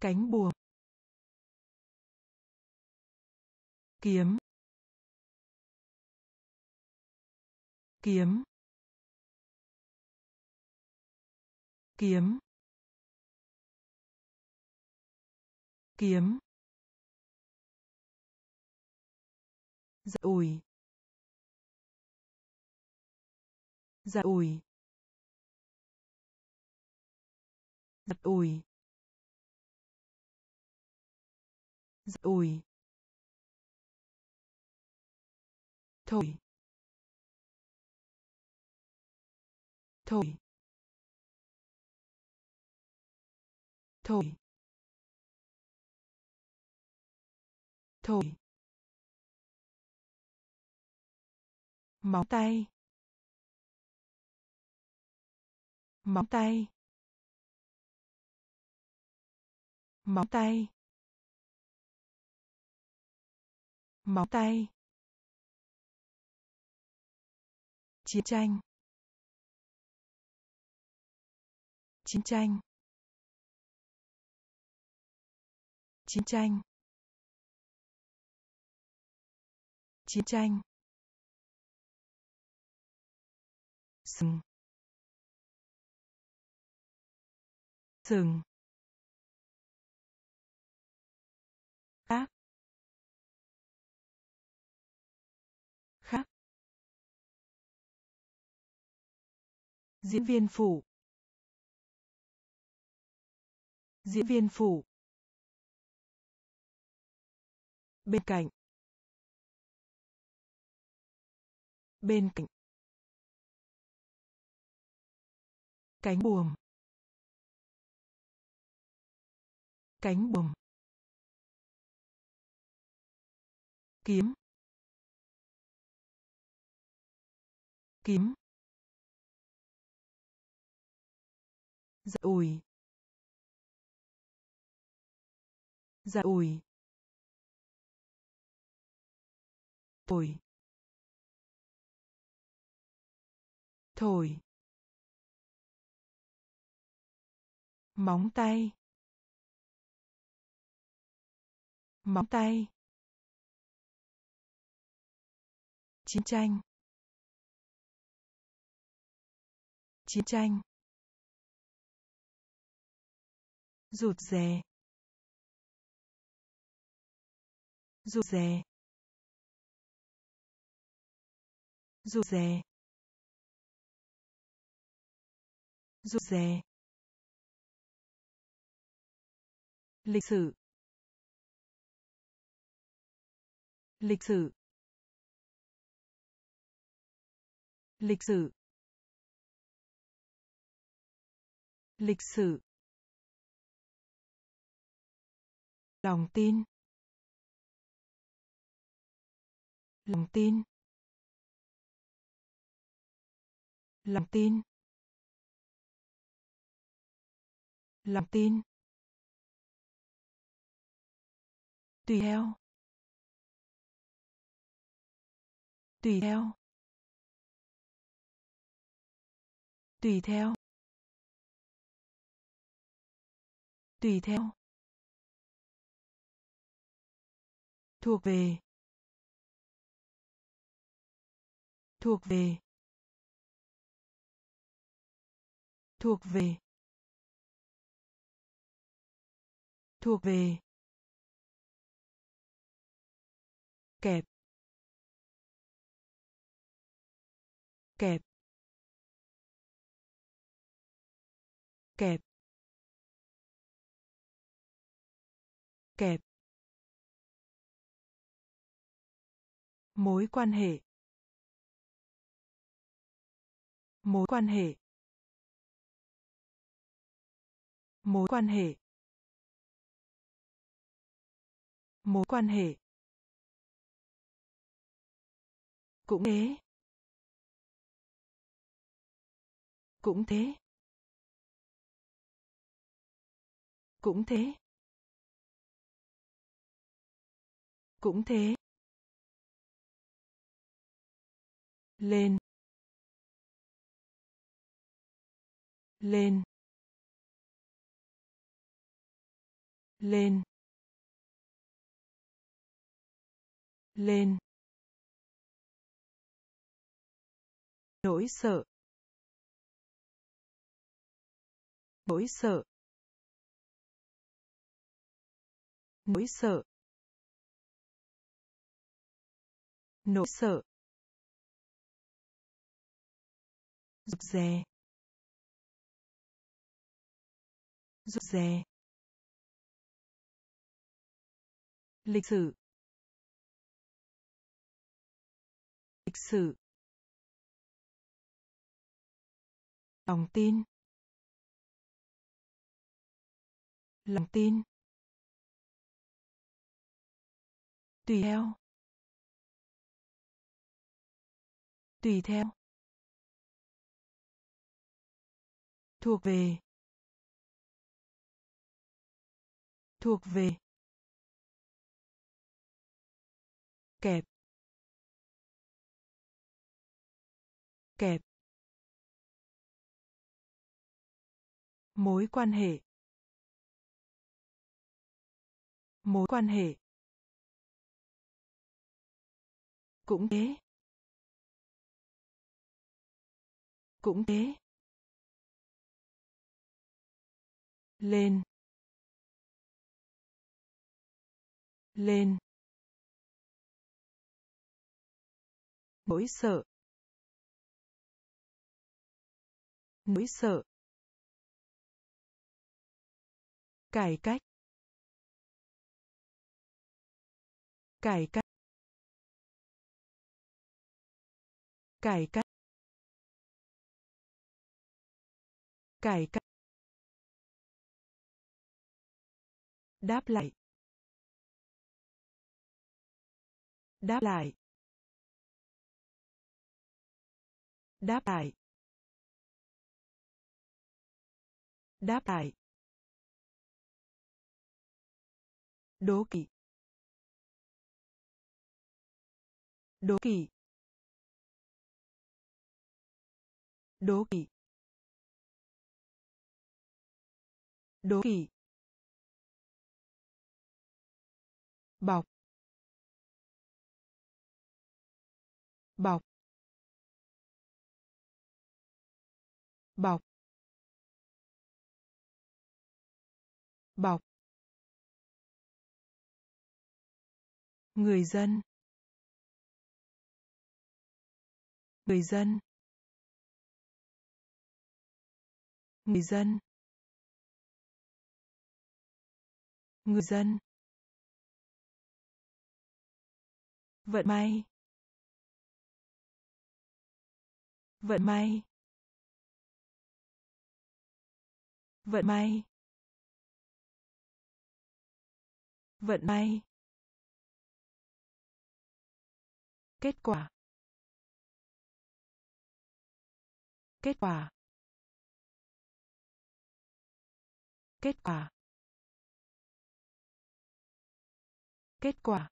Cánh buồm. Kiếm. Kiếm. Kiếm. Kiếm. Dạ ủi. Dạ ủi. Dạ ủi. Dạ ủi. Thổi thổi thổi thổi móng tay. Móng tay. Móng tay. Móng tay. Chiến tranh. Chiến tranh. Chiến tranh. Chiến tranh. Sừng. Sừng. Khác. Khác. Diễn viên phụ. Diễn viên phụ. Bên cạnh. Bên cạnh. Cánh buồm. Cánh buồm. Kiếm. Kiếm. Giật ủi giật ủi thổi. Thổi. Móng tay. Móng tay. Chiến tranh. Chiến tranh. Rụt rè. Rụt rè. Rụt rè. Rụt rè. Lịch sử. Lịch sử. Lịch sử. Lịch sử. Lòng tin. Lòng tin. Lòng tin. Lòng tin. Tùy theo. Tùy theo. Tùy theo. Tùy theo. Thuộc về. Thuộc về. Thuộc về. Thuộc về. Kẹp. Kẹp. Kẹp. Kẹp. Mối quan hệ. Mối quan hệ. Mối quan hệ. Mối quan hệ. Cũng thế. Cũng thế. Cũng thế. Cũng thế. Lên. Lên. Lên. Lên. Nỗi sợ. Nỗi sợ. Nỗi sợ. Nỗi sợ. Rụt rè. Rụt rè. Lịch sử. Lịch sử. Lòng tin. Lòng tin. Tùy theo. Tùy theo. Thuộc về. Thuộc về. Kẹp. Kẹp. Mối quan hệ. Mối quan hệ. Cũng thế. Cũng thế. Lên. Lên. Nỗi sợ. Nỗi sợ. Cải cách. Cải cách. Cải cách. Cải cách. Đáp lại. Đáp lại. Đáp lại. Đáp lại. Đố kỵ. Đố kỵ. Đố kỵ. Đố kỵ. Bọc. Bọc. Bọc. Bọc. Người dân. Người dân. Người dân. Người dân. Vận may. Vận may. Vận may. Vận may. Kết quả. Kết quả. Kết quả. Kết quả.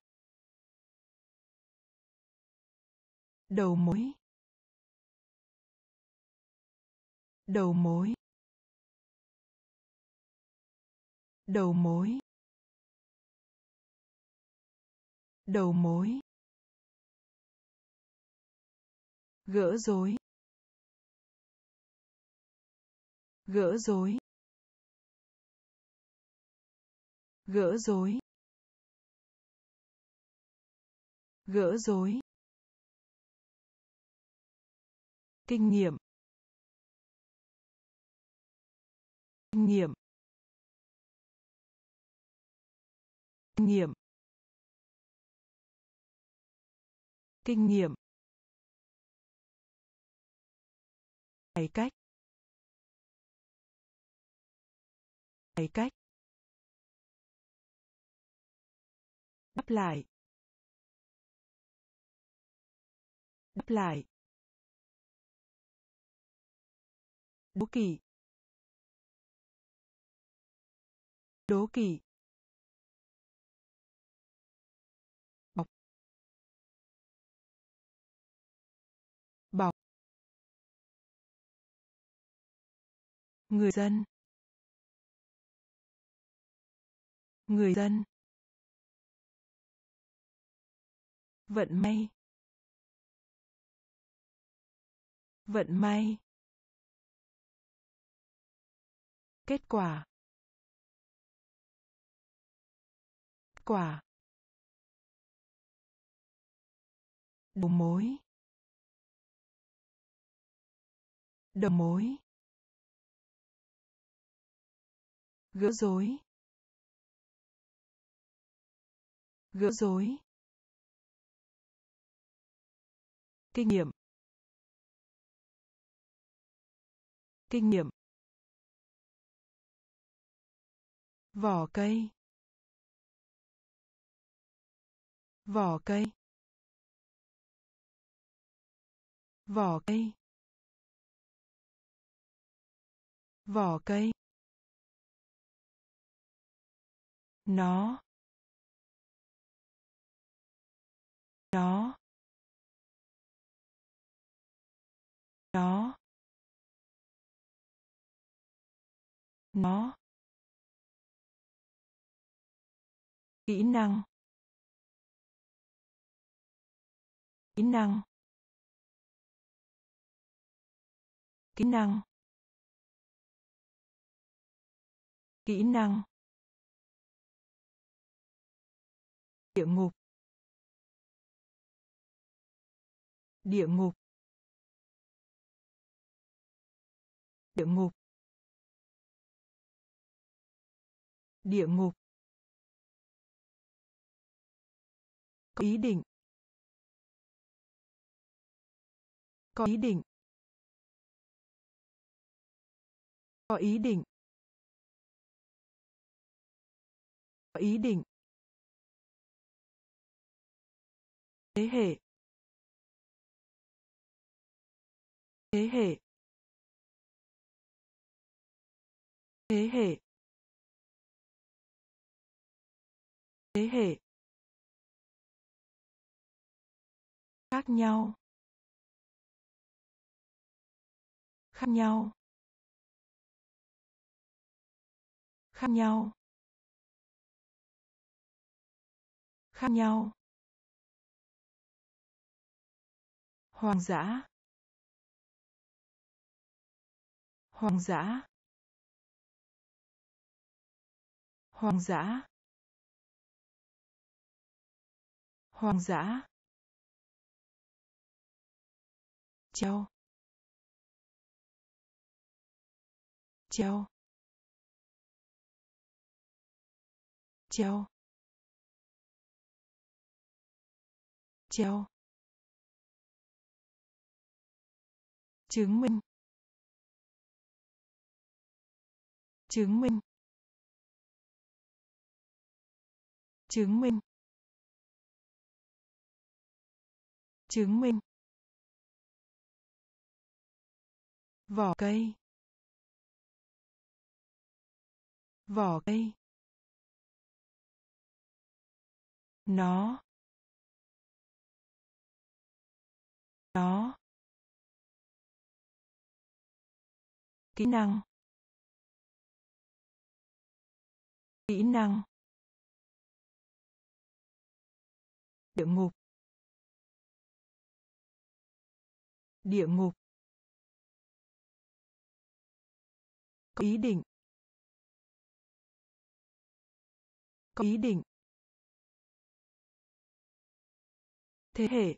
Đầu mối. Đầu mối. Đầu mối. Đầu mối. Gỡ rối. Gỡ rối. Gỡ rối. Gỡ rối. Kinh nghiệm. Kinh nghiệm. Kinh nghiệm. Kinh nghiệm. Cải cách. Cải cách. Đáp lại. Đáp lại. Đố kỵ. Đố kỵ. Người dân. Người dân. Vận may. Vận may. Kết quả. Quả. Đầu mối. Đầu mối. Gỡ rối. Gỡ rối. Kinh nghiệm. Kinh nghiệm. Vỏ cây. Vỏ cây. Vỏ cây. Vỏ cây. Nó. Nó. Nó. Nó. Kỹ năng. Kỹ năng. Kỹ năng. Kỹ năng. Địa ngục. Địa ngục. Địa ngục. Địa ngục. Có ý định. Có ý định. Có ý định. Có ý định. Thế hệ. Thế hệ. Thế hệ. Thế hệ. Khác nhau. Khác nhau. Khác nhau. Khác nhau. Hoang dã. Hoang dã. Hoang dã. Hoang dã. Treo treo treo treo chứng minh. Chứng minh. Chứng minh. Chứng minh. Vỏ cây. Vỏ cây. Nó. Nó. Kỹ năng. Kỹ năng. Địa ngục. Địa ngục. Có ý định. Có ý định. Thế hệ.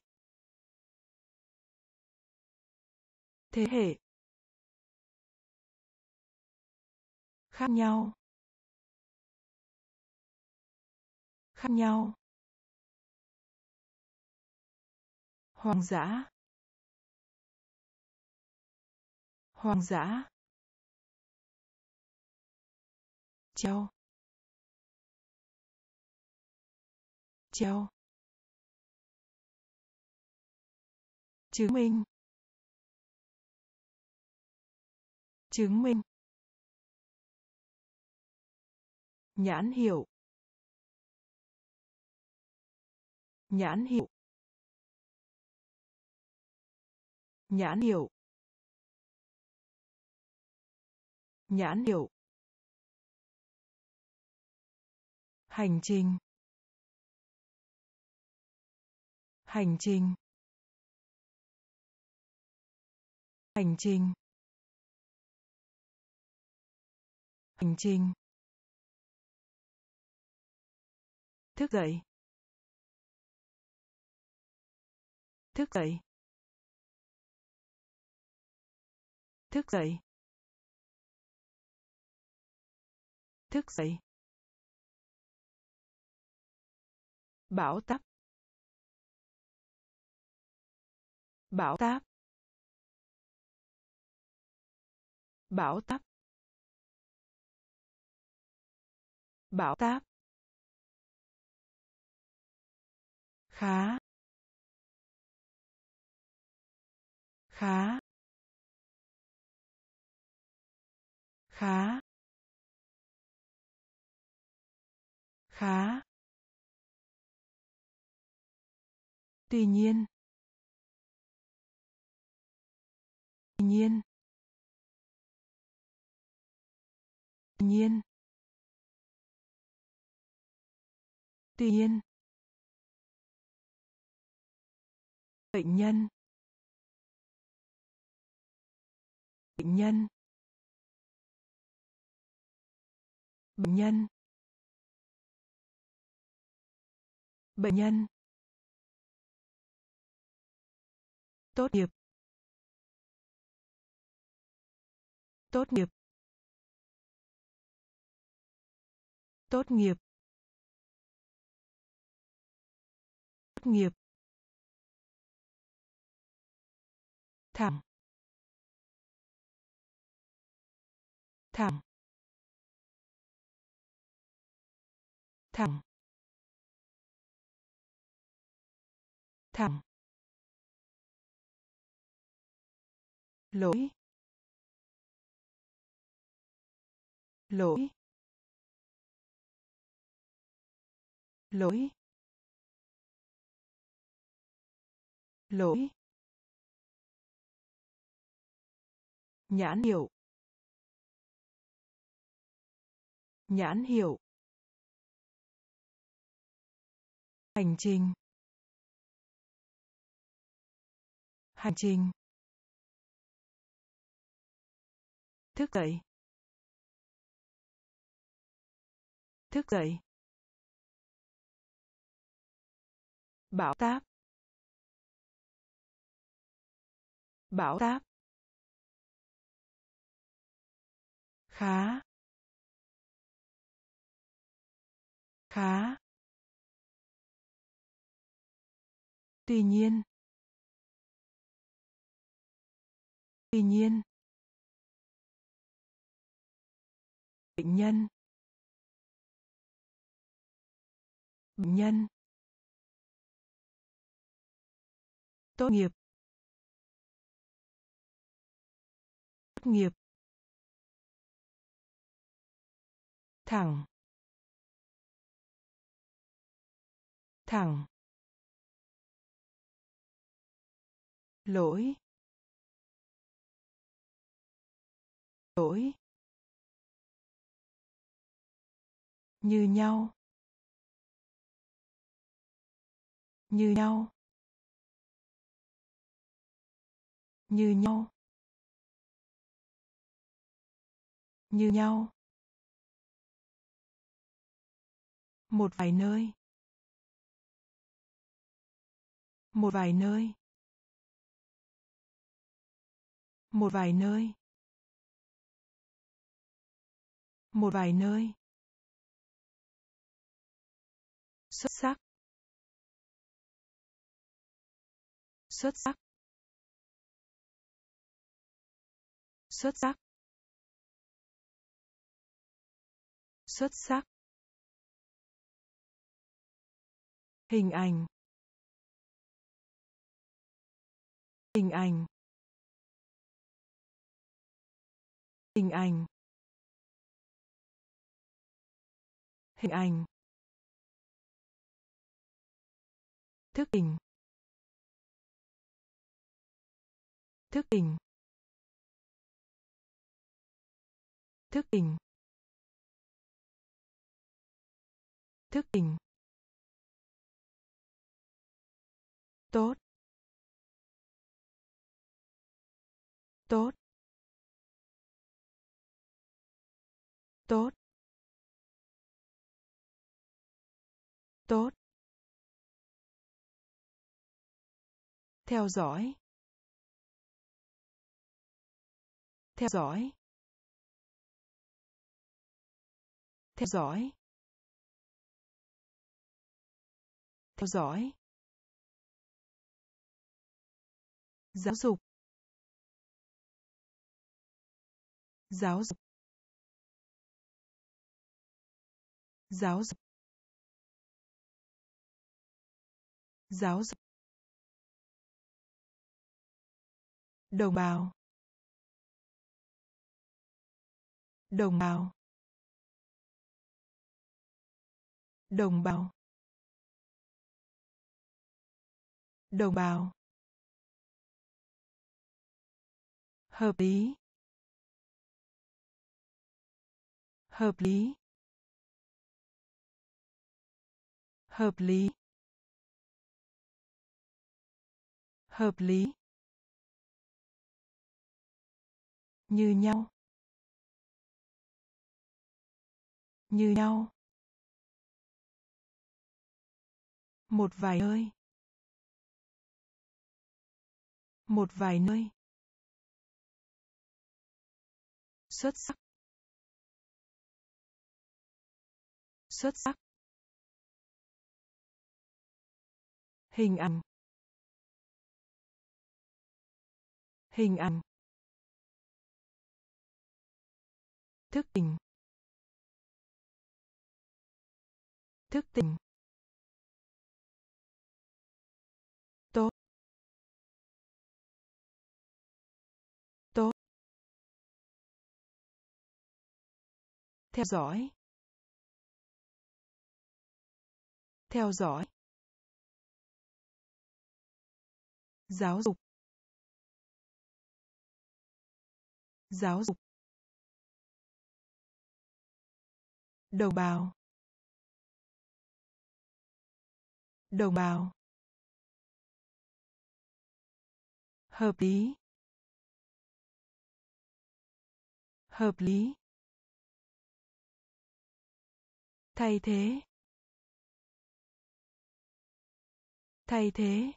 Thế hệ. Khác nhau. Khác nhau. Hoàng dã. Hoàng dã. Treo treo chứng minh. Chứng minh. Nhãn hiệu. Nhãn hiệu. Nhãn hiệu. Nhãn hiệu. Hành trình. Hành trình. Hành trình. Hành trình. Thức dậy. Thức dậy. Thức dậy. Thức dậy. Bão táp. Bão táp. Bão táp. Bão táp. Khá. Khá. Khá. Khá. Tuy nhiên. Tuy nhiên. Tuy nhiên. Tuy nhiên. Bệnh nhân. Bệnh nhân. Bệnh nhân. Bệnh nhân. Tốt nghiệp. Tốt nghiệp. Tốt nghiệp. Tốt nghiệp. Thẳng thẳng thẳng thẳng lỗi. Lỗi. Lỗi. Lỗi. Nhãn hiệu nhãn hiệu, hành trình hành trình, thức dậy thức dậy, bão táp bão táp khá. Khá. Tuy nhiên. Tuy nhiên. Bệnh nhân. Bệnh nhân. Tốt nghiệp. Tốt nghiệp. Thẳng. Thẳng. Lỗi. Lỗi. Như nhau. Như nhau. Như nhau. Như nhau. Một vài nơi. Một vài nơi. Một vài nơi. Một vài nơi. Xuất sắc. Xuất sắc. Xuất sắc. Xuất sắc. Hình ảnh. Hình ảnh. Hình ảnh. Hình ảnh. Thức tỉnh. Thức tỉnh. Thức tỉnh. Thức tỉnh. Tốt. Tốt. Tốt. Tốt. Theo dõi. Theo dõi. Theo dõi. Theo dõi. Giáo dục. Giáo dục. Giáo dục. Giáo dục. Đồng bào. Đồng bào. Đồng bào. Đồng bào. Hợp lý. Hợp lý. Hợp lý. Hợp lý. Như nhau. Như nhau. Một vài nơi. Một vài nơi. Xuất sắc. Xuất sắc. Hình ảnh. Hình ảnh. Thức tỉnh. Thức tỉnh. Theo dõi. Theo dõi. Giáo dục. Giáo dục. Đồng bào. Đồng bào. Hợp lý. Hợp lý. Thay thế. Thay thế.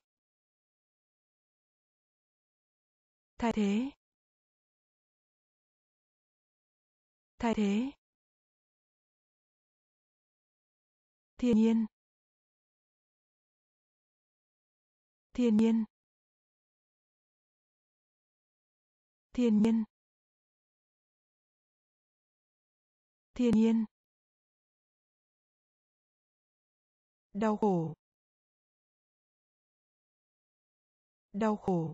Thay thế. Thay thế. Thiên nhiên. Thiên nhiên. Thiên nhiên. Thiên nhiên. Đau khổ đau khổ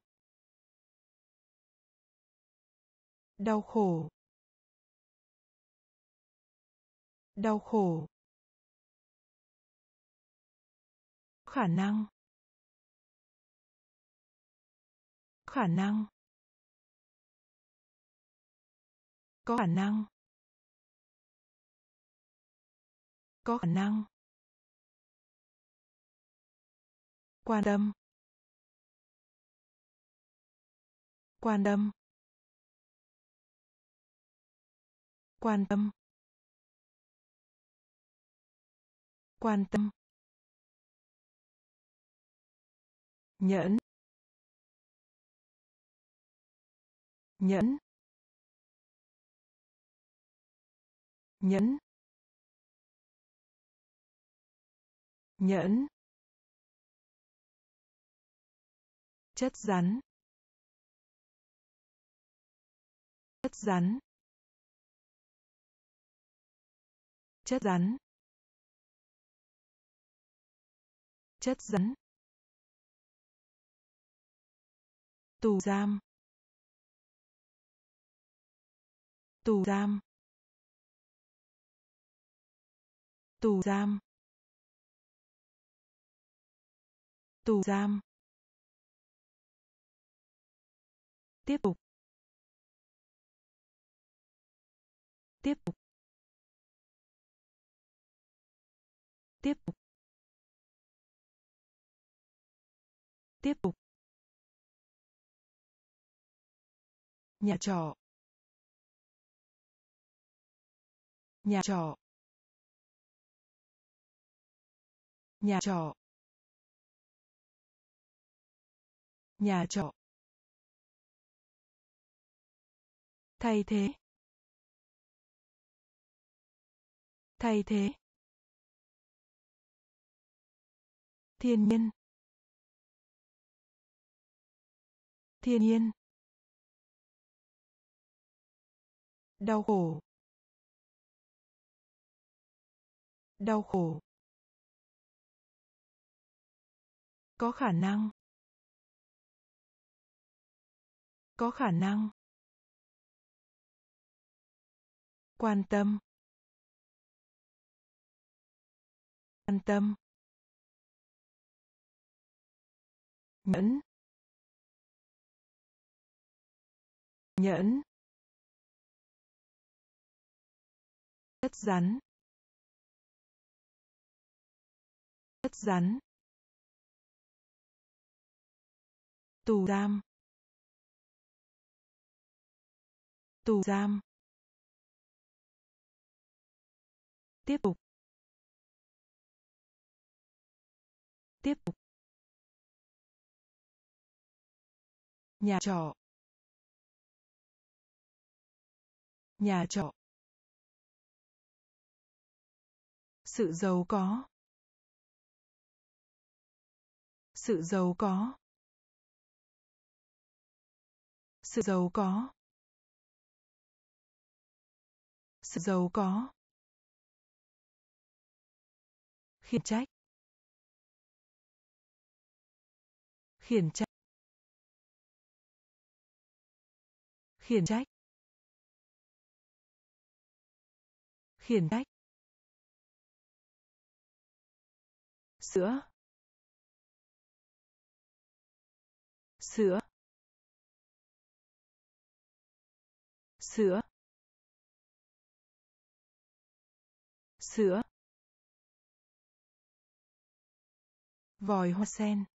đau khổ đau khổ. Khả năng khả năng, có khả năng, có khả năng. Quan tâm. Quan tâm. Quan tâm. Quan tâm. Nhẫn. Nhẫn. Nhẫn. Nhẫn. Chất rắn. Chất rắn. Chất rắn. Chất rắn. Tù giam. Tù giam. Tù giam. Tù giam. Tiếp tục. Tiếp tục. Tiếp tục. Tiếp tục. Nhà trọ. Nhà trọ. Nhà trọ. Nhà trọ. Thay thế. Thay thế. Thiên nhiên. Thiên nhiên. Đau khổ. Đau khổ. Có khả năng. Có khả năng. Quan tâm. Quan tâm. Nhẫn. Nhẫn. Chất rắn. Chất rắn. Tù giam. Tù giam. Tiếp tục. Tiếp tục. Nhà trọ. Nhà trọ. Sự giàu có. Sự giàu có. Sự giàu có. Sự giàu có. Khiển trách. Khiển trách. Khiển trách. Khiển trách. Sữa. Sữa. Sữa. Sữa. Vòi hoa sen.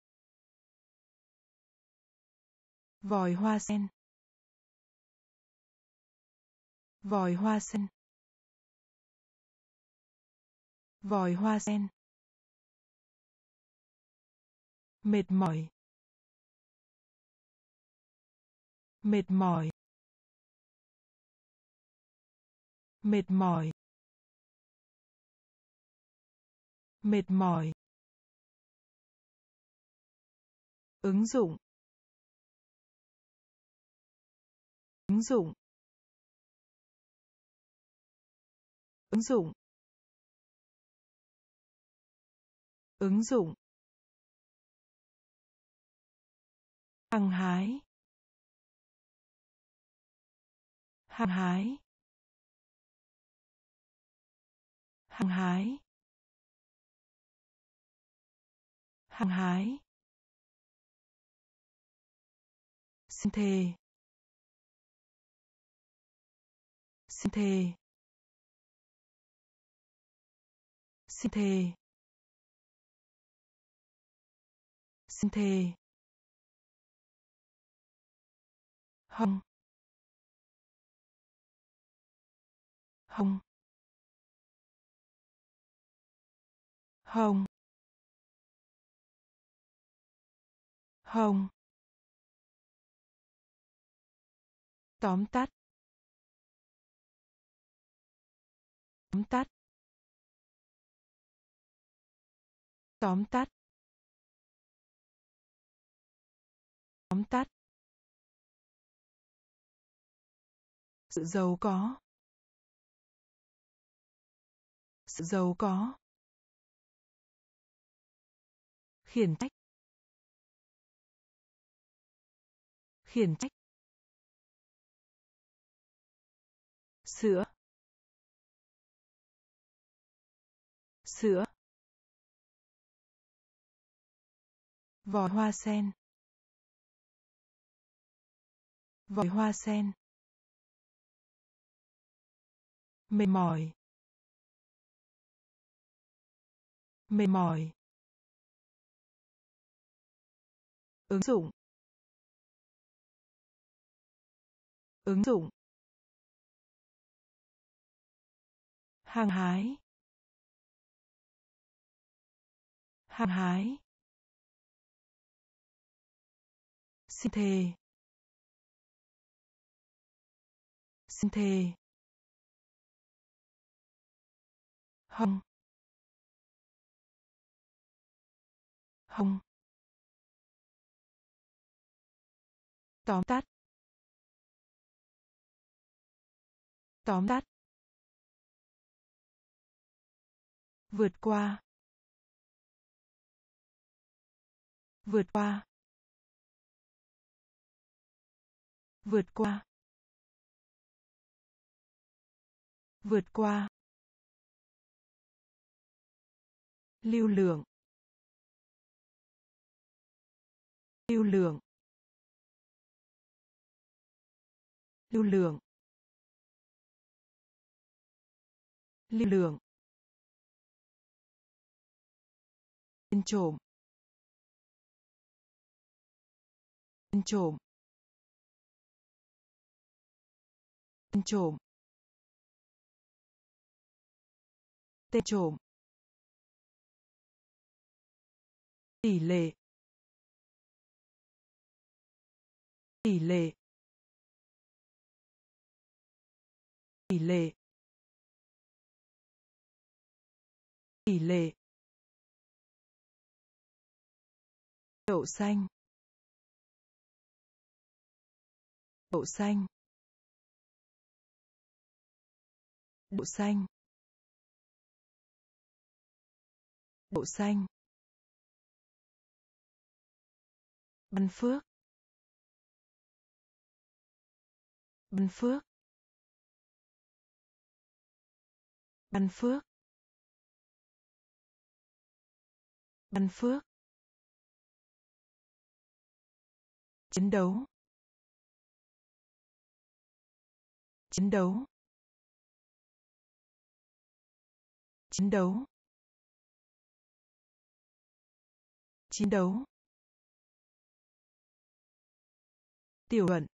Vòi hoa sen. Vòi hoa sen. Vòi hoa sen. Mệt mỏi. Mệt mỏi. Mệt mỏi. Mệt mỏi. Ứng dụng. Ứng dụng. Ứng dụng. Ứng dụng. Hăng hái. Hăng hái. Hăng hái. Hăng hái. Xin thề. Xin thề. Xin thề. Xin thề. Hồng. Hồng. Hồng. Hồng. Tóm tắt. Tóm tắt. Tóm tắt. Tóm tắt. Sự giàu có. Sự giàu có. Khiển trách. Khiển trách. Sữa. Sữa. Vòi hoa sen. Vòi hoa sen. Mệt mỏi. Mệt mỏi. Ứng dụng. Ứng dụng. Hàng hái hàng hái xin thề. Xin thề. Hồng. Hồng. Tóm tắt. Tóm tắt. Vượt qua. Vượt qua. Vượt qua. Vượt qua. Lưu lượng. Lưu lượng. Lưu lượng. Lưu lượng. Tên trộm. Tên trộm. Tên trộm. Tên trộm. Tỷ lệ. Tỷ lệ. Tỷ lệ. Tỷ lệ. Đậu xanh đậu xanh đậu xanh đậu xanh bình phước. bình phước. bình phước. bình phước. Chiến đấu. Chiến đấu. Chiến đấu. Chiến đấu. tiểu luận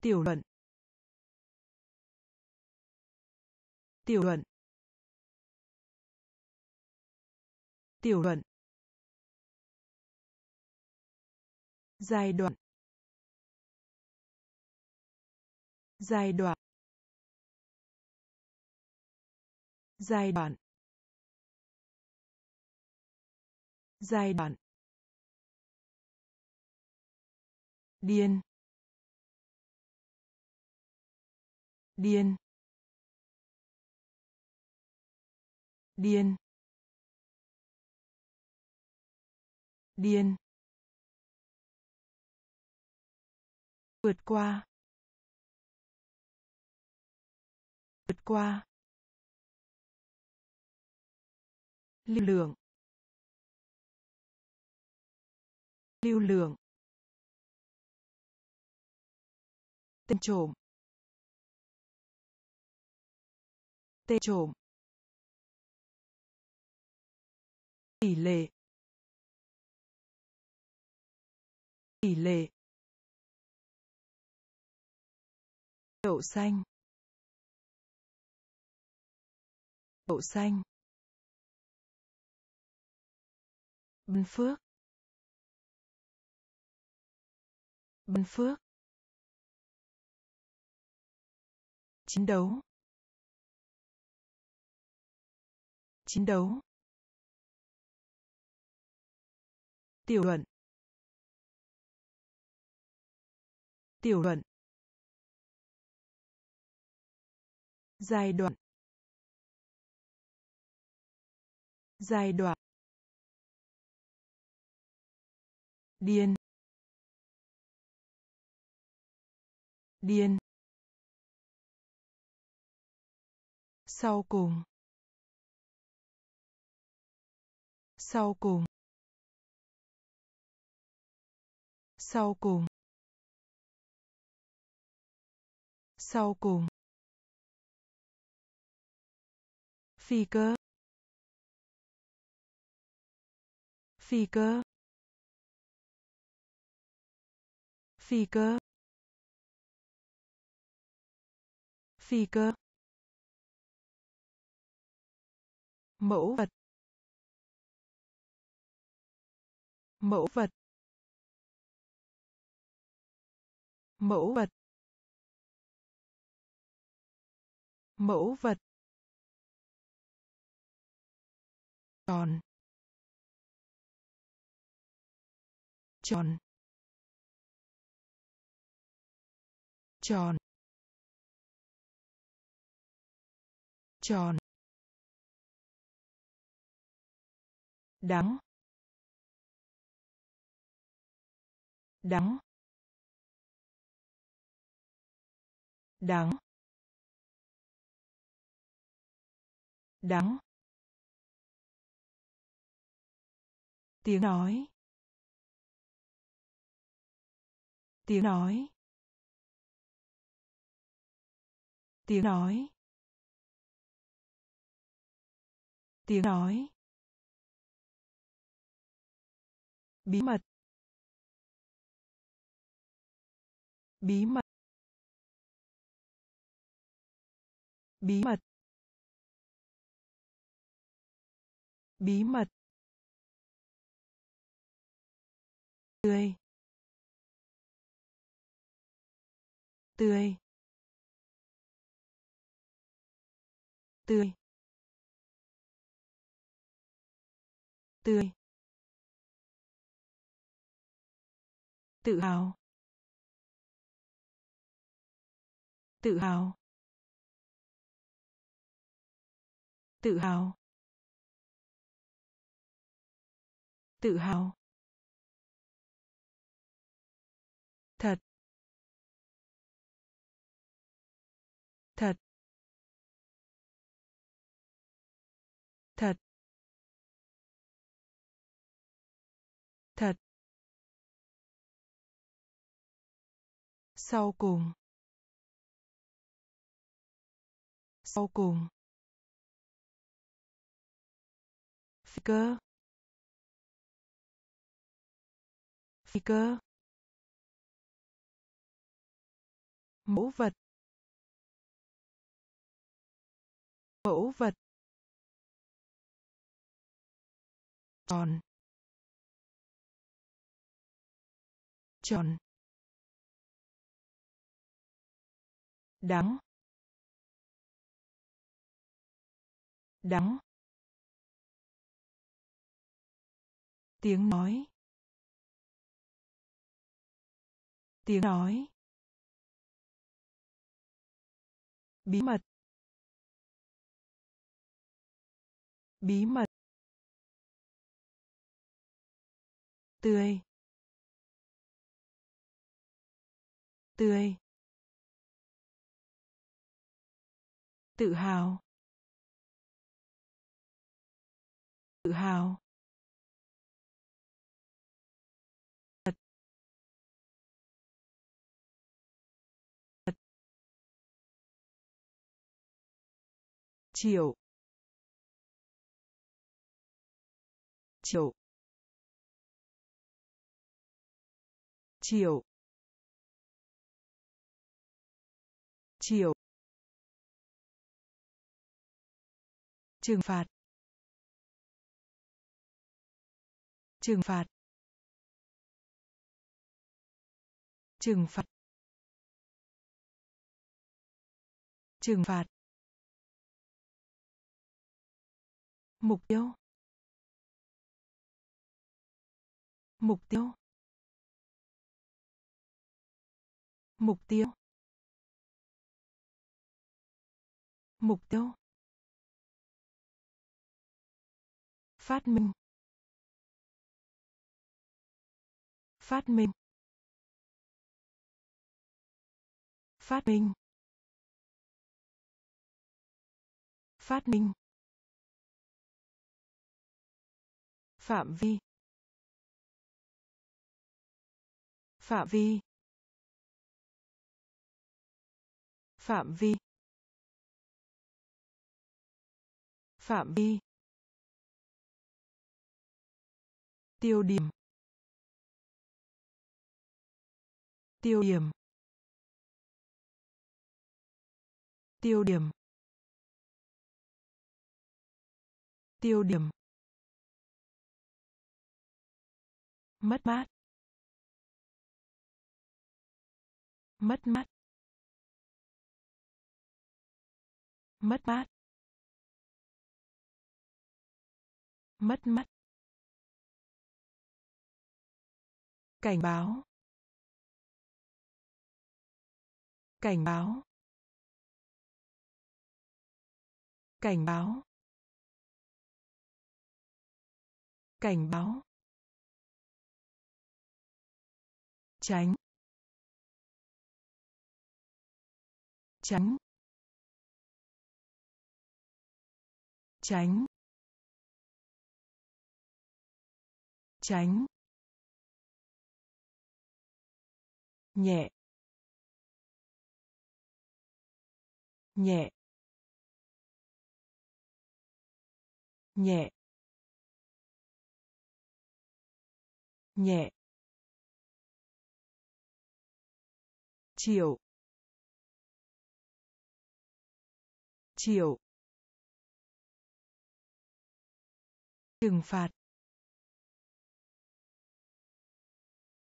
tiểu luận tiểu luận tiểu luận giai đoạn. Giai đoạn. Giai đoạn. Giai đoạn. Điên. Điên. Điên. Điên. Vượt qua. Vượt qua. Lưu lượng. Lưu lượng. Tên trộm. Tên trộm. Tỷ lệ. Tỷ lệ. Đậu xanh. Đậu xanh. Bình phước. Bình phước. Chiến đấu. Chiến đấu. Tiểu luận. Tiểu luận. Giai đoạn. Giai đoạn. Điên điên sau cùng. Sau cùng. Sau cùng. Sau cùng. Phi cơ. Phi cơ. Phi cơ. Phi cơ. Mẫu vật. Mẫu vật. Mẫu vật. Mẫu vật. Tròn. Tròn. Tròn. Tròn. Đắng. Đắng. Đắng. Đắng. Tiếng nói. Tiếng nói. Tiếng nói. Tiếng nói. Bí mật. Bí mật. Bí mật. Bí mật. Tươi. Tươi. Tươi. Tươi. Tự hào. Tự hào. Tự hào. Tự hào. Thật. Thật. Thật. Sau cùng. Sau cùng. Phi cơ phi cơ mẫu vật. Mẫu vật. Tròn. Tròn. Đắng. Đắng. Tiếng nói. Tiếng nói. Bí mật. Bí mật. Tươi. Tươi. Tự hào. Tự hào. Thật. Thật. Triệu triệu. Triệu. Triệu. Trừng phạt. Trừng phạt. Trừng phạt. Trừng phạt. Mục tiêu. Mục tiêu. Mục tiêu. Mục tiêu. Phát minh. Phát minh. Phát minh. Phát minh. Phạm vi. Phạm vi. Phạm vi. Phạm vi. Tiêu điểm. Tiêu điểm. Tiêu điểm. Tiêu điểm. Mất mát. Mất mát. Mất mát. Mất mát. Cảnh báo. Cảnh báo. Cảnh báo. Cảnh báo. Tránh. Tránh. Tránh. Tránh. Nhẹ. Nhẹ. Nhẹ. Nhẹ. Chiều. Triệu, trừng phạt.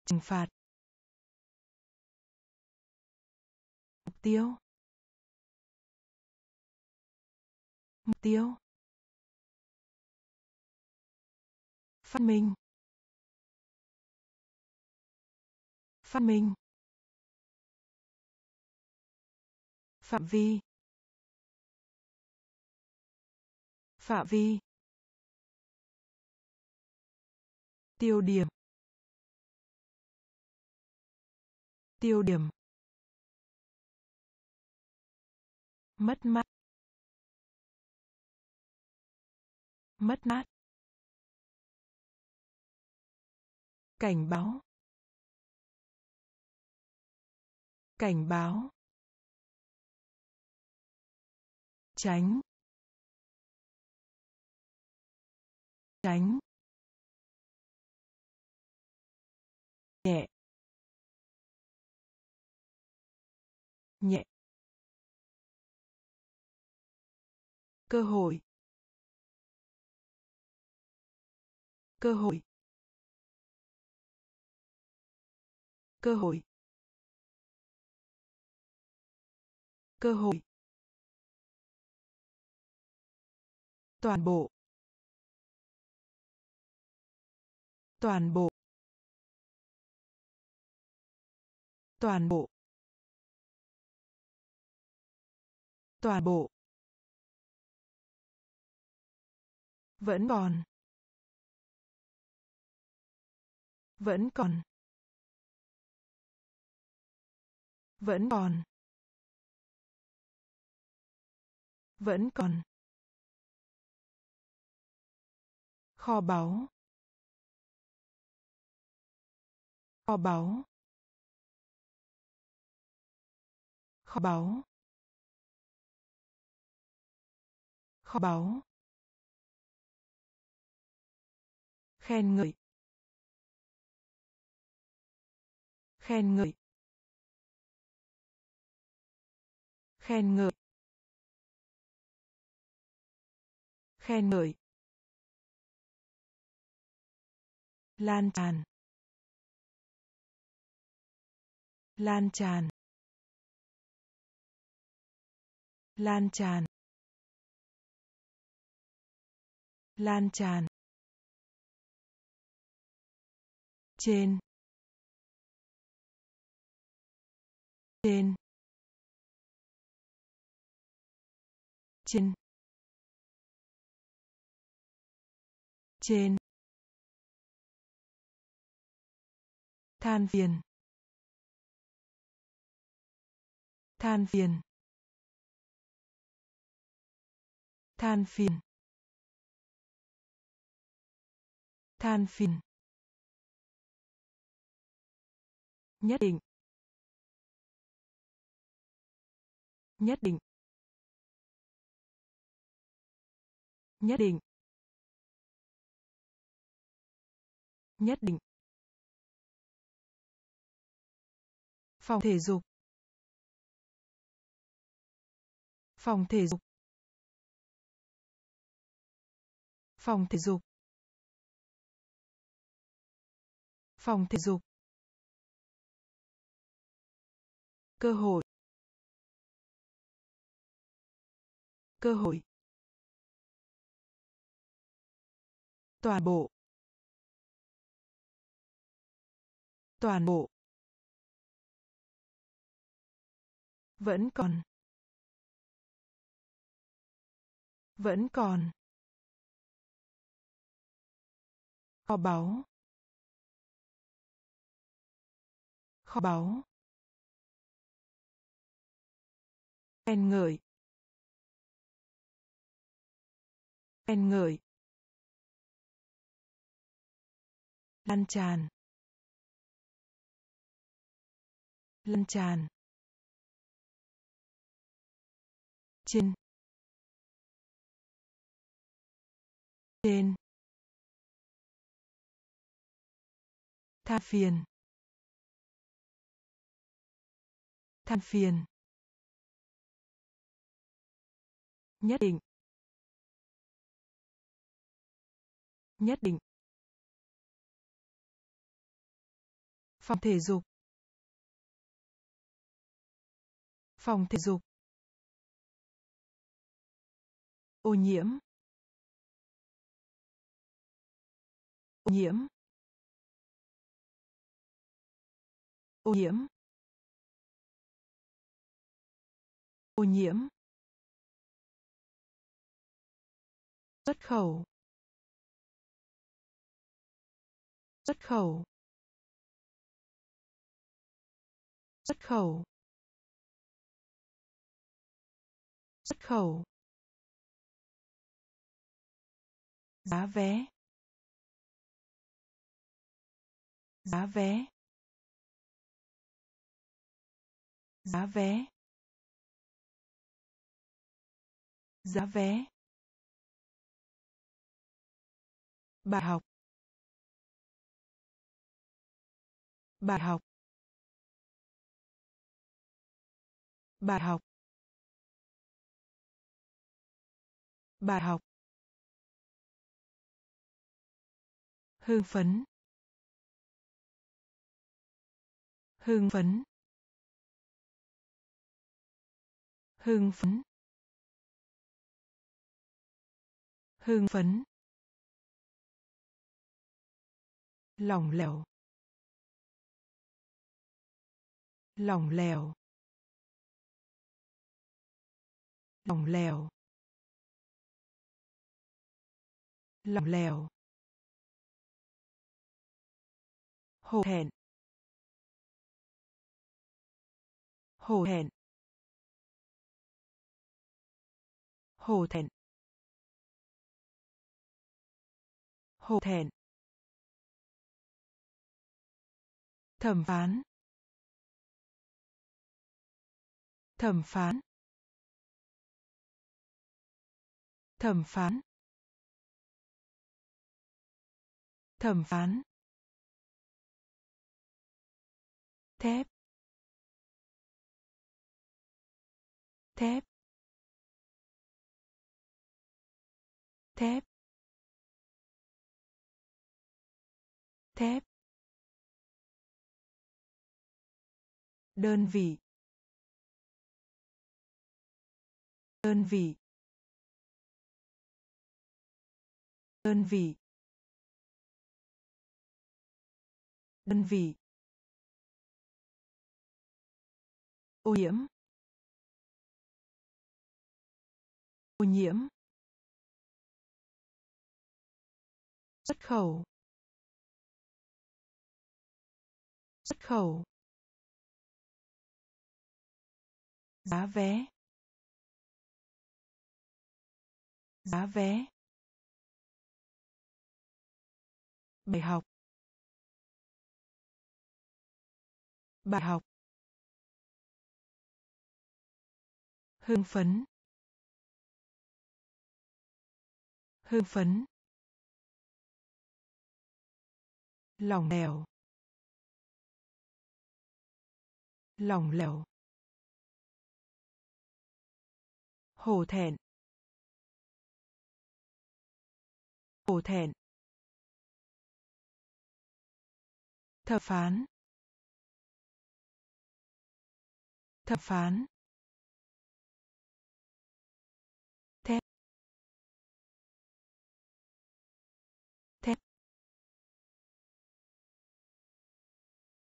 Trừng phạt. Mục tiêu. Mục tiêu. Phát minh. Phát minh. Phạm vi. Phạm vi. Tiêu điểm. Tiêu điểm. Mất mát. Mất mát. Cảnh báo. Cảnh báo. Tránh. Tránh. Nhẹ. Nhẹ. Cơ hội. Cơ hội. Cơ hội. Cơ hội. Toàn bộ. Toàn bộ. Toàn bộ. Toàn bộ. Vẫn còn. Vẫn còn. Vẫn còn. Vẫn còn. Kho báu. Kho báu. Kho báu. Kho báu. Khen ngợi. Khen ngợi. Khen ngợi. Khen ngợi. Lan tràn. Lan tràn. Lan tràn. Lan tràn. Trên. Trên. Trên. Trên. Than phiền. Than phiền. Than phiền. Than phiền. Nhất định. Nhất định. Nhất định. Nhất định. Phòng thể dục. Phòng thể dục. Phòng thể dục. Phòng thể dục. Cơ hội. Cơ hội. Toàn bộ. Toàn bộ. Vẫn còn. Vẫn còn. Kho báu. Kho báu. Khen ngợi. Khen ngợi. Lan tràn. Lan tràn. trên trên. Than phiền. Than phiền. Nhất định. Nhất định. Phòng thể dục. Phòng thể dục. Ô nhiễm. Ô nhiễm. Ô nhiễm. Ô nhiễm. Xuất khẩu. Xuất khẩu. Xuất khẩu. Xuất khẩu. Giá vé. Giá vé. Giá vé. Giá vé. Bài học. Bài học. Bài học. Bài học. Hưng phấn. Hưng phấn. Hưng phấn. Hưng phấn. Lỏng lẻo. Lỏng lẻo. Lỏng lẻo. Lỏng lẻo. Hổ thẹn hổ thẹn. Hổ thẹn. Hổ thẹn. Thẩm phán. Thẩm phán. Thẩm phán. Thẩm phán. Thép. Thép. Thép. Thép. Đơn vị. Đơn vị. Đơn vị. Đơn vị. Ô nhiễm. Ô nhiễm. Xuất khẩu. Xuất khẩu. Giá vé. Giá vé. Bài học. Bài học. Hưng phấn. Hưng phấn lỏng lẻo. Lỏng lẻo. Hổ thẹn. Hổ thẹn. Thẩm phán. Thẩm phán.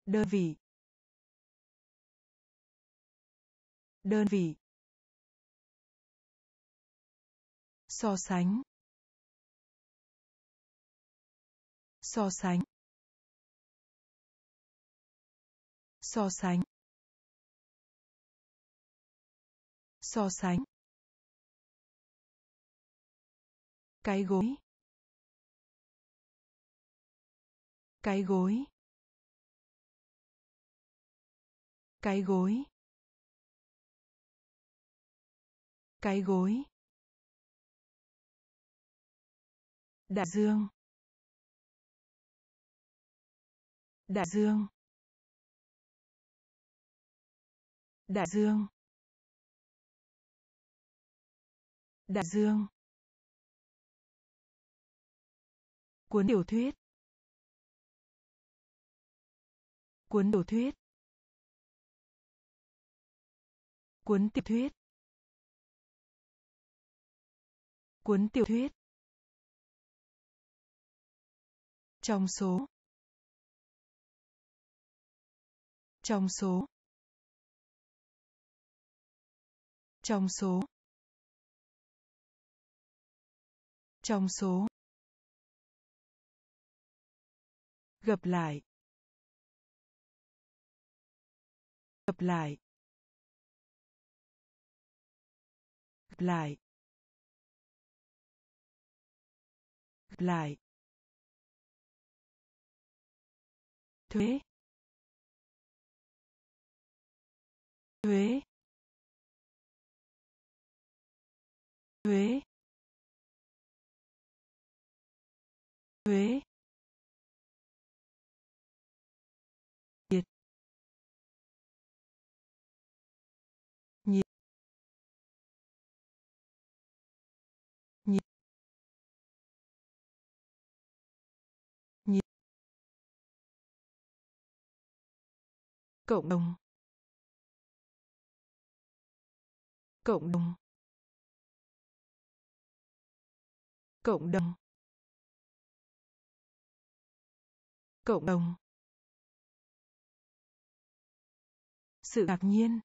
Đơn vị. Đơn vị. So sánh. So sánh. So sánh. So sánh. Cái gối. Cái gối. Cái gối. Cái gối. Đại dương. Đại dương. Đại dương. Đại dương. Cuốn tiểu thuyết. Cuốn tiểu thuyết. Cuốn tiểu thuyết. Cuốn tiểu thuyết. Trong số. Trong số. Trong số. Trong số. Gặp lại. Gặp lại. Lại. Lại. Thuế. Thuế. Thuế. Thuế. Cộng đồng. Cộng đồng. Cộng đồng. Cộng đồng. Sự ngạc nhiên.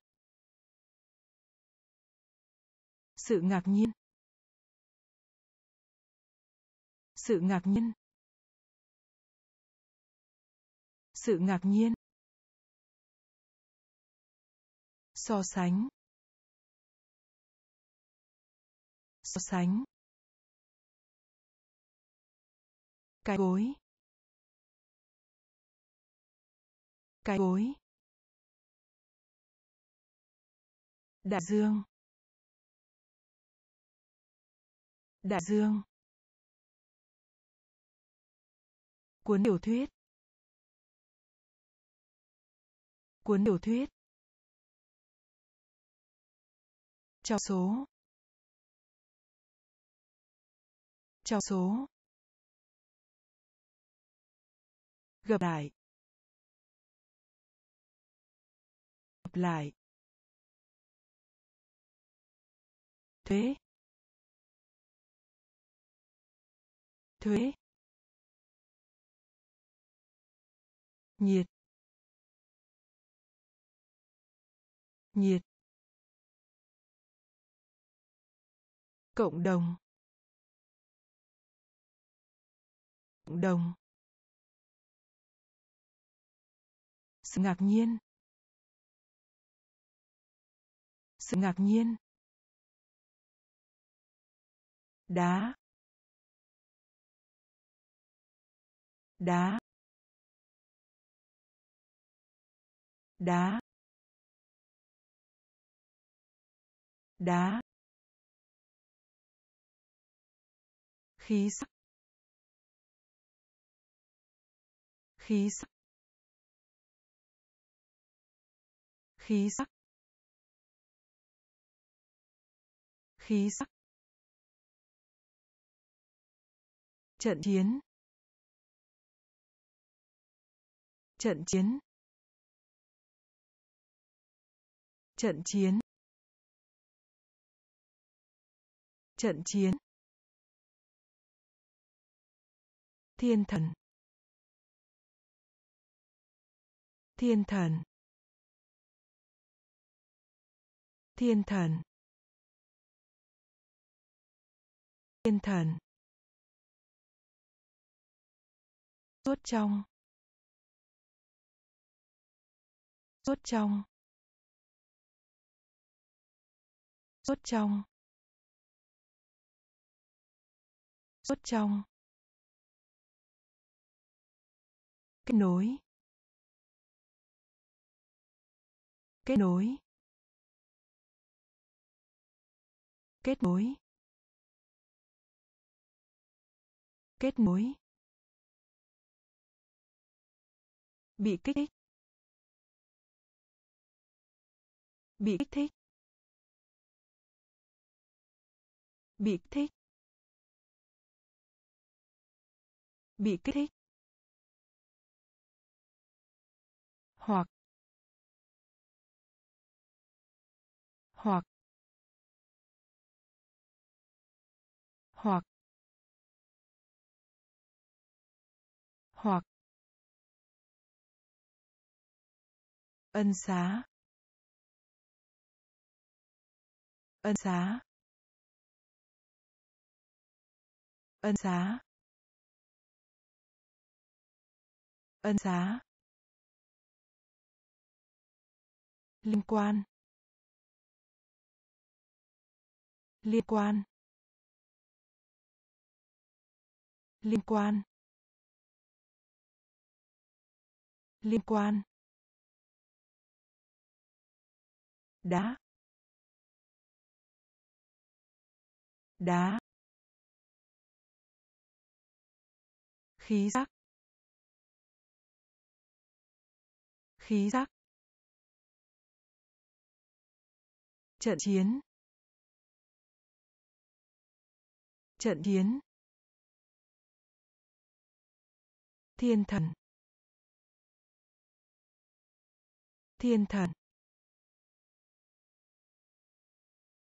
Sự ngạc nhiên. Sự ngạc nhiên. Sự ngạc nhiên. So sánh. So sánh. Cái gối. Cái gối. Đại dương. Đại dương. Cuốn tiểu thuyết. Cuốn tiểu thuyết. Trong số. Trong số. Gặp lại. Gặp lại. Thuế. Thuế. Nhiệt. Nhiệt. Cộng đồng. Cộng đồng. Sự ngạc nhiên. Sự ngạc nhiên. Đá. Đá. Đá. Đá. Khí sắc khí sắc khí sắc khí sắc trận chiến. Trận chiến. Trận chiến. Trận chiến. Thiên thần. Thiên thần. Thiên thần. Thiên thần. Suốt trong. Suốt trong. Suốt trong. Suốt trong. Kết nối. Kết nối. Kết nối. Kết nối. Bị kích thích. Bị kích thích. Bị kích thích. Bị kích thích. Hoặc hoặc ân xá ân xá ân xá ân xá liên quan liên quan. Liên quan. Liên quan. Đá. Đá. Khí sắc. Khí sắc. Trận chiến. Trận chiến. Thiên thần. Thiên thần.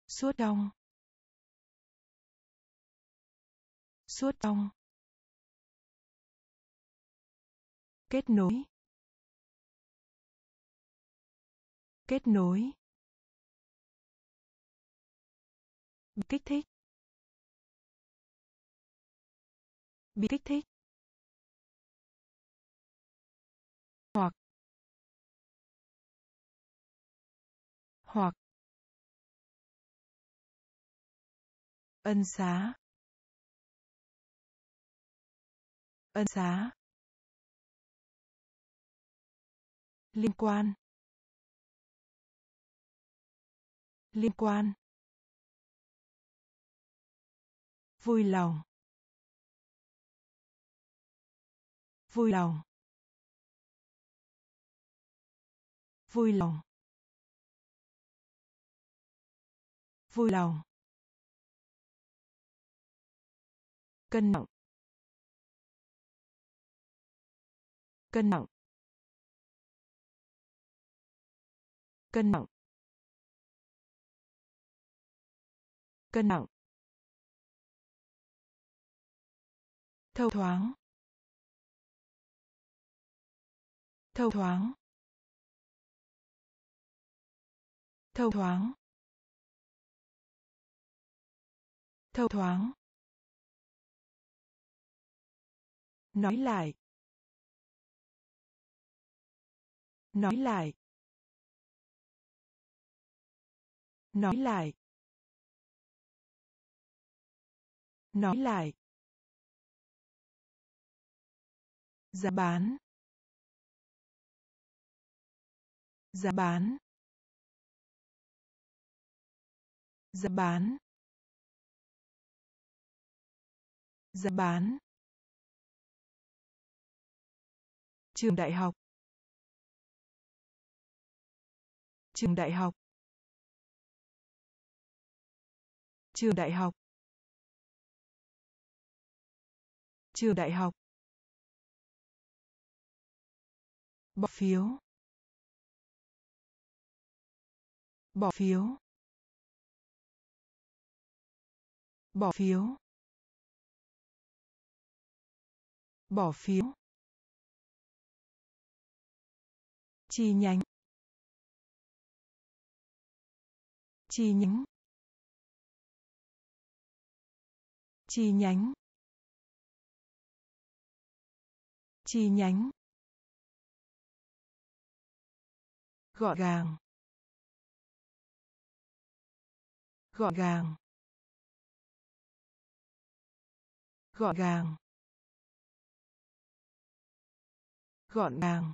Suốt trong suốt trong kết nối. Kết nối. Bị kích thích. Bị kích thích. Hoặc ân xá ân xá liên quan liên quan vui lòng vui lòng vui lòng vui lòng. Cân nặng. Cân nặng. Cân nặng. Cân nặng. Thâu thoáng. Thâu thoáng. Thâu thoáng. Thâu thoáng. Nói lại. Nói lại. Nói lại. Nói lại. Giá bán. Giá bán. Giá bán. Giá bán. Trường đại học. Trường đại học. Trường đại học. Trường đại học. Bỏ phiếu. Bỏ phiếu. Bỏ phiếu. Bỏ phiếu, chi nhánh chi nhánh chi nhánh chi nhánh, gọn gàng gọn gàng gọn gàng. Gọn gàng.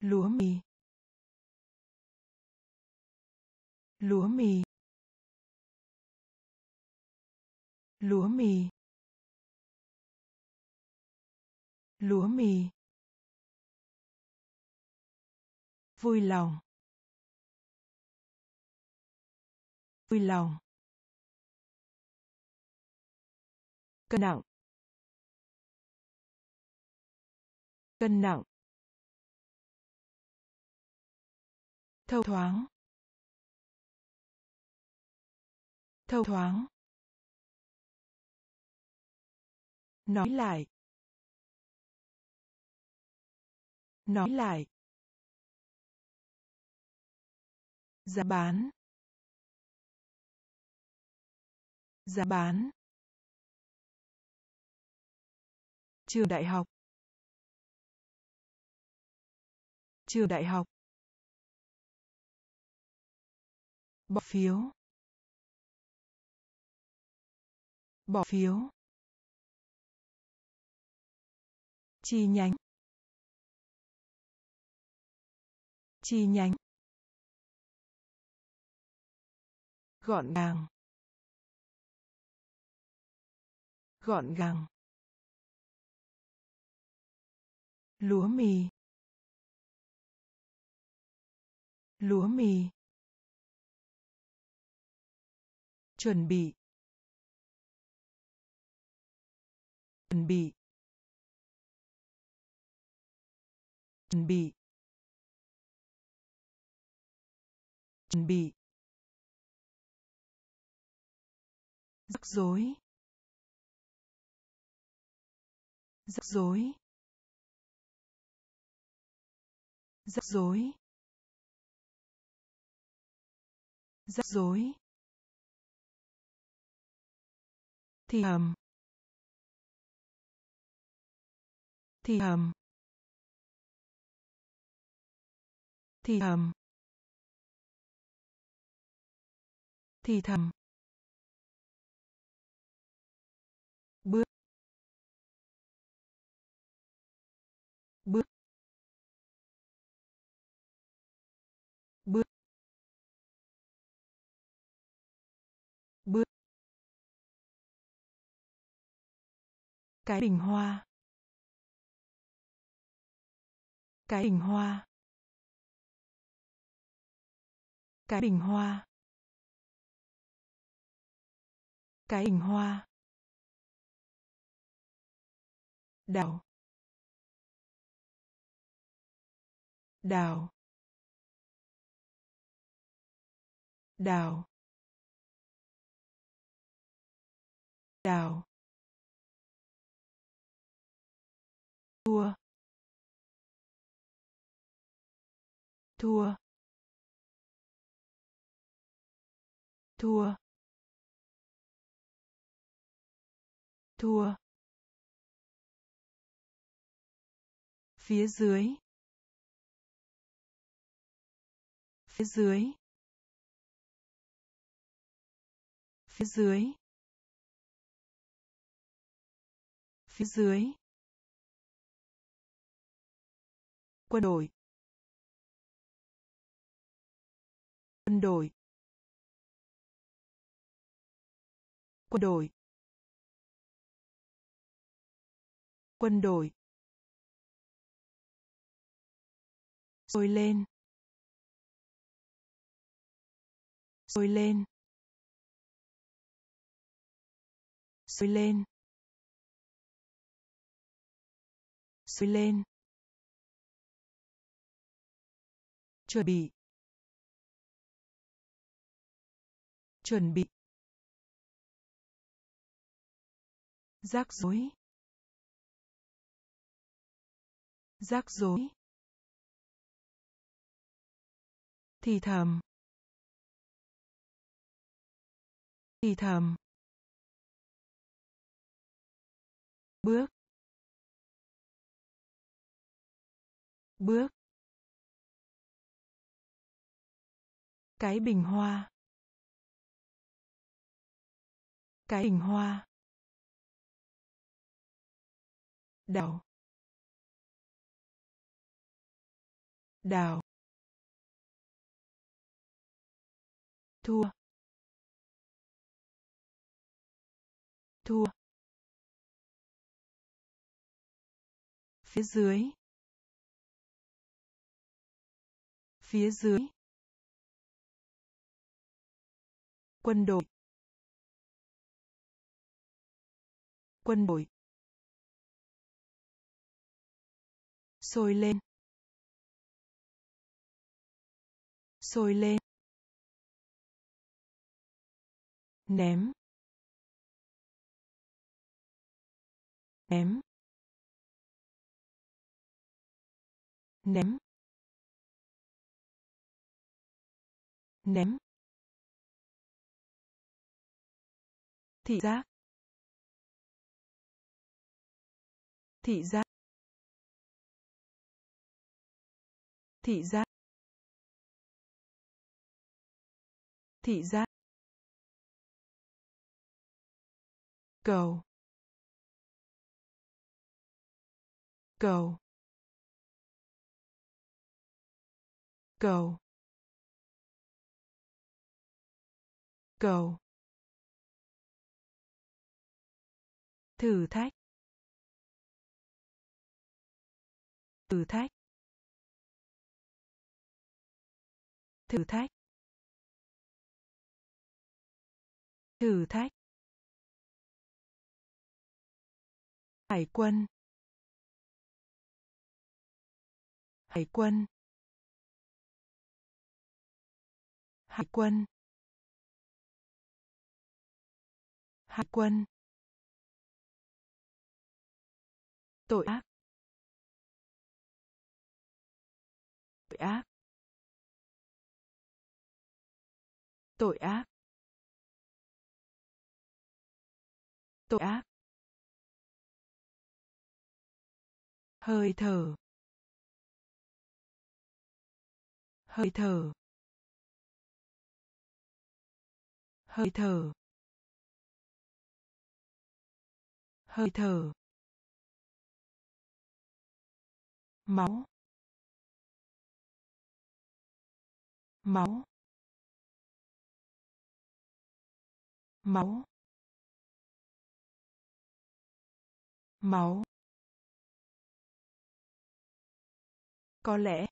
Lúa mì. Lúa mì. Lúa mì. Lúa mì. Vui lòng. Vui lòng. Cân nặng. Cân nặng. Thâu thoáng. Thâu thoáng. Nói lại. Nói lại. Giá bán. Giá bán. Trường đại học. Trường đại học. Bỏ phiếu. Bỏ phiếu. Chi nhánh. Chi nhánh. Gọn gàng. Gọn gàng. Lúa mì. Lúa mì. Chuẩn bị. Chuẩn bị. Chuẩn bị. Chuẩn bị. Rắc rối. Rắc rối. Rắc rối. Rắc rối. Thì hầm. Thì hầm. Thì hầm. Thì thầm. Bước. Bước. bước cái bình hoa. Cái bình hoa. Cái bình hoa. Cái bình hoa. Đào. Đào. Đào. Đào. Thua. Thua. Thua. Thua. Phía dưới. Phía dưới. Phía dưới. Phía dưới. Quân đội. Quân đội. Quân đội. Quân đội. Sôi lên. Sôi lên. Sôi lên. Sôi lên. Chuẩn bị. Chuẩn bị. Rắc rối. Rắc rối. Thì thầm. Thì thầm. Bước. Bước. Cái bình hoa. Cái bình hoa. Đào. Đào. Thua. Thua. Phía dưới. Phía dưới. Quân đội quân đội sôi lên sôi lên ném ném ném ném. Thị giác. Thị giác. Thị giác. Thị giác. Cầu. Cầu. Cầu. Cầu. Thử thách. Thử thách. Thử thách. Thử thách. Hải quân. Hải quân. Hải quân. Hải quân. Tội ác. Tội ác. Tội ác. Tội ác. Hơi thở. Hơi thở. Hơi thở. Hơi thở. Máu. Máu. Máu. Máu. Có lẽ.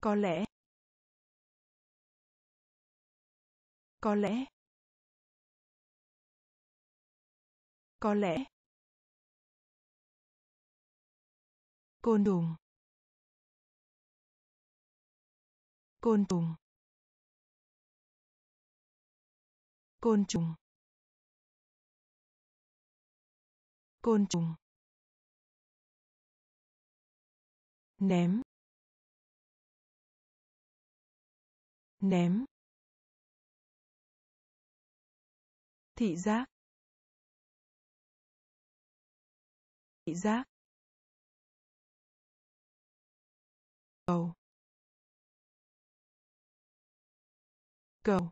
Có lẽ. Có lẽ. Có lẽ. Côn trùng côn trùng. Côn trùng. Côn trùng. Ném. Ném. Thị giác. Thị giác. Cầu. Cầu.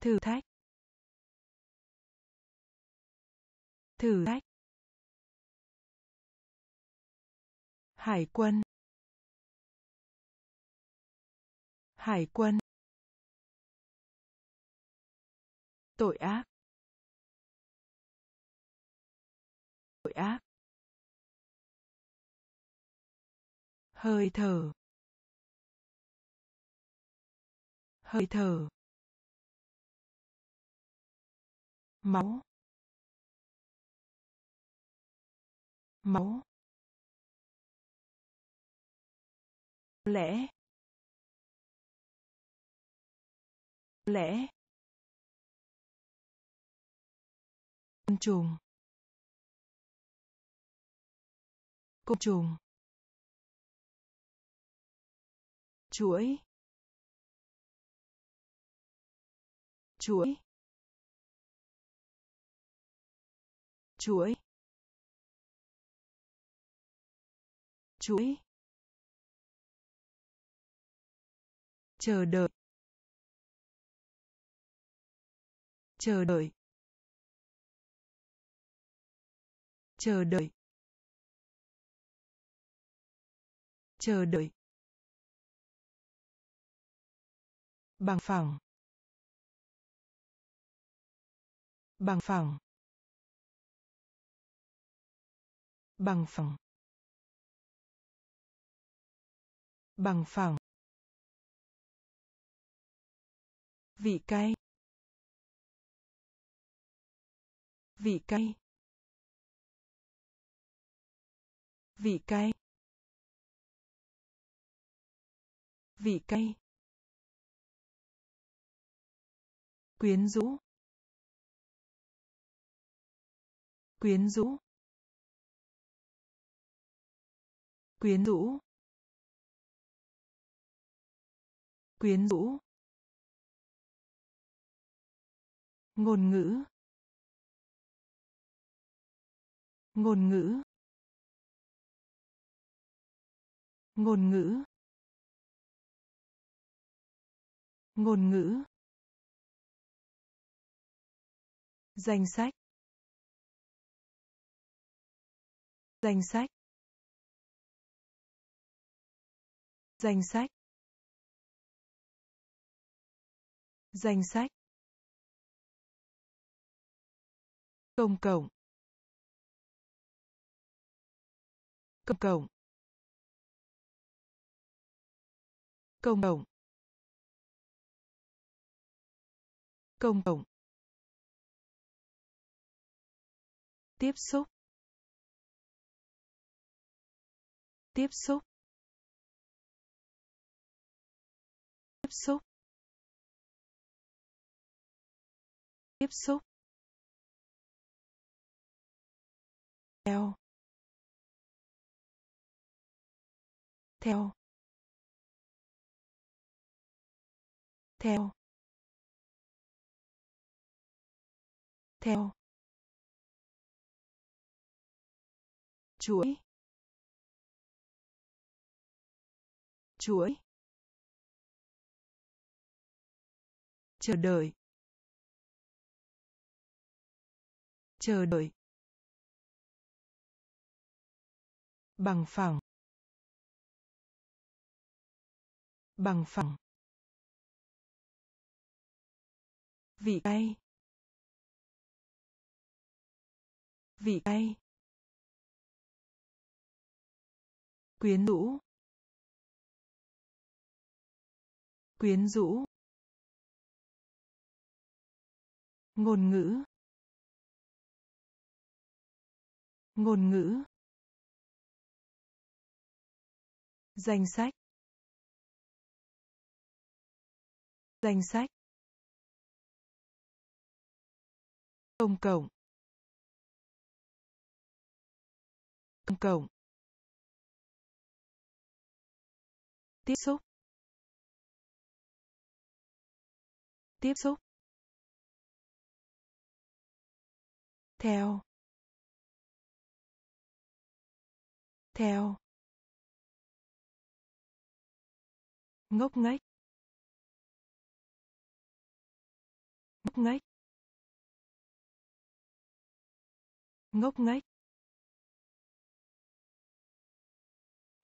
Thử thách. Thử thách. Hải quân. Hải quân. Tội ác. Tội ác. Hơi thở. Hơi thở. Máu. Máu. Lẽ. Lẽ. Côn trùng. Côn trùng. Chuỗi. Chuỗi. Chuỗi. Chuỗi. Chờ đợi. Chờ đợi. Chờ đợi. Chờ đợi. Bằng phẳng. Bằng phẳng. Bằng phẳng. Bằng phẳng. Vị cay. Vị cay. Vị cay. Vị cay. Quyến rũ. Quyến rũ. Quyến rũ. Quyến rũ. Ngôn ngữ. Ngôn ngữ. Ngôn ngữ. Ngôn ngữ. Danh sách. Danh sách. Danh sách. Danh sách. Công cộng. Công cộng. Công cộng. Công cộng. Tiếp xúc. Tiếp xúc. Tiếp xúc. Tiếp xúc. Theo. Theo. Theo. Theo. Chuỗi chuỗi chờ đợi chờ đợi bằng phẳng bằng phẳng vị cay vị cay. Quyến rũ quyến rũ, ngôn ngữ ngôn ngữ, danh sách danh sách, công cộng công cộng tiếp xúc. Tiếp xúc. Theo. Theo. Ngốc nghếch. Ngốc nghếch. Ngốc nghếch.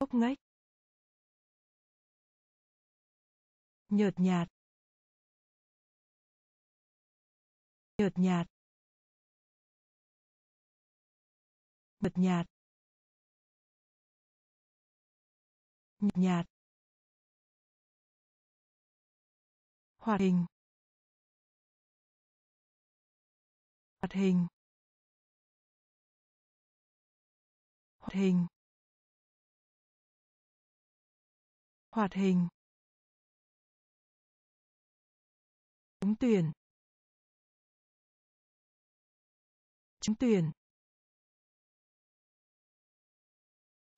Ngốc nghếch. Nhợt nhạt. Nhợt nhạt. Nhợt nhạt. Nhợt nhạt. Hoạt hình. Hoạt hình. Hoạt hình. Hoạt hình. Trúng tuyển. Trúng tuyển.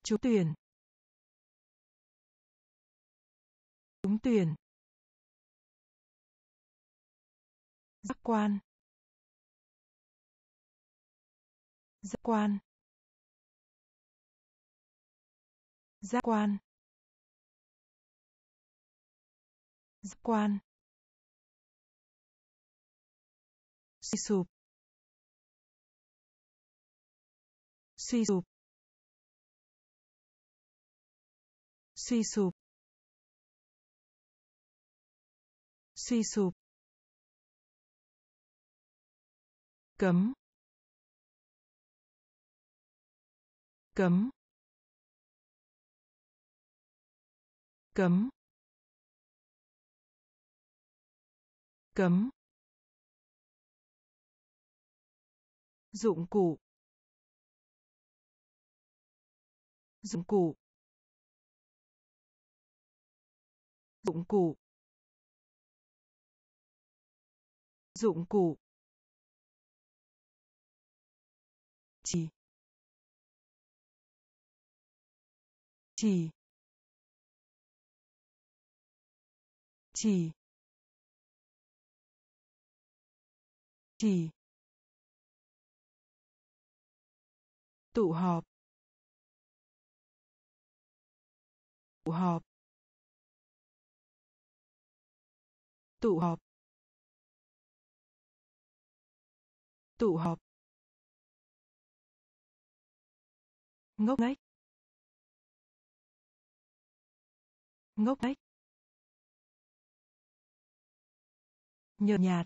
Trúng tuyển. Trúng tuyển. Giác quan. Giác quan. Giác quan. Giác quan. Suy sụp. Suy sụp. Suy sụp. Suy sụp. Cấm. Cấm. Cấm. Cấm. Dụng cụ. Dụng cụ. Dụng cụ. Dụng cụ. Chỉ. Chỉ. Chỉ. Chỉ. Tụ họp. Tụ họp. Tụ họp. Tụ họp. Ngốc nghếch. Ngốc nghếch. Nhợt nhạt.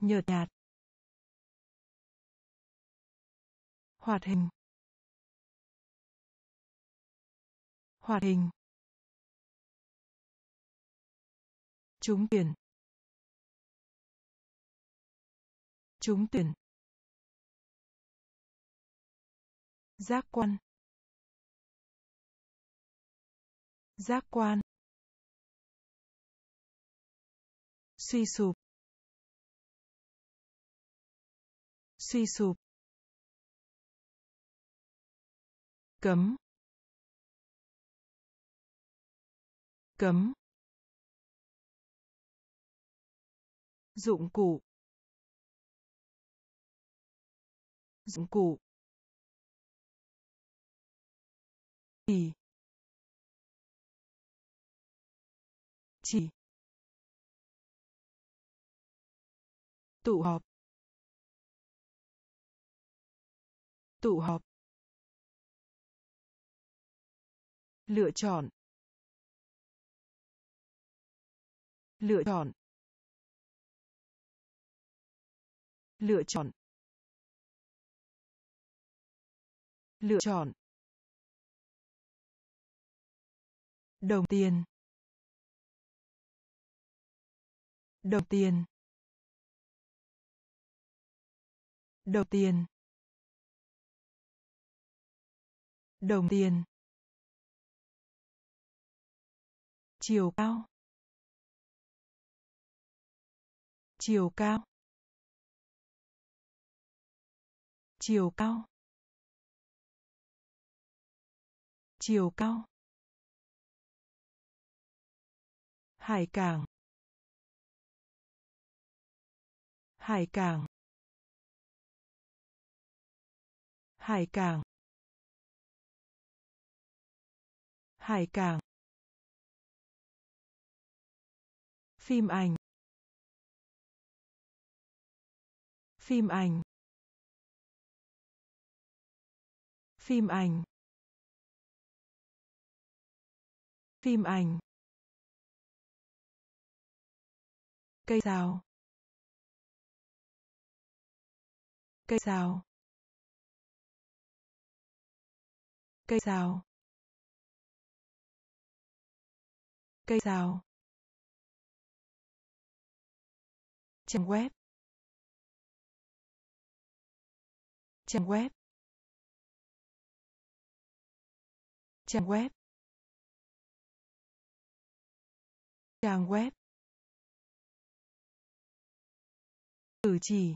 Nhợt nhạt. Hoạt hình. Hoạt hình. Trúng tuyển. Trúng tuyển. Giác quan. Giác quan. Suy sụp. Suy sụp. Cấm. Cấm. Dụng cụ. Dụng cụ. Chỉ. Chỉ. Tụ họp. Tụ họp. Lựa chọn. Lựa chọn. Lựa chọn. Lựa chọn. Đồng tiền. Đồng tiền. Đồng tiền. Đồng tiền. Chiều cao. Chiều cao. Chiều cao. Chiều cao. Hải cảng. Hải cảng. Hải cảng. Hải cảng. Phim ảnh. Phim ảnh. Phim ảnh. Phim ảnh. Cây rào cây rào cây rào cây rào trang web. Trang web. Trang web. Trang web. Cử chỉ.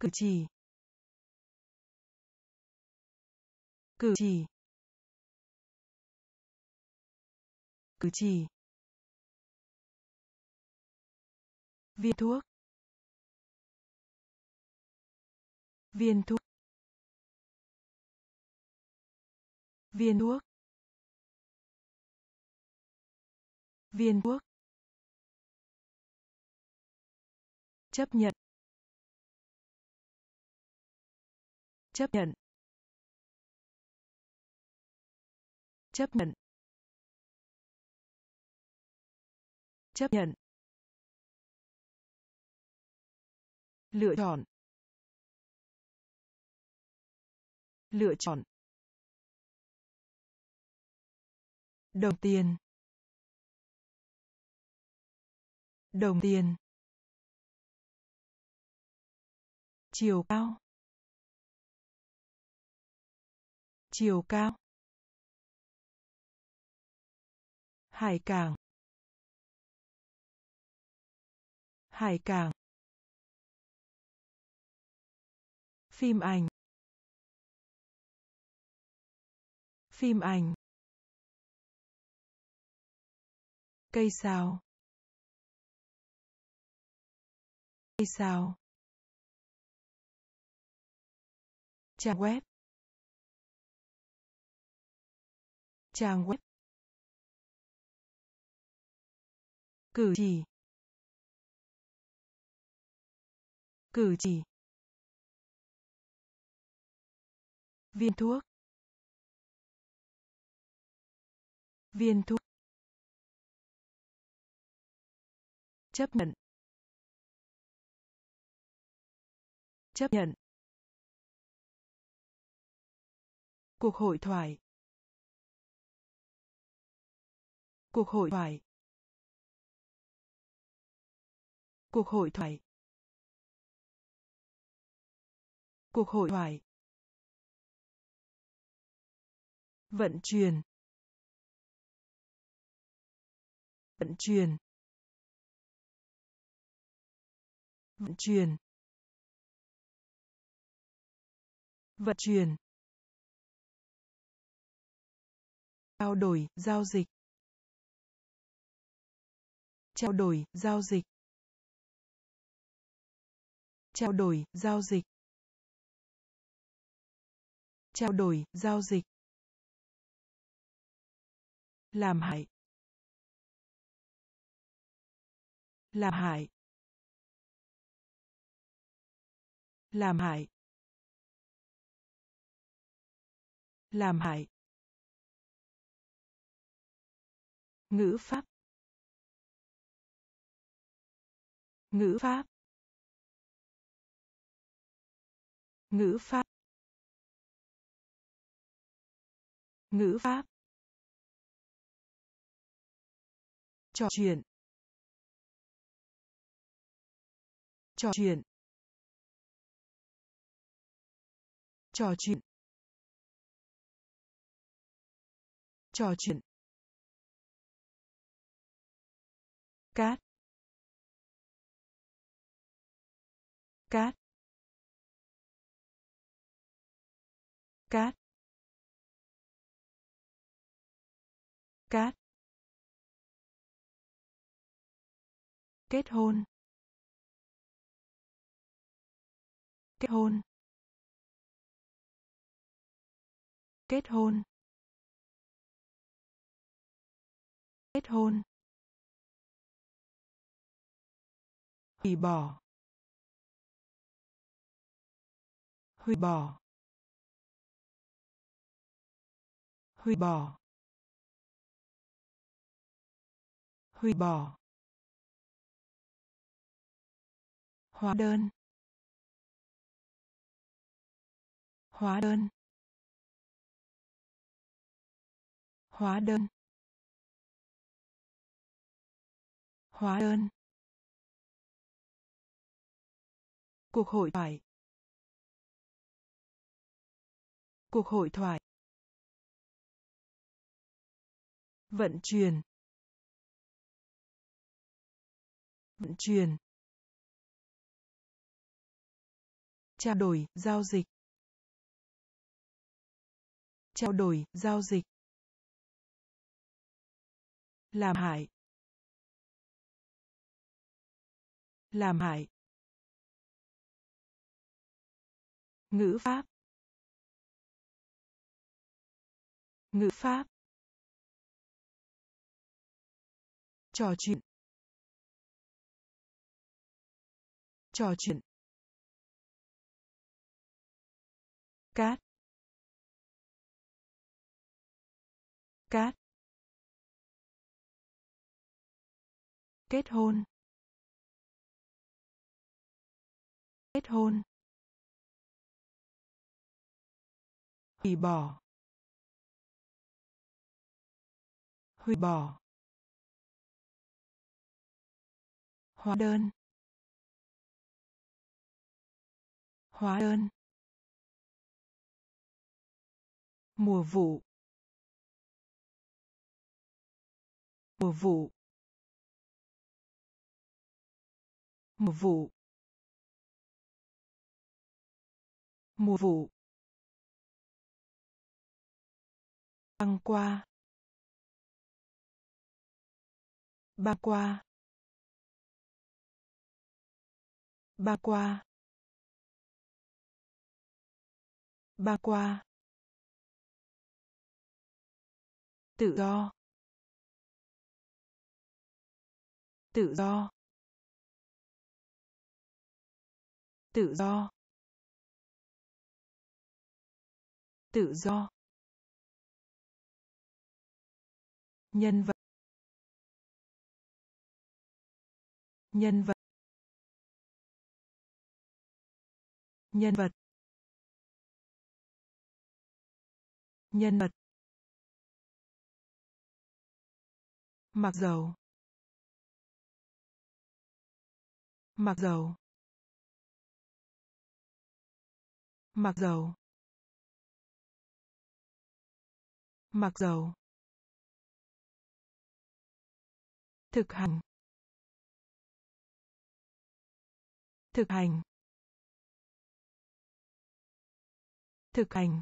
Cử chỉ. Cử chỉ. Cử chỉ. Viên thuốc. Viên thuốc. Viên thuốc. Viên thuốc. Chấp nhận. Chấp nhận. Chấp nhận. Chấp nhận. Lựa chọn. Lựa chọn. Đồng tiền. Đồng tiền. Chiều cao. Chiều cao. Hải cảng. Hải cảng. Phim ảnh. Phim ảnh. Cây sào, cây sào, trang web. Trang web. Cử chỉ. Cử chỉ. Viên thuốc. Viên thuốc. Chấp nhận. Chấp nhận. Cuộc hội thoại. Cuộc hội thoại. Cuộc hội thoại. Cuộc hội thoại. Vận chuyển. Vận chuyển. Vận chuyển. Vận chuyển. Trao đổi, giao dịch. Trao đổi, giao dịch. Trao đổi, giao dịch. Trao đổi, giao dịch làm hại. Làm hại. Làm hại. Làm hại. Ngữ pháp. Ngữ pháp. Ngữ pháp. Ngữ pháp. Trò chuyện. Trò chuyện. Trò chuyện. Trò chuyện. Cát. Cát. Cát. Cát. Kết hôn. Kết hôn. Kết hôn. Kết hôn. Hủy bỏ. Hủy bỏ. Hủy bỏ. Hủy bỏ. Hóa đơn. Hóa đơn. Hóa đơn. Hóa đơn. Cuộc hội thoại. Cuộc hội thoại. Vận chuyển. Vận chuyển. Trao đổi, giao dịch. Trao đổi, giao dịch. Làm hại. Làm hại. Ngữ pháp. Ngữ pháp. Trò chuyện. Trò chuyện. Cát. Cát. Kết hôn. Kết hôn. Hủy bỏ. Hủy bỏ. Hóa đơn. Hóa đơn. Mùa vụ. Mùa vụ. Mùa vụ. Mùa vụ. Băng qua. Băng qua. Băng qua. Băng qua. Tự do. Tự do. Tự do. Tự do. Nhân vật. Nhân vật. Nhân vật. Nhân vật. Mặc dầu. Mặc dầu. Mặc dầu. Mặc dầu. Thực hành. Thực hành. Thực hành.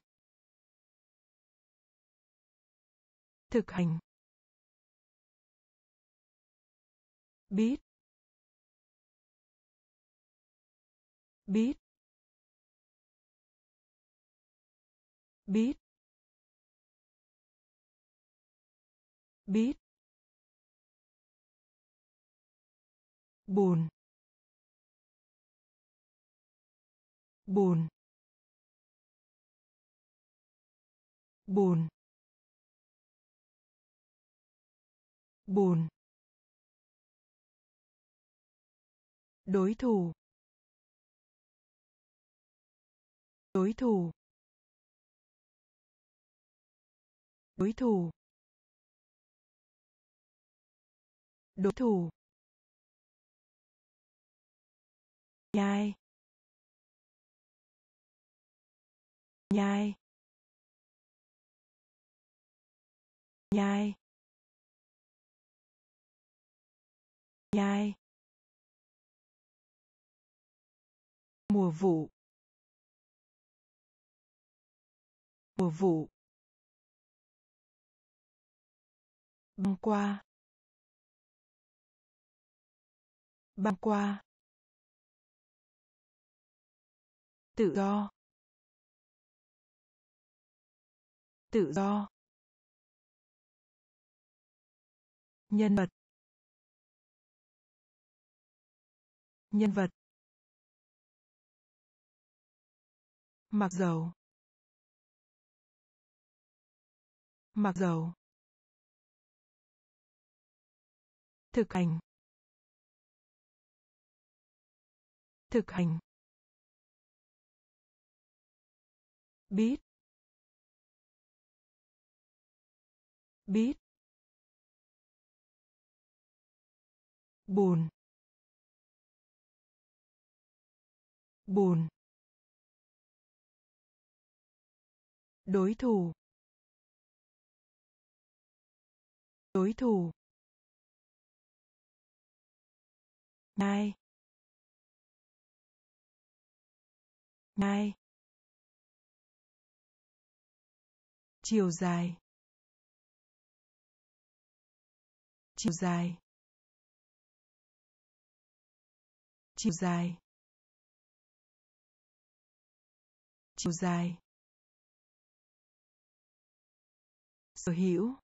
Thực hành. Biết. Biết. Biết. Biết. Buồn. Buồn. Buồn. Buồn. Đối thủ. Đối thủ. Đối thủ. Đối thủ. Nhai. Nhai. Nhai. Nhai. Mùa vụ. Mùa vụ. Băng qua. Băng qua. Tự do. Tự do. Nhân vật. Nhân vật. Mặc dầu. Mặc dầu. Thực hành. Thực hành. Biết biết buồn. Buồn. Đối thủ. Đối thủ. Ngai ngai chiều dài. Chiều dài. Chiều dài. Chiều dài. Sở hữu.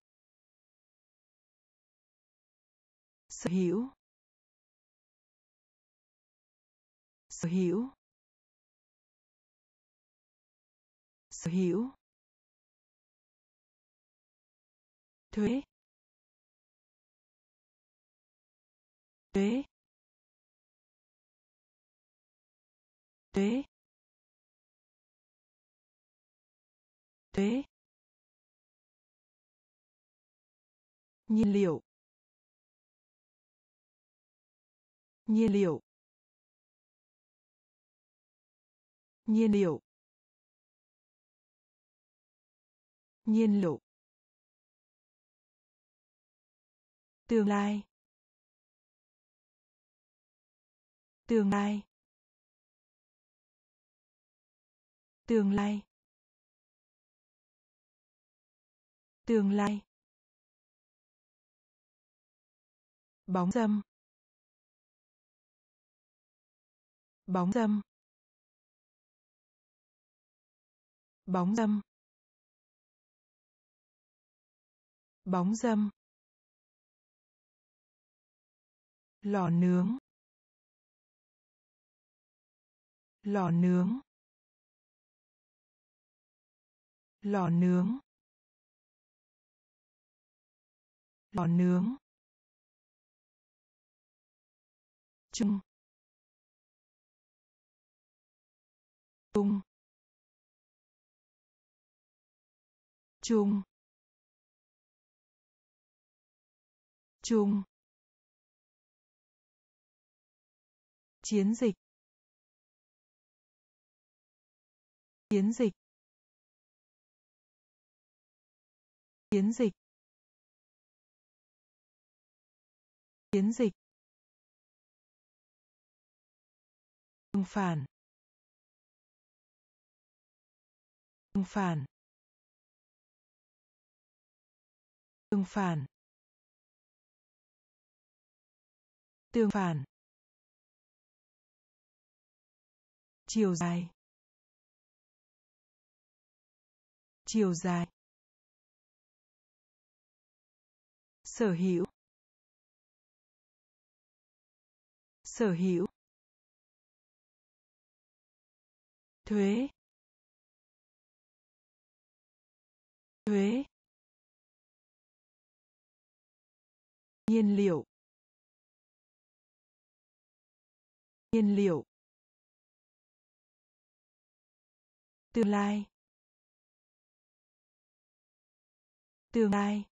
Sở hữu. Sở hữu. Sở hữu. Thuế. Thuế. Thuế. Thuế. Nhiên liệu. Nhiên liệu. Nhiên liệu. Nhiên liệu. Tương lai. Tương lai. Tương lai. Tương lai. Bóng dâm. Bóng dâm. Bóng dâm. Bóng dâm. Lò nướng. Lò nướng. Lò nướng. Lò nướng. Chung. Chung. Chung. Chung. Chiến dịch. Chiến dịch. Chiến dịch. Chiến dịch. Tương phản tương phản tương phản tương phản chiều dài. Chiều dài. Sở hữu. Sở hữu. Thuế thuế nhiên liệu nhiên liệu tương lai tương lai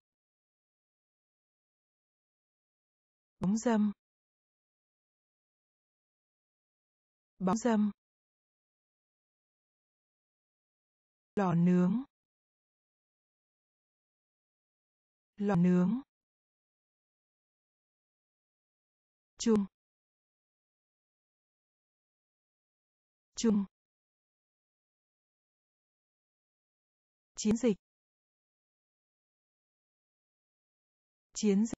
bóng dâm bóng dâm lò nướng. Lò nướng. Chung chung chiến dịch. Chiến dịch.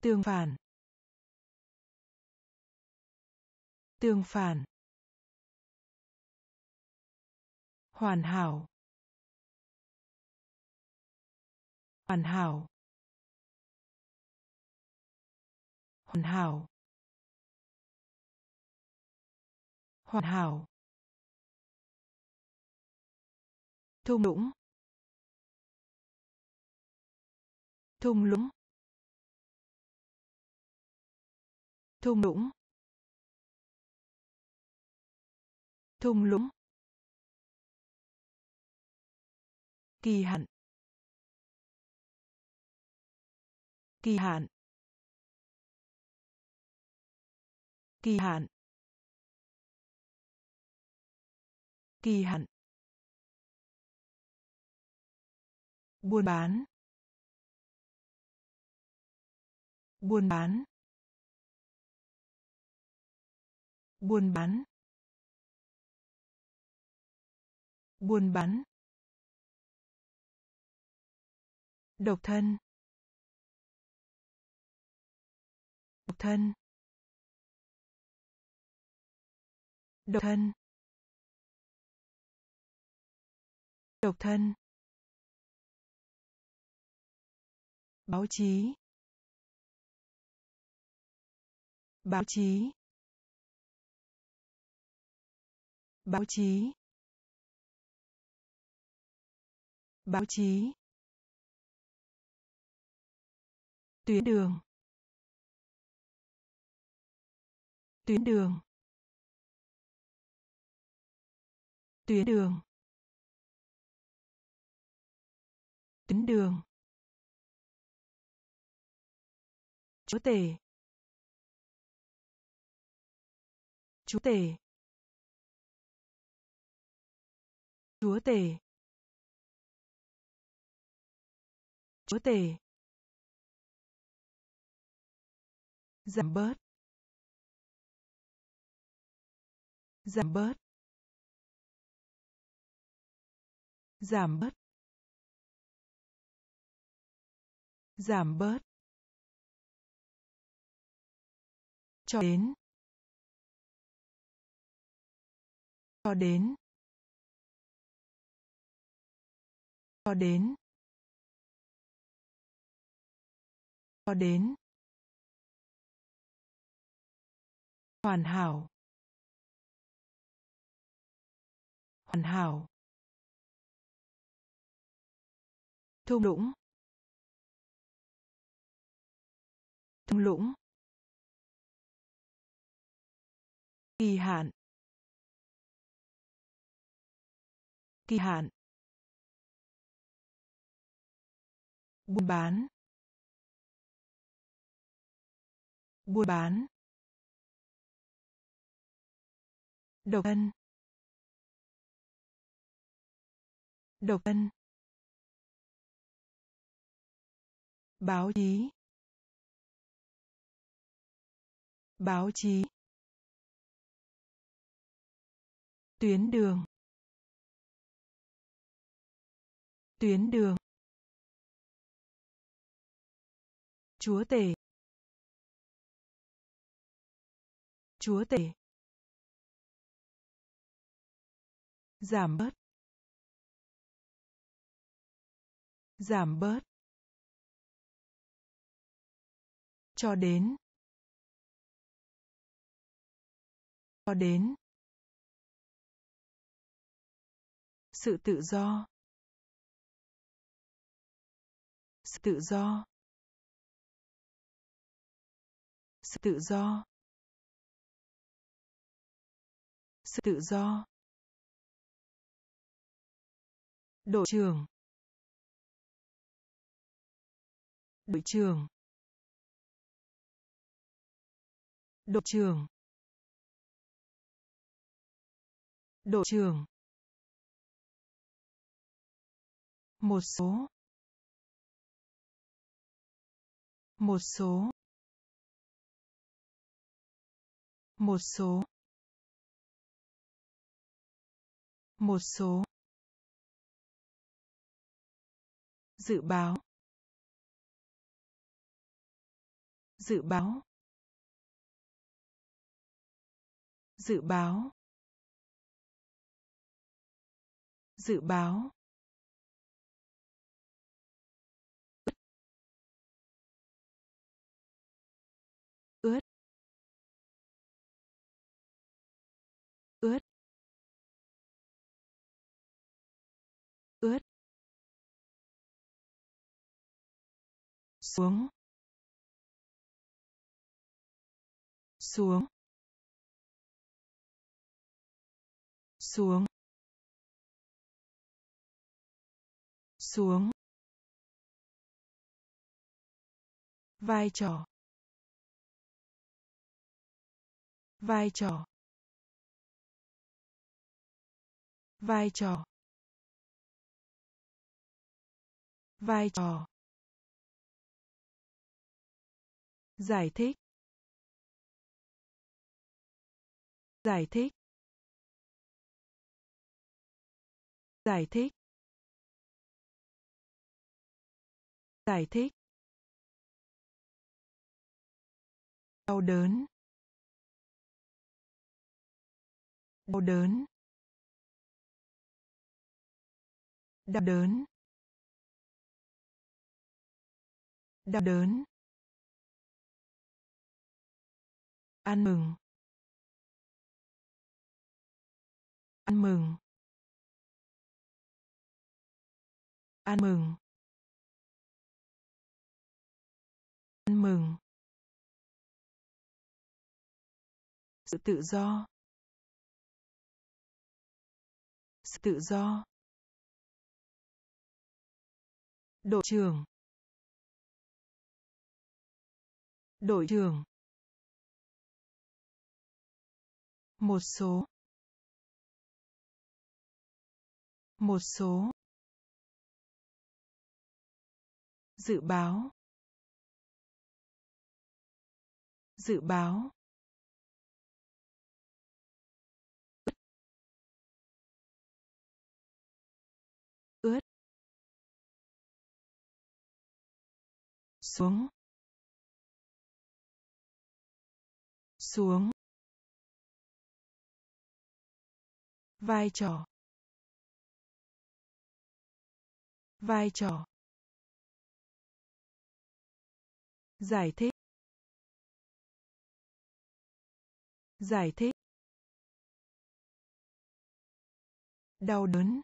Tương phản. Tương phản. Hoàn hảo. Hoàn hảo. Hoàn hảo. Hoàn hảo. Thung lũng. Thung lũng. Thung lũng. Thung lũng. Kỳ hạn. Kỳ hạn. Kỳ hạn. Kỳ hạn. Buôn bán. Buôn bán. Buôn bán. Buôn bán. Độc thân. Độc thân. Độc thân. Độc thân. Báo chí. Báo chí. Báo chí. Báo chí. Tuyến đường. Tuyến đường. Tuyến đường. Tuyến đường. Chúa tể. Chúa tể. Chúa tể. Chúa tể. Giảm bớt. Giảm bớt. Giảm bớt. Giảm bớt. Cho đến. Cho đến. Cho đến. Cho đến. Hoàn hảo. Hoàn hảo. Thung lũng. Thung lũng. Kỳ hạn. Kỳ hạn. Buôn bán. Buôn bán. Độc thân. Độc thân. Báo chí. Báo chí. Tuyến đường. Tuyến đường. Chúa tể. Chúa tể. Giảm bớt giảm bớt, cho đến cho đến, sự tự do, sự tự do, sự tự do, sự tự do. Đội trưởng. Đội trưởng. Đội trưởng. Đội trưởng. Một số. Một số. Một số. Một số. Dự báo. Dự báo. Dự báo. Dự báo. Xuống. Xuống. Xuống. Xuống. Vai trò. Vai trò. Vai trò. Vai trò. Giải thích. Giải thích. Giải thích. Giải thích. Đau đớn. Đau đớn. Đau đớn. Đau đớn. Ăn mừng. Ăn mừng. Ăn mừng. Ăn mừng. Sự tự do. Sự tự do. Đội trưởng. Đội trưởng. Một số. Một số. Dự báo. Dự báo. Ướt. Xuống. Xuống. Vai trò. Vai trò. Giải thích. Giải thích. Đau đớn.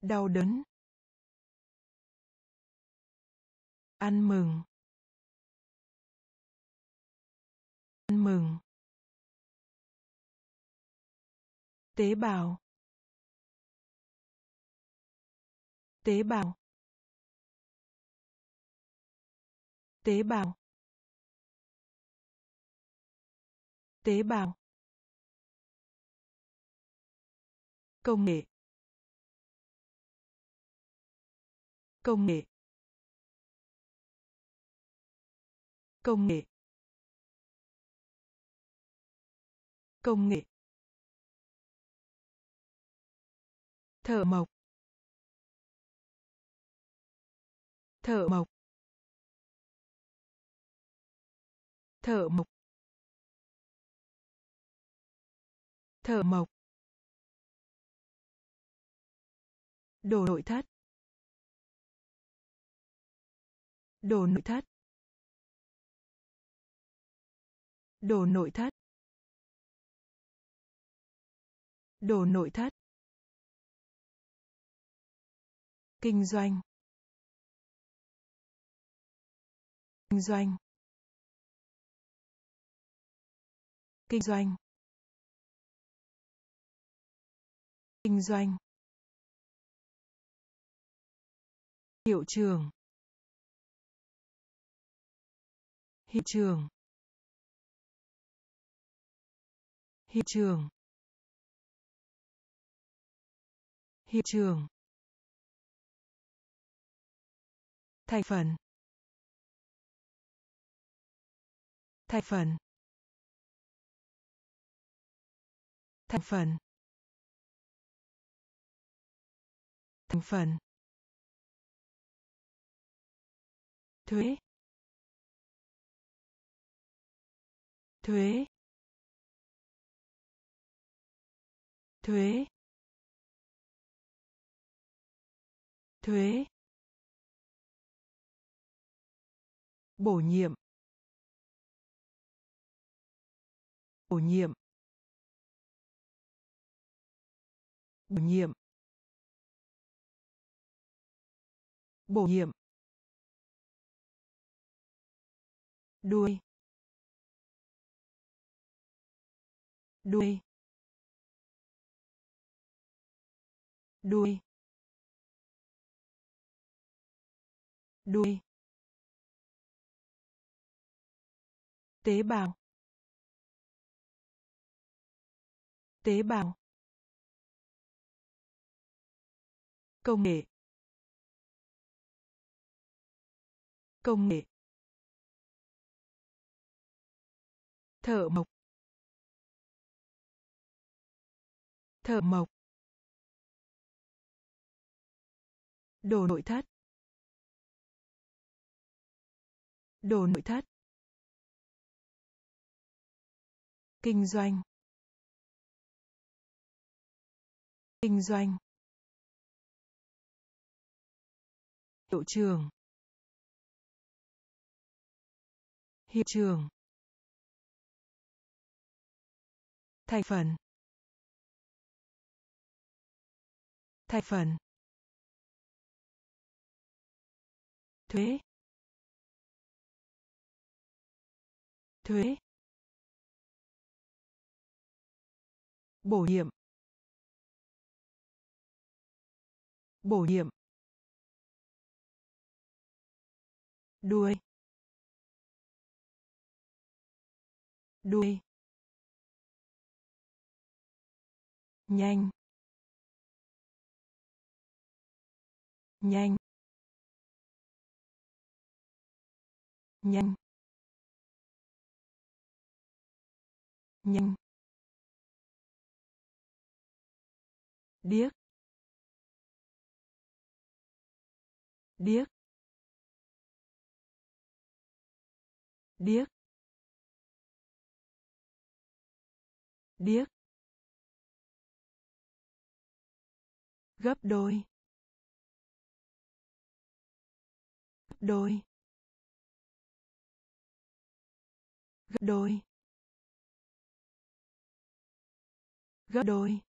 Đau đớn. Ăn mừng. Ăn mừng. Tế bào. Tế bào. Tế bào. Tế bào. Công nghệ. Công nghệ. Công nghệ. Công nghệ. Thợ mộc. Thợ mộc. Thợ mộc. Thợ mộc. Đồ nội thất. Đồ nội thất. Đồ nội thất. Đồ nội thất. Kinh doanh. Kinh doanh. Kinh doanh. Kinh doanh. Hiệu trường hiệu trường hiệu trường hiệu trường thành phần. Thành phần. Thành phần. Thành phần. Thuế. Thuế. Thuế. Thuế. Bổ nhiệm bổ nhiệm bổ nhiệm bổ nhiệm. Đuôi đuôi. Đuôi đuôi. Tế bào. Tế bào. Công nghệ. Công nghệ. Thợ mộc. Thợ mộc. Đồ nội thất. Đồ nội thất. Kinh doanh. Kinh doanh. Hiệu trường hiệu trường thành phần. Thành phần. Thuế. Thuế. Bổ nhiệm bổ nhiệm đuôi đuôi nhanh nhanh nhanh nhanh. Điếc điếc điếc điếc. Gấp đôi gấp đôi gấp đôi gấp đôi.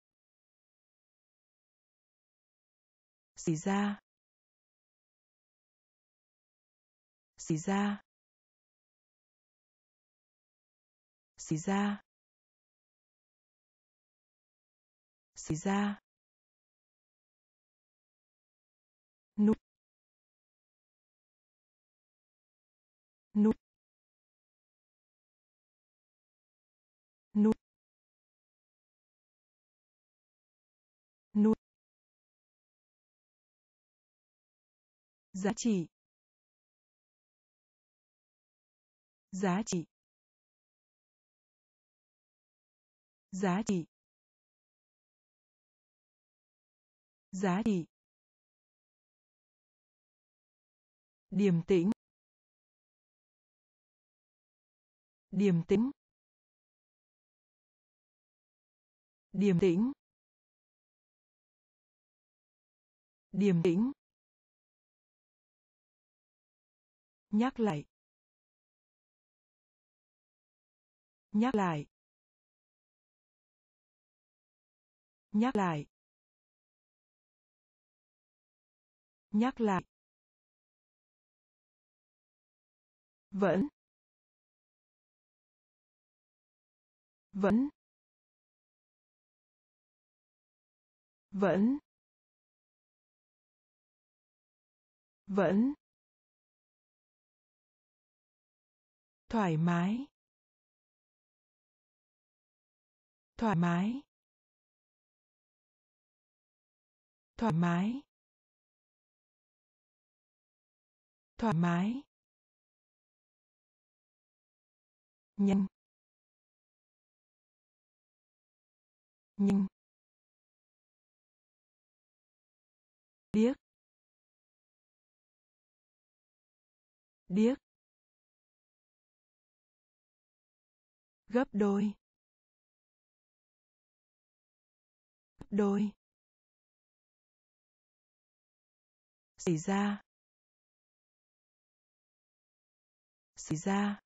Xảy ra xảy ra xảy ra xảy ra nút nút nút giá trị. Giá trị. Giá trị. Giá trị. Điềm tĩnh. Điềm tĩnh. Điềm tĩnh. Điềm tĩnh. Nhắc lại. Nhắc lại. Nhắc lại. Nhắc lại. Vẫn. Vẫn. Vẫn. Vẫn. Thoải mái. Thoải mái. Thoải mái. Thoải mái. Nhanh. Nhanh. Điếc. Điếc. Gấp đôi. Gấp đôi. Xảy ra. Xảy ra.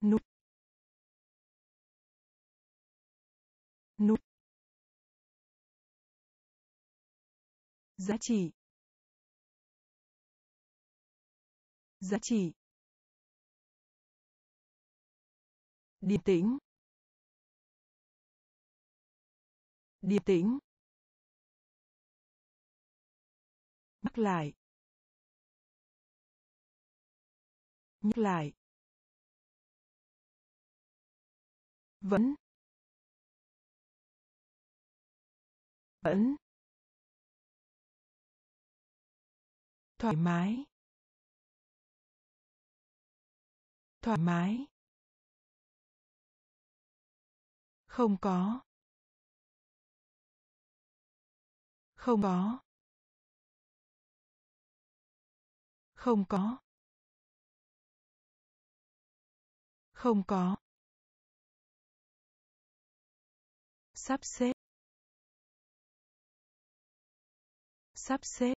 Nút nút giá trị. Giá trị. Điềm tĩnh. Điềm tĩnh. Nhắc lại. Nhắc lại. Vẫn. Vẫn. Thoải mái. Thoải mái. Không có. Không có. Không có. Không có. Sắp xếp. Sắp xếp.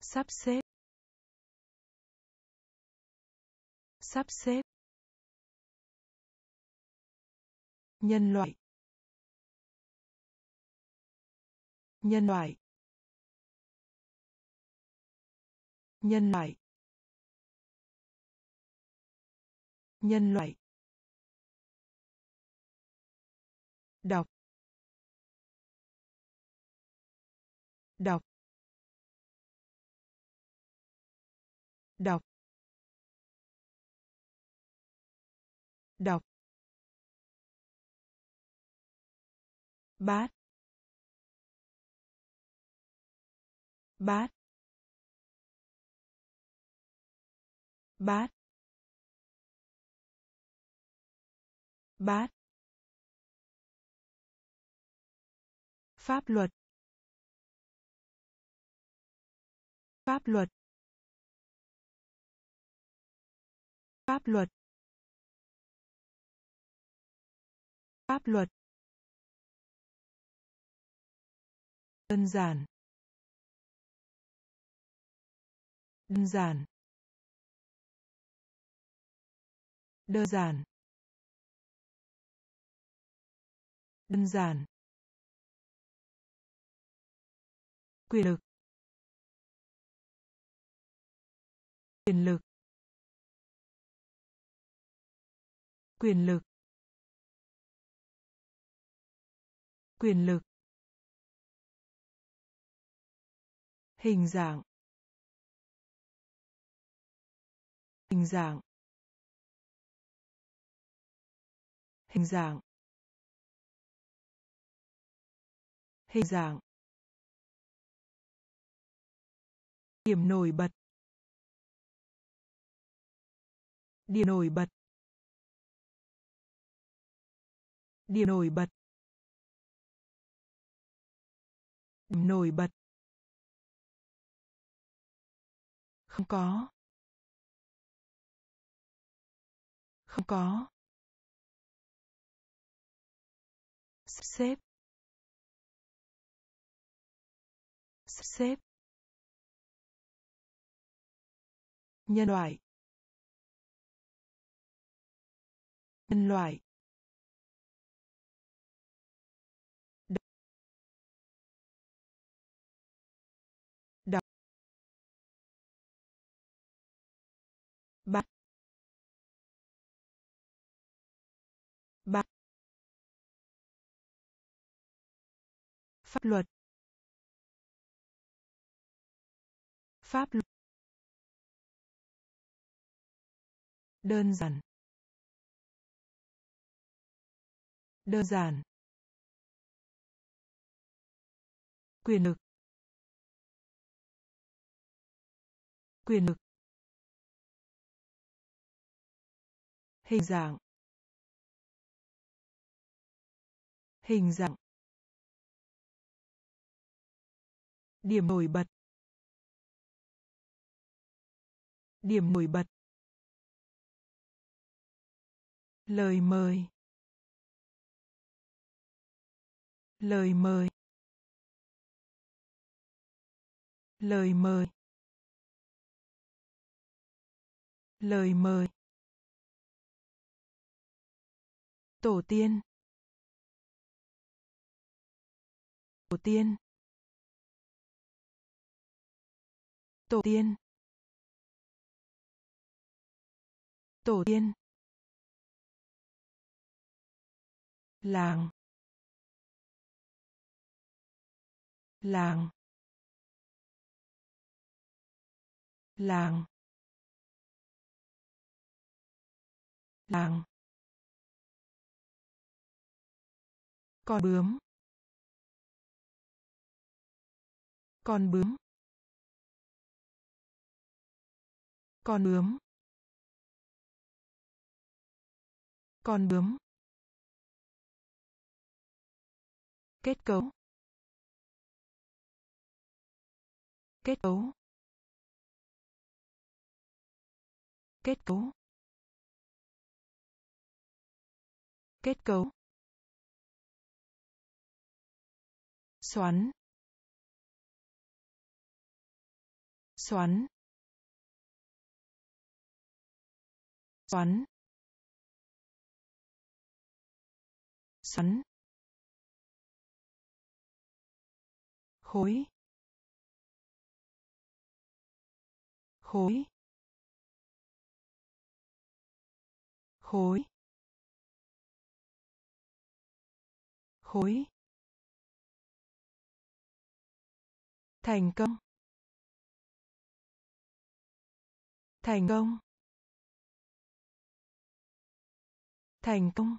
Sắp xếp. Sắp xếp. Nhân loại. Nhân loại. Nhân loại. Nhân loại. Đọc. Đọc. Đọc. Đọc. Bát. Bát. Bát. Bát. Pháp luật. Pháp luật. Pháp luật. Pháp luật. Đơn giản. Đơn giản. Đơn giản. Đơn giản. Quyền lực. Quyền lực. Quyền lực. Quyền lực. Hình dạng. Hình dạng. Hình dạng. Hình dạng. Điểm nổi bật. Điểm nổi bật. Điểm nổi bật. Điểm nổi bật. Không có. Không có. Sắp xếp. Sắp xếp. Nhân loại. Nhân loại. Bắt pháp luật. Pháp luật. Đơn giản. Đơn giản. Quyền lực. Quyền lực. Hình dạng. Hình dạng. Điểm nổi bật. Điểm nổi bật. Lời mời. Lời mời. Lời mời. Lời mời. Tổ tiên. Tổ tiên. Tổ tiên. Tổ tiên. Làng. Làng. Làng. Làng. Con bướm. Con bướm. Con bướm. Con bướm. Kết cấu. Kết cấu. Kết cấu. Kết cấu. Xoắn. Xoắn. Xoắn. Xoắn. Khối. Khối. Khối. Khối. Thành công. Thành công. Thành công.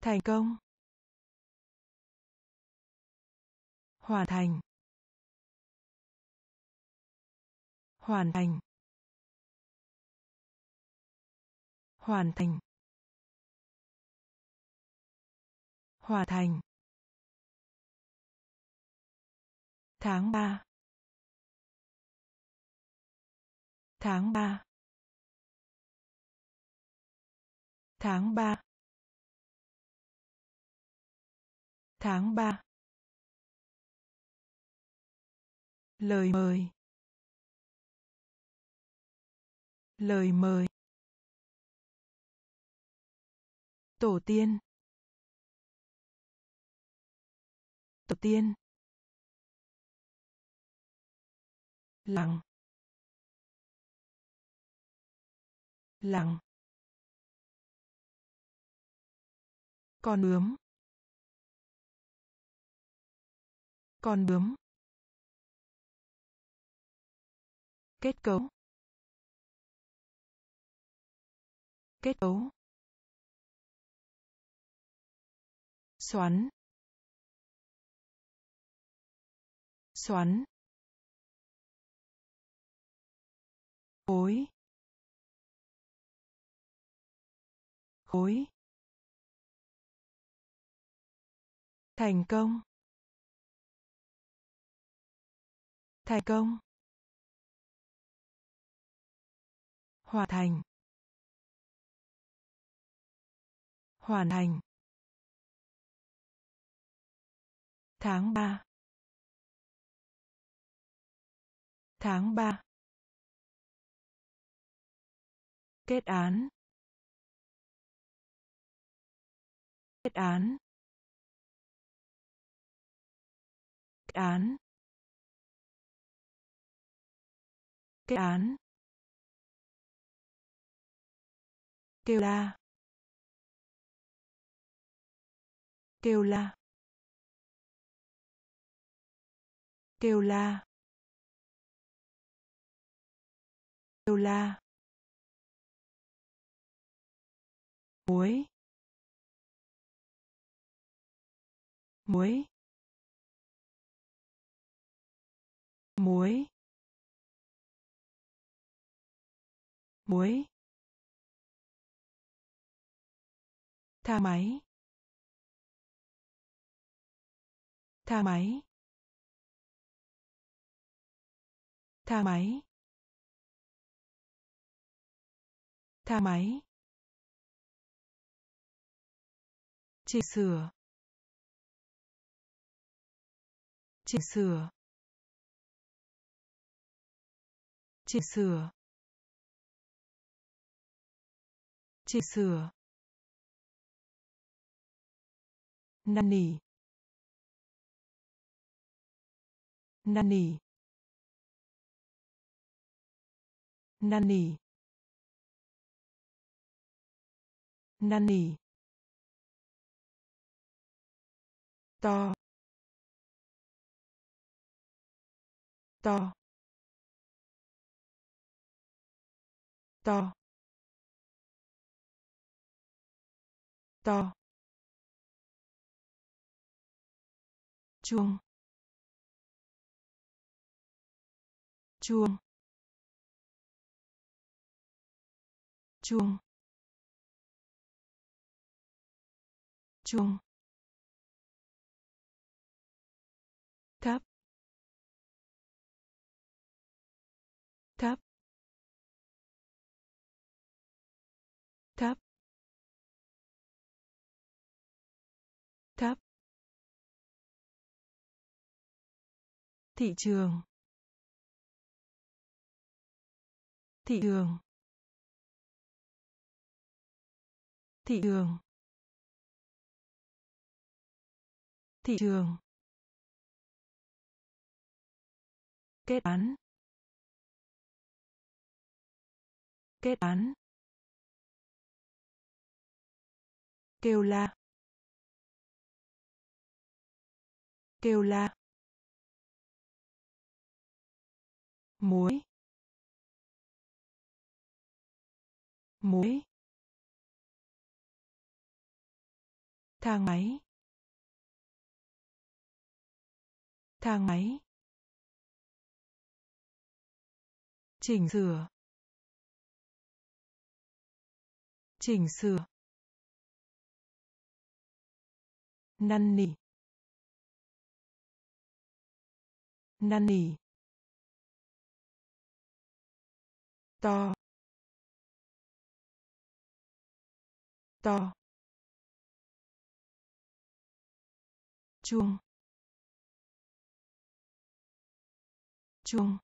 Thành công. Hoàn thành. Hoàn thành. Hoàn thành. Hoàn thành. Tháng ba. Tháng ba. Tháng ba. Tháng ba. Lời mời. Lời mời. Tổ tiên. Tổ tiên. Lặng. Lặng. Con bướm con bướm. Kết cấu. Kết cấu. Xoắn. Xoắn. Ối. Khối. Thành công. Thành công. Hoàn thành. Hoàn thành. Tháng ba. Tháng ba. Kết án. Kết án. Kết án. Kết án. Kêu la. Kêu la. Kêu la. Kêu la. Muối. Muối. Muối. Muối. Thang máy. Thang máy. Thang máy. Thang máy. Chỉnh sửa. Chỉnh sửa. Chỉnh sửa. Chỉnh sửa. Năn nỉ năn nỉ năn nỉ năn nỉ to. To to to chuông chuông chuông chuông thấp. Thị trường. Thị trường. Thị trường. Thị trường. Kết án. Kết án. Kêu la. Kêu la. Muối. Muối. Thang máy. Thang máy. Chỉnh sửa. Chỉnh sửa. Năn nỉ. Năn nỉ to. To. Chuông. Chuông.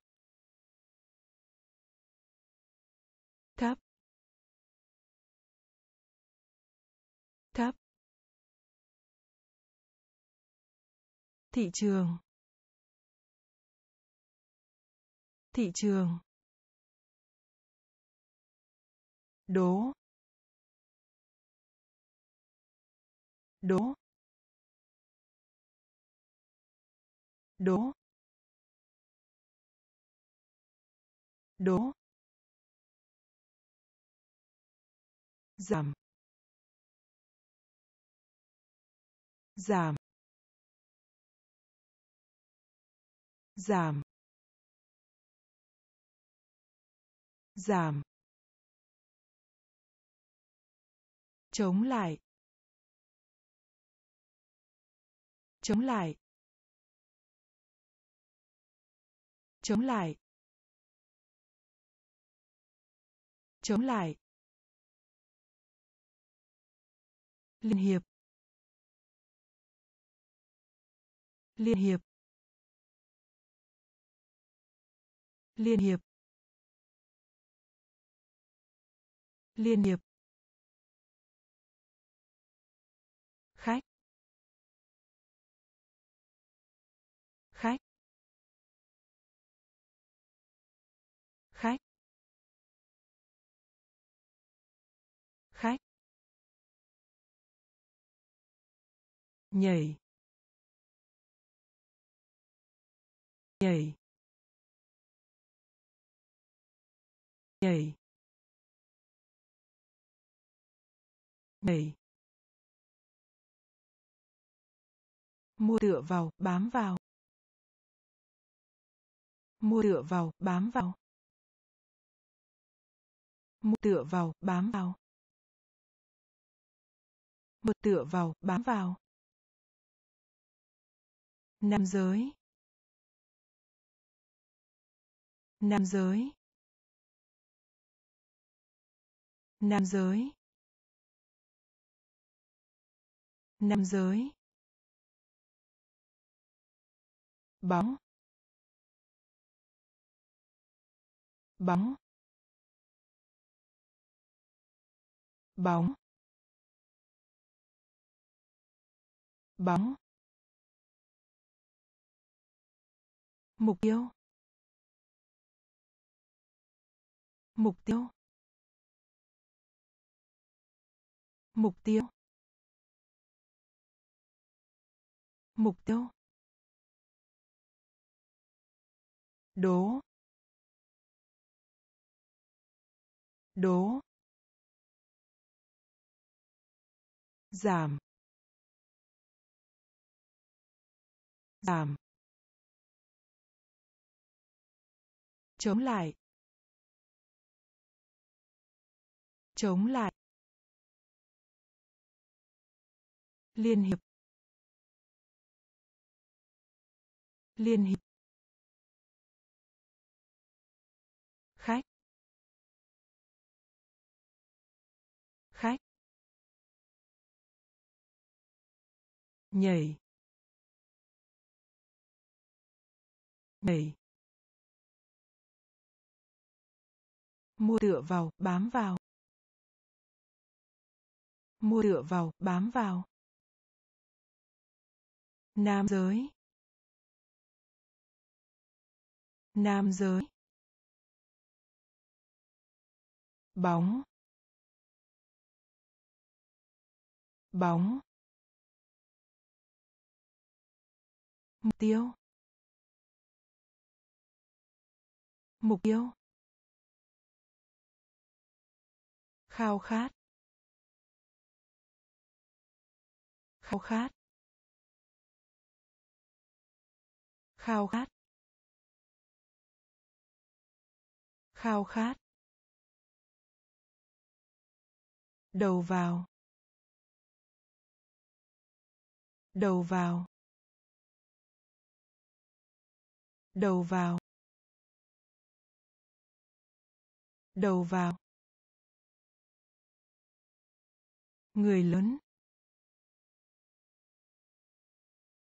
Thấp thấp thị trường. Thị trường. Đố. Đố. Đố. Đố. Giảm. Giảm. Giảm. Giảm. Chống lại. Chống lại. Chống lại. Chống lại. Liên hiệp. Liên hiệp. Liên hiệp. Liên hiệp. Khách. Khách. Khách. Khách. Nhảy. Nhảy. Nhảy. Đẩy mua tựa vào, bám vào. Mua tựa vào, bám vào. Mua tựa vào, bám vào. Mua tựa vào, bám vào. Nam giới. Nam giới. Nam giới. Nam giới. Bóng. Bóng. Bóng. Bóng. Mục tiêu. Mục tiêu. Mục tiêu. Mục tiêu. Đố. Đố. Giảm. Giảm. Chống lại. Chống lại. Liên hiệp. Liên hiệp khách. Khách. Nhảy. Nhảy. Mua tựa vào, bám vào. Mua tựa vào, bám vào. Nam giới. Nam giới. Bóng. Bóng. Mục tiêu. Mục tiêu. Khao khát. Khao khát. Khao khát. Khao khát. Đầu vào. Đầu vào. Đầu vào. Đầu vào. Người lớn.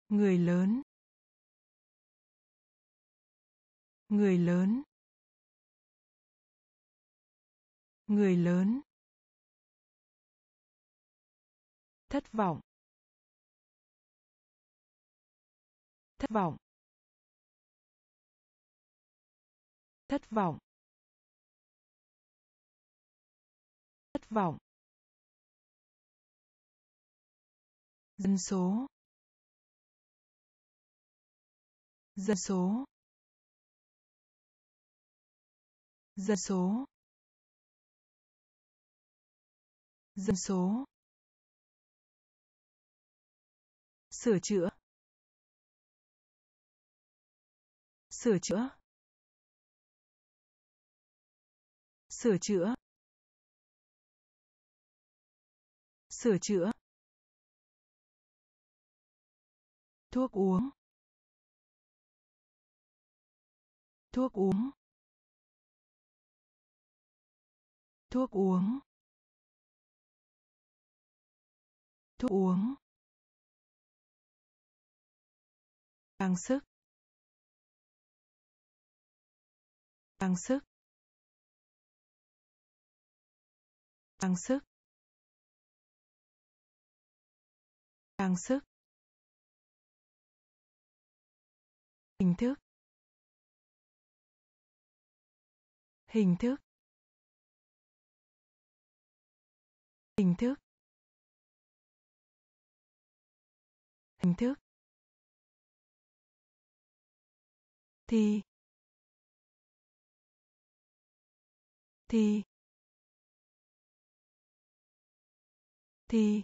Người lớn. Người lớn. Người lớn. Thất vọng. Thất vọng. Thất vọng. Thất vọng. Dân số. Dân số. Dân số. Dân số. Sửa chữa. Sửa chữa. Sửa chữa. Sửa chữa. Thuốc uống. Thuốc uống. Thuốc uống. Thuốc uống. Trang sức. Trang sức. Trang sức. Trang sức. Hình thức. Hình thức. Hình thức. Hình thức. Thì. Thì. Thì.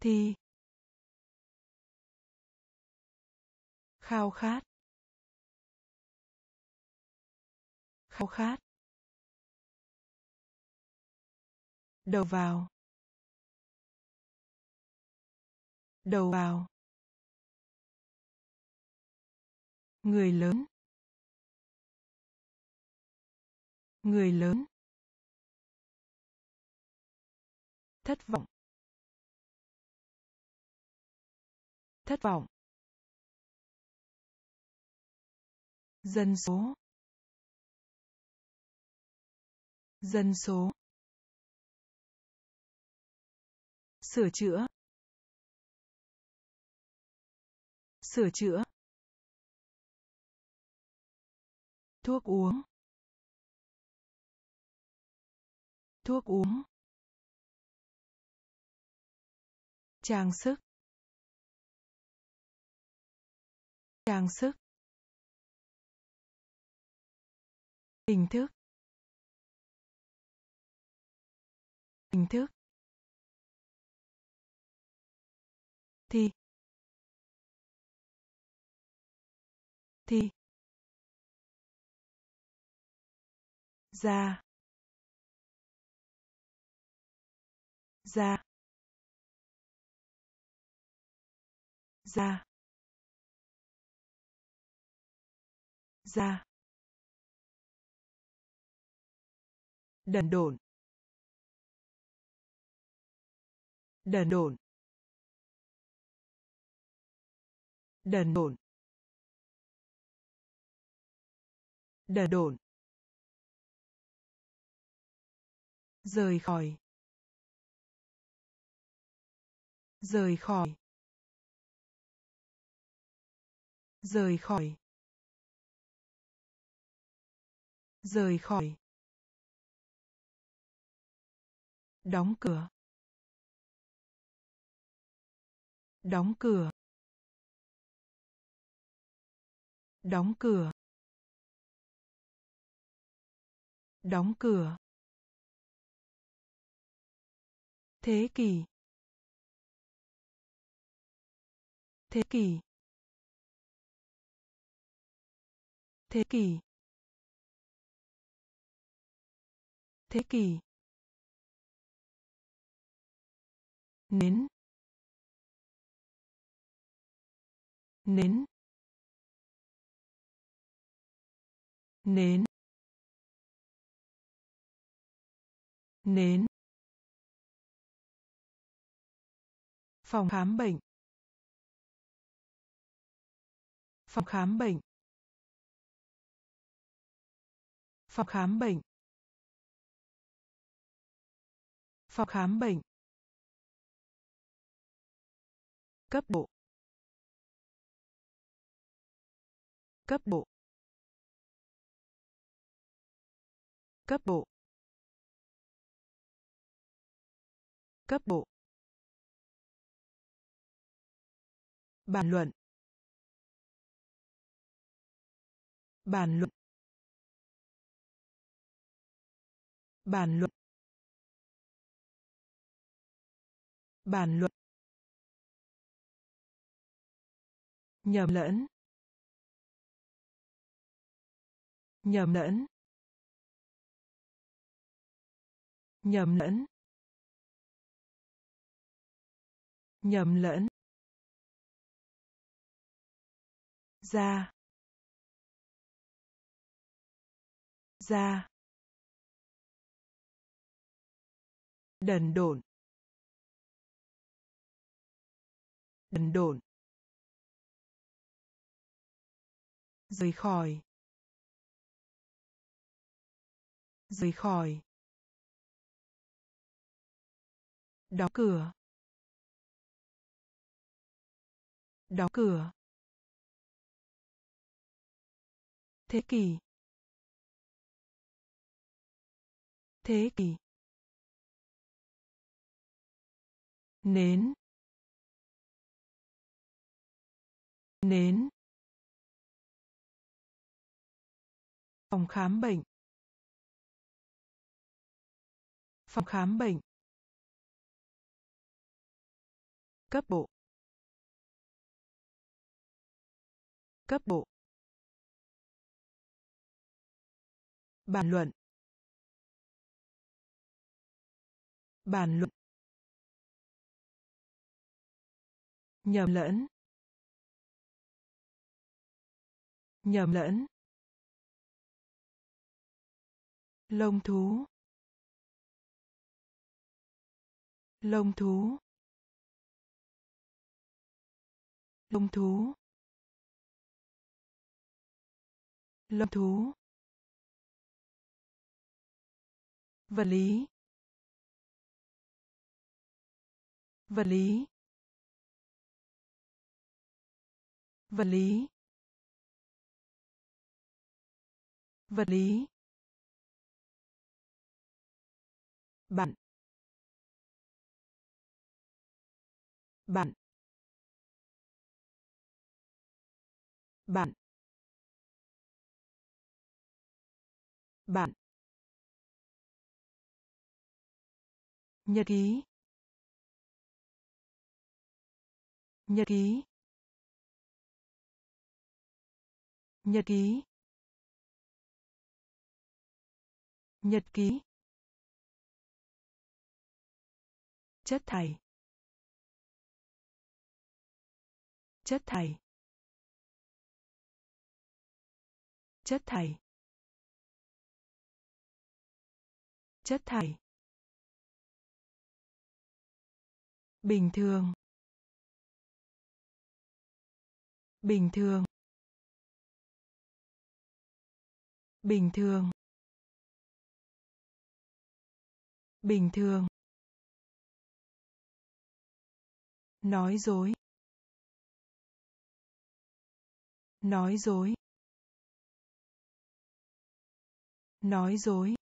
Thì. Khao khát. Khao khát. Đầu vào. Đầu vào. Người lớn. Người lớn. Thất vọng. Thất vọng. Dân số. Dân số. Sửa chữa. Sửa chữa. Thuốc uống. Thuốc uống. Trang sức. Trang sức. Hình thức. Hình thức. Thì. Thì. Ra ra ra ra đần độn. Đần độn. Đần độn. Đờ độn. Rời khỏi. Rời khỏi. Rời khỏi. Rời khỏi. Đóng cửa. Đóng cửa. Đóng cửa. Đóng cửa. Thế kỷ. Thế kỷ. Thế kỷ. Thế kỷ. Nến. Nến. Nến. Nến, phòng khám bệnh, phòng khám bệnh, phòng khám bệnh, phòng khám bệnh, cấp độ cấp độ cấp độ. Cấp độ bàn luận. Bàn luận. Bàn luận. Bàn luận. Nhầm lẫn. Nhầm lẫn. Nhầm lẫn. Nhầm lẫn. Ra. Ra. Đần độn. Đần độn. Rời khỏi. Rời khỏi. Đóng cửa. Đóng cửa. Thế kỷ. Thế kỷ. Nến. Nến. Phòng khám bệnh. Phòng khám bệnh. Cấp bộ. Cấp bộ. Bàn luận. Bàn luận. Nhầm lẫn. Nhầm lẫn. Lông thú. Lông thú. Lông thú. Lâm thú. Vật lý. Vật lý. Vật lý. Vật lý. Bạn. Bạn. Bạn. Bạn. Nhật ký. Nhật ký. Nhật ký. Nhật ký. Chất thải. Chất thải. Chất thải. Chất thải. Bình thường. Bình thường. Bình thường. Bình thường. Nói dối. Nói dối. Nói dối.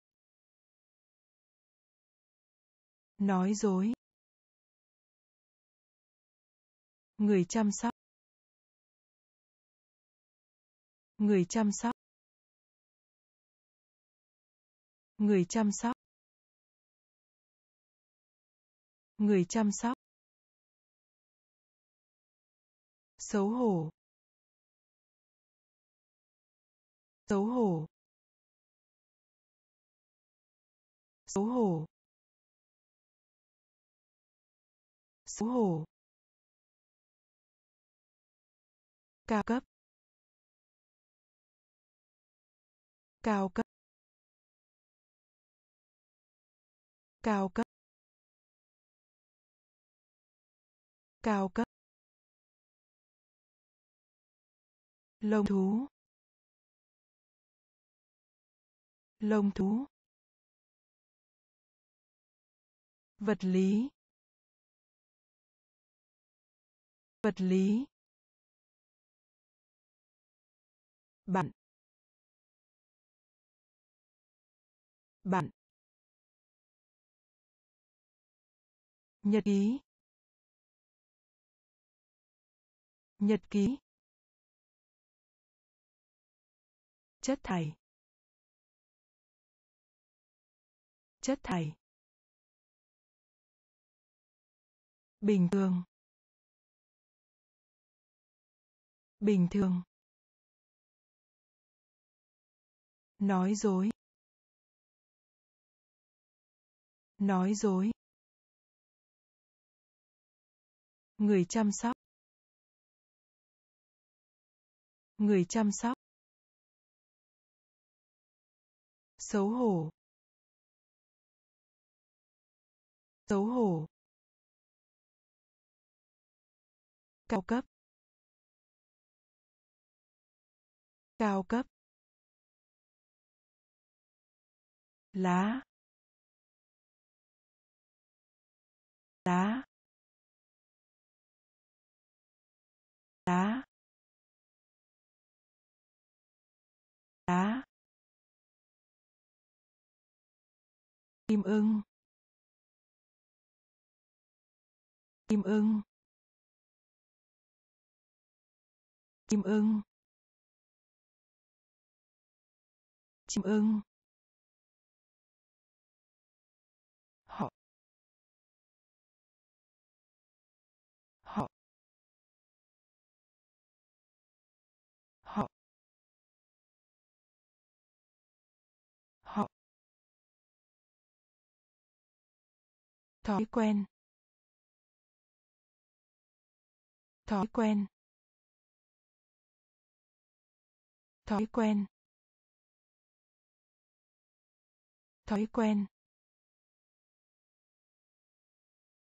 Nói dối. Người chăm sóc. Người chăm sóc. Người chăm sóc. Người chăm sóc. Xấu hổ. Xấu hổ. Xấu hổ. Xấu hổ cao cấp. Cao cấp. Cao cấp. Cao cấp. Lông thú. Lông thú. Vật lý. Vật lý bạn bạn nhật ký nhật ký chất thải chất thải bình thường bình thường. Nói dối. Nói dối. Người chăm sóc. Người chăm sóc. Xấu hổ. Xấu hổ. Cao cấp. Cao cấp. Lá. Lá. Lá. Lá. Kim ưng. Kim ưng. Kim ưng. Chim ưng. Họ. Họ. Họ. Họ. Thói quen. Thói quen. Thói quen. Thói quen.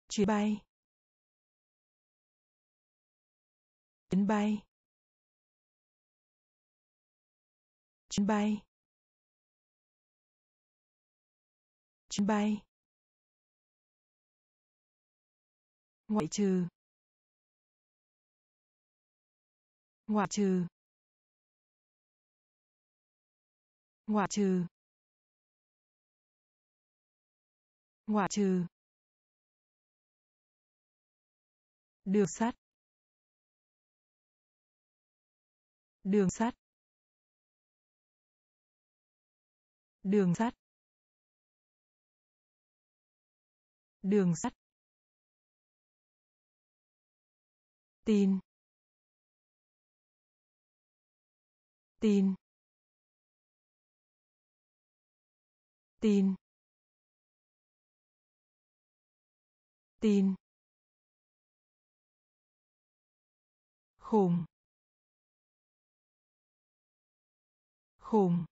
Chuyến bay. Chuyến bay. Chuyến bay. Chuyến bay. Ngoại trừ. Ngoại trừ. Ngoại trừ. Ngoại trừ. Đường sắt. Đường sắt. Đường sắt. Đường sắt. Tin. Tin. Tin. Tin. Khùng khùng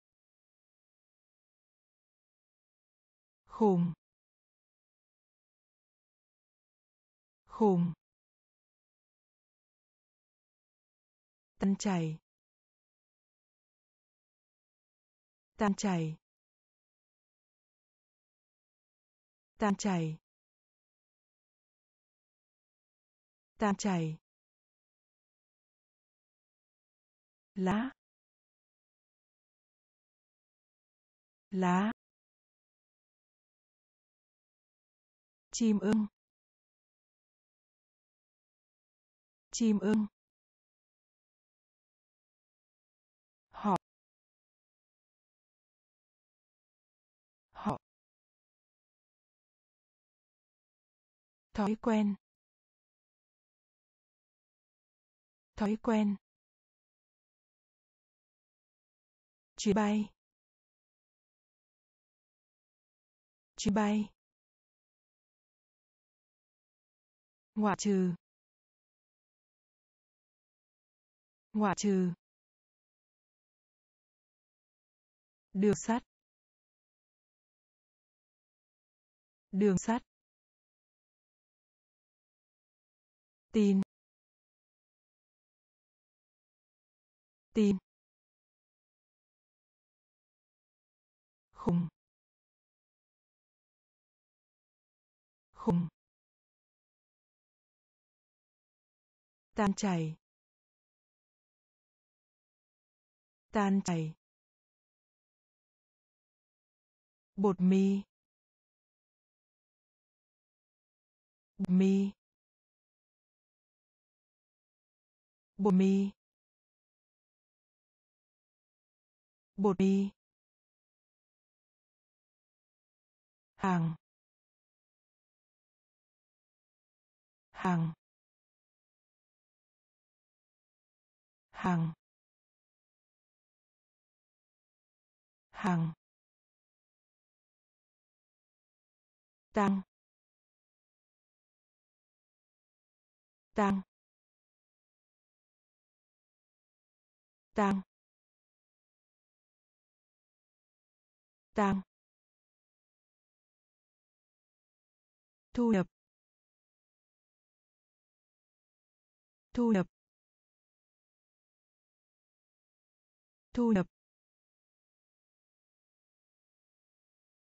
khùng khùng tan chảy. Tan chảy. Tan chảy. Tan chảy. Lá. Lá. Chim ưng. Chim ưng. Họ. Họ. Thói quen. Thói quen. Chuyến bay. Chuyến bay. Ngoại trừ. Ngoại trừ. Đường sắt. Đường sắt. Tin. Tin. Khùng. Khùng. Tan chảy. Tan chảy. Bột mì. Bột mì. Bột mì. Bột mì hàng. Hàng. Hàng. Hàng. Tăng tăng tăng tăng thu nhập. Thu nhập. Thu nhập.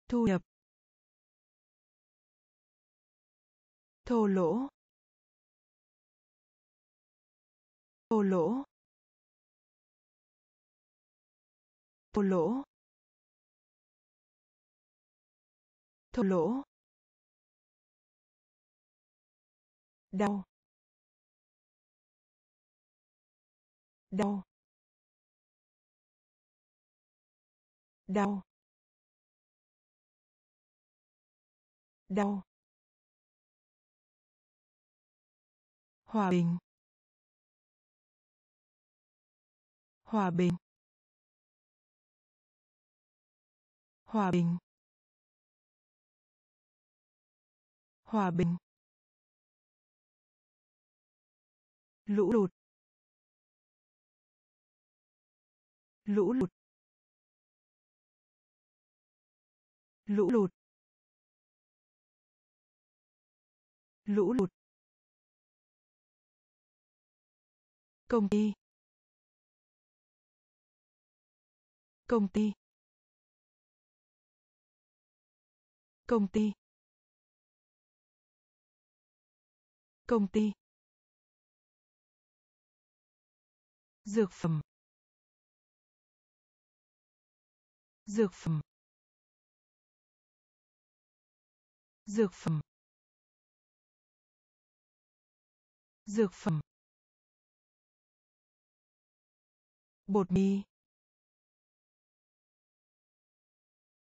Thu nhập. Thô lỗ. Thô lỗ. Thô lỗ. Thô lỗ. Đau. Đau. Đau. Đau. Hòa bình. Hòa bình. Hòa bình. Hòa bình. Lũ lụt. Lũ lụt. Lũ lụt. Lũ lụt. Công ty. Công ty. Công ty. Công ty. Dược phẩm. Dược phẩm. Dược phẩm. Dược phẩm. Bột mì.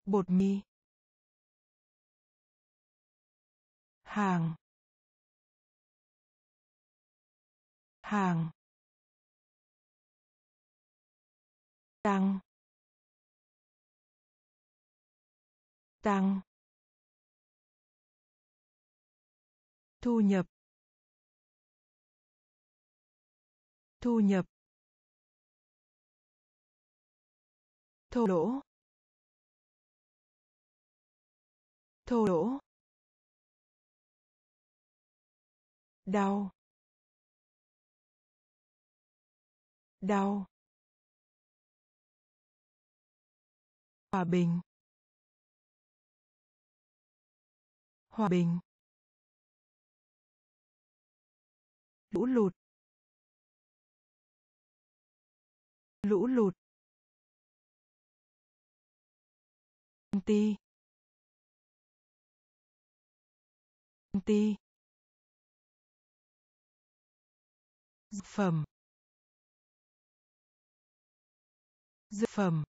Bột mì. Hàng. Hàng tăng tăng thu nhập thu nhập thô lỗ thô lỗ đau đau, hòa bình hòa bình, lũ lụt lũ lụt, công ty công ty, dược phẩm dược phẩm.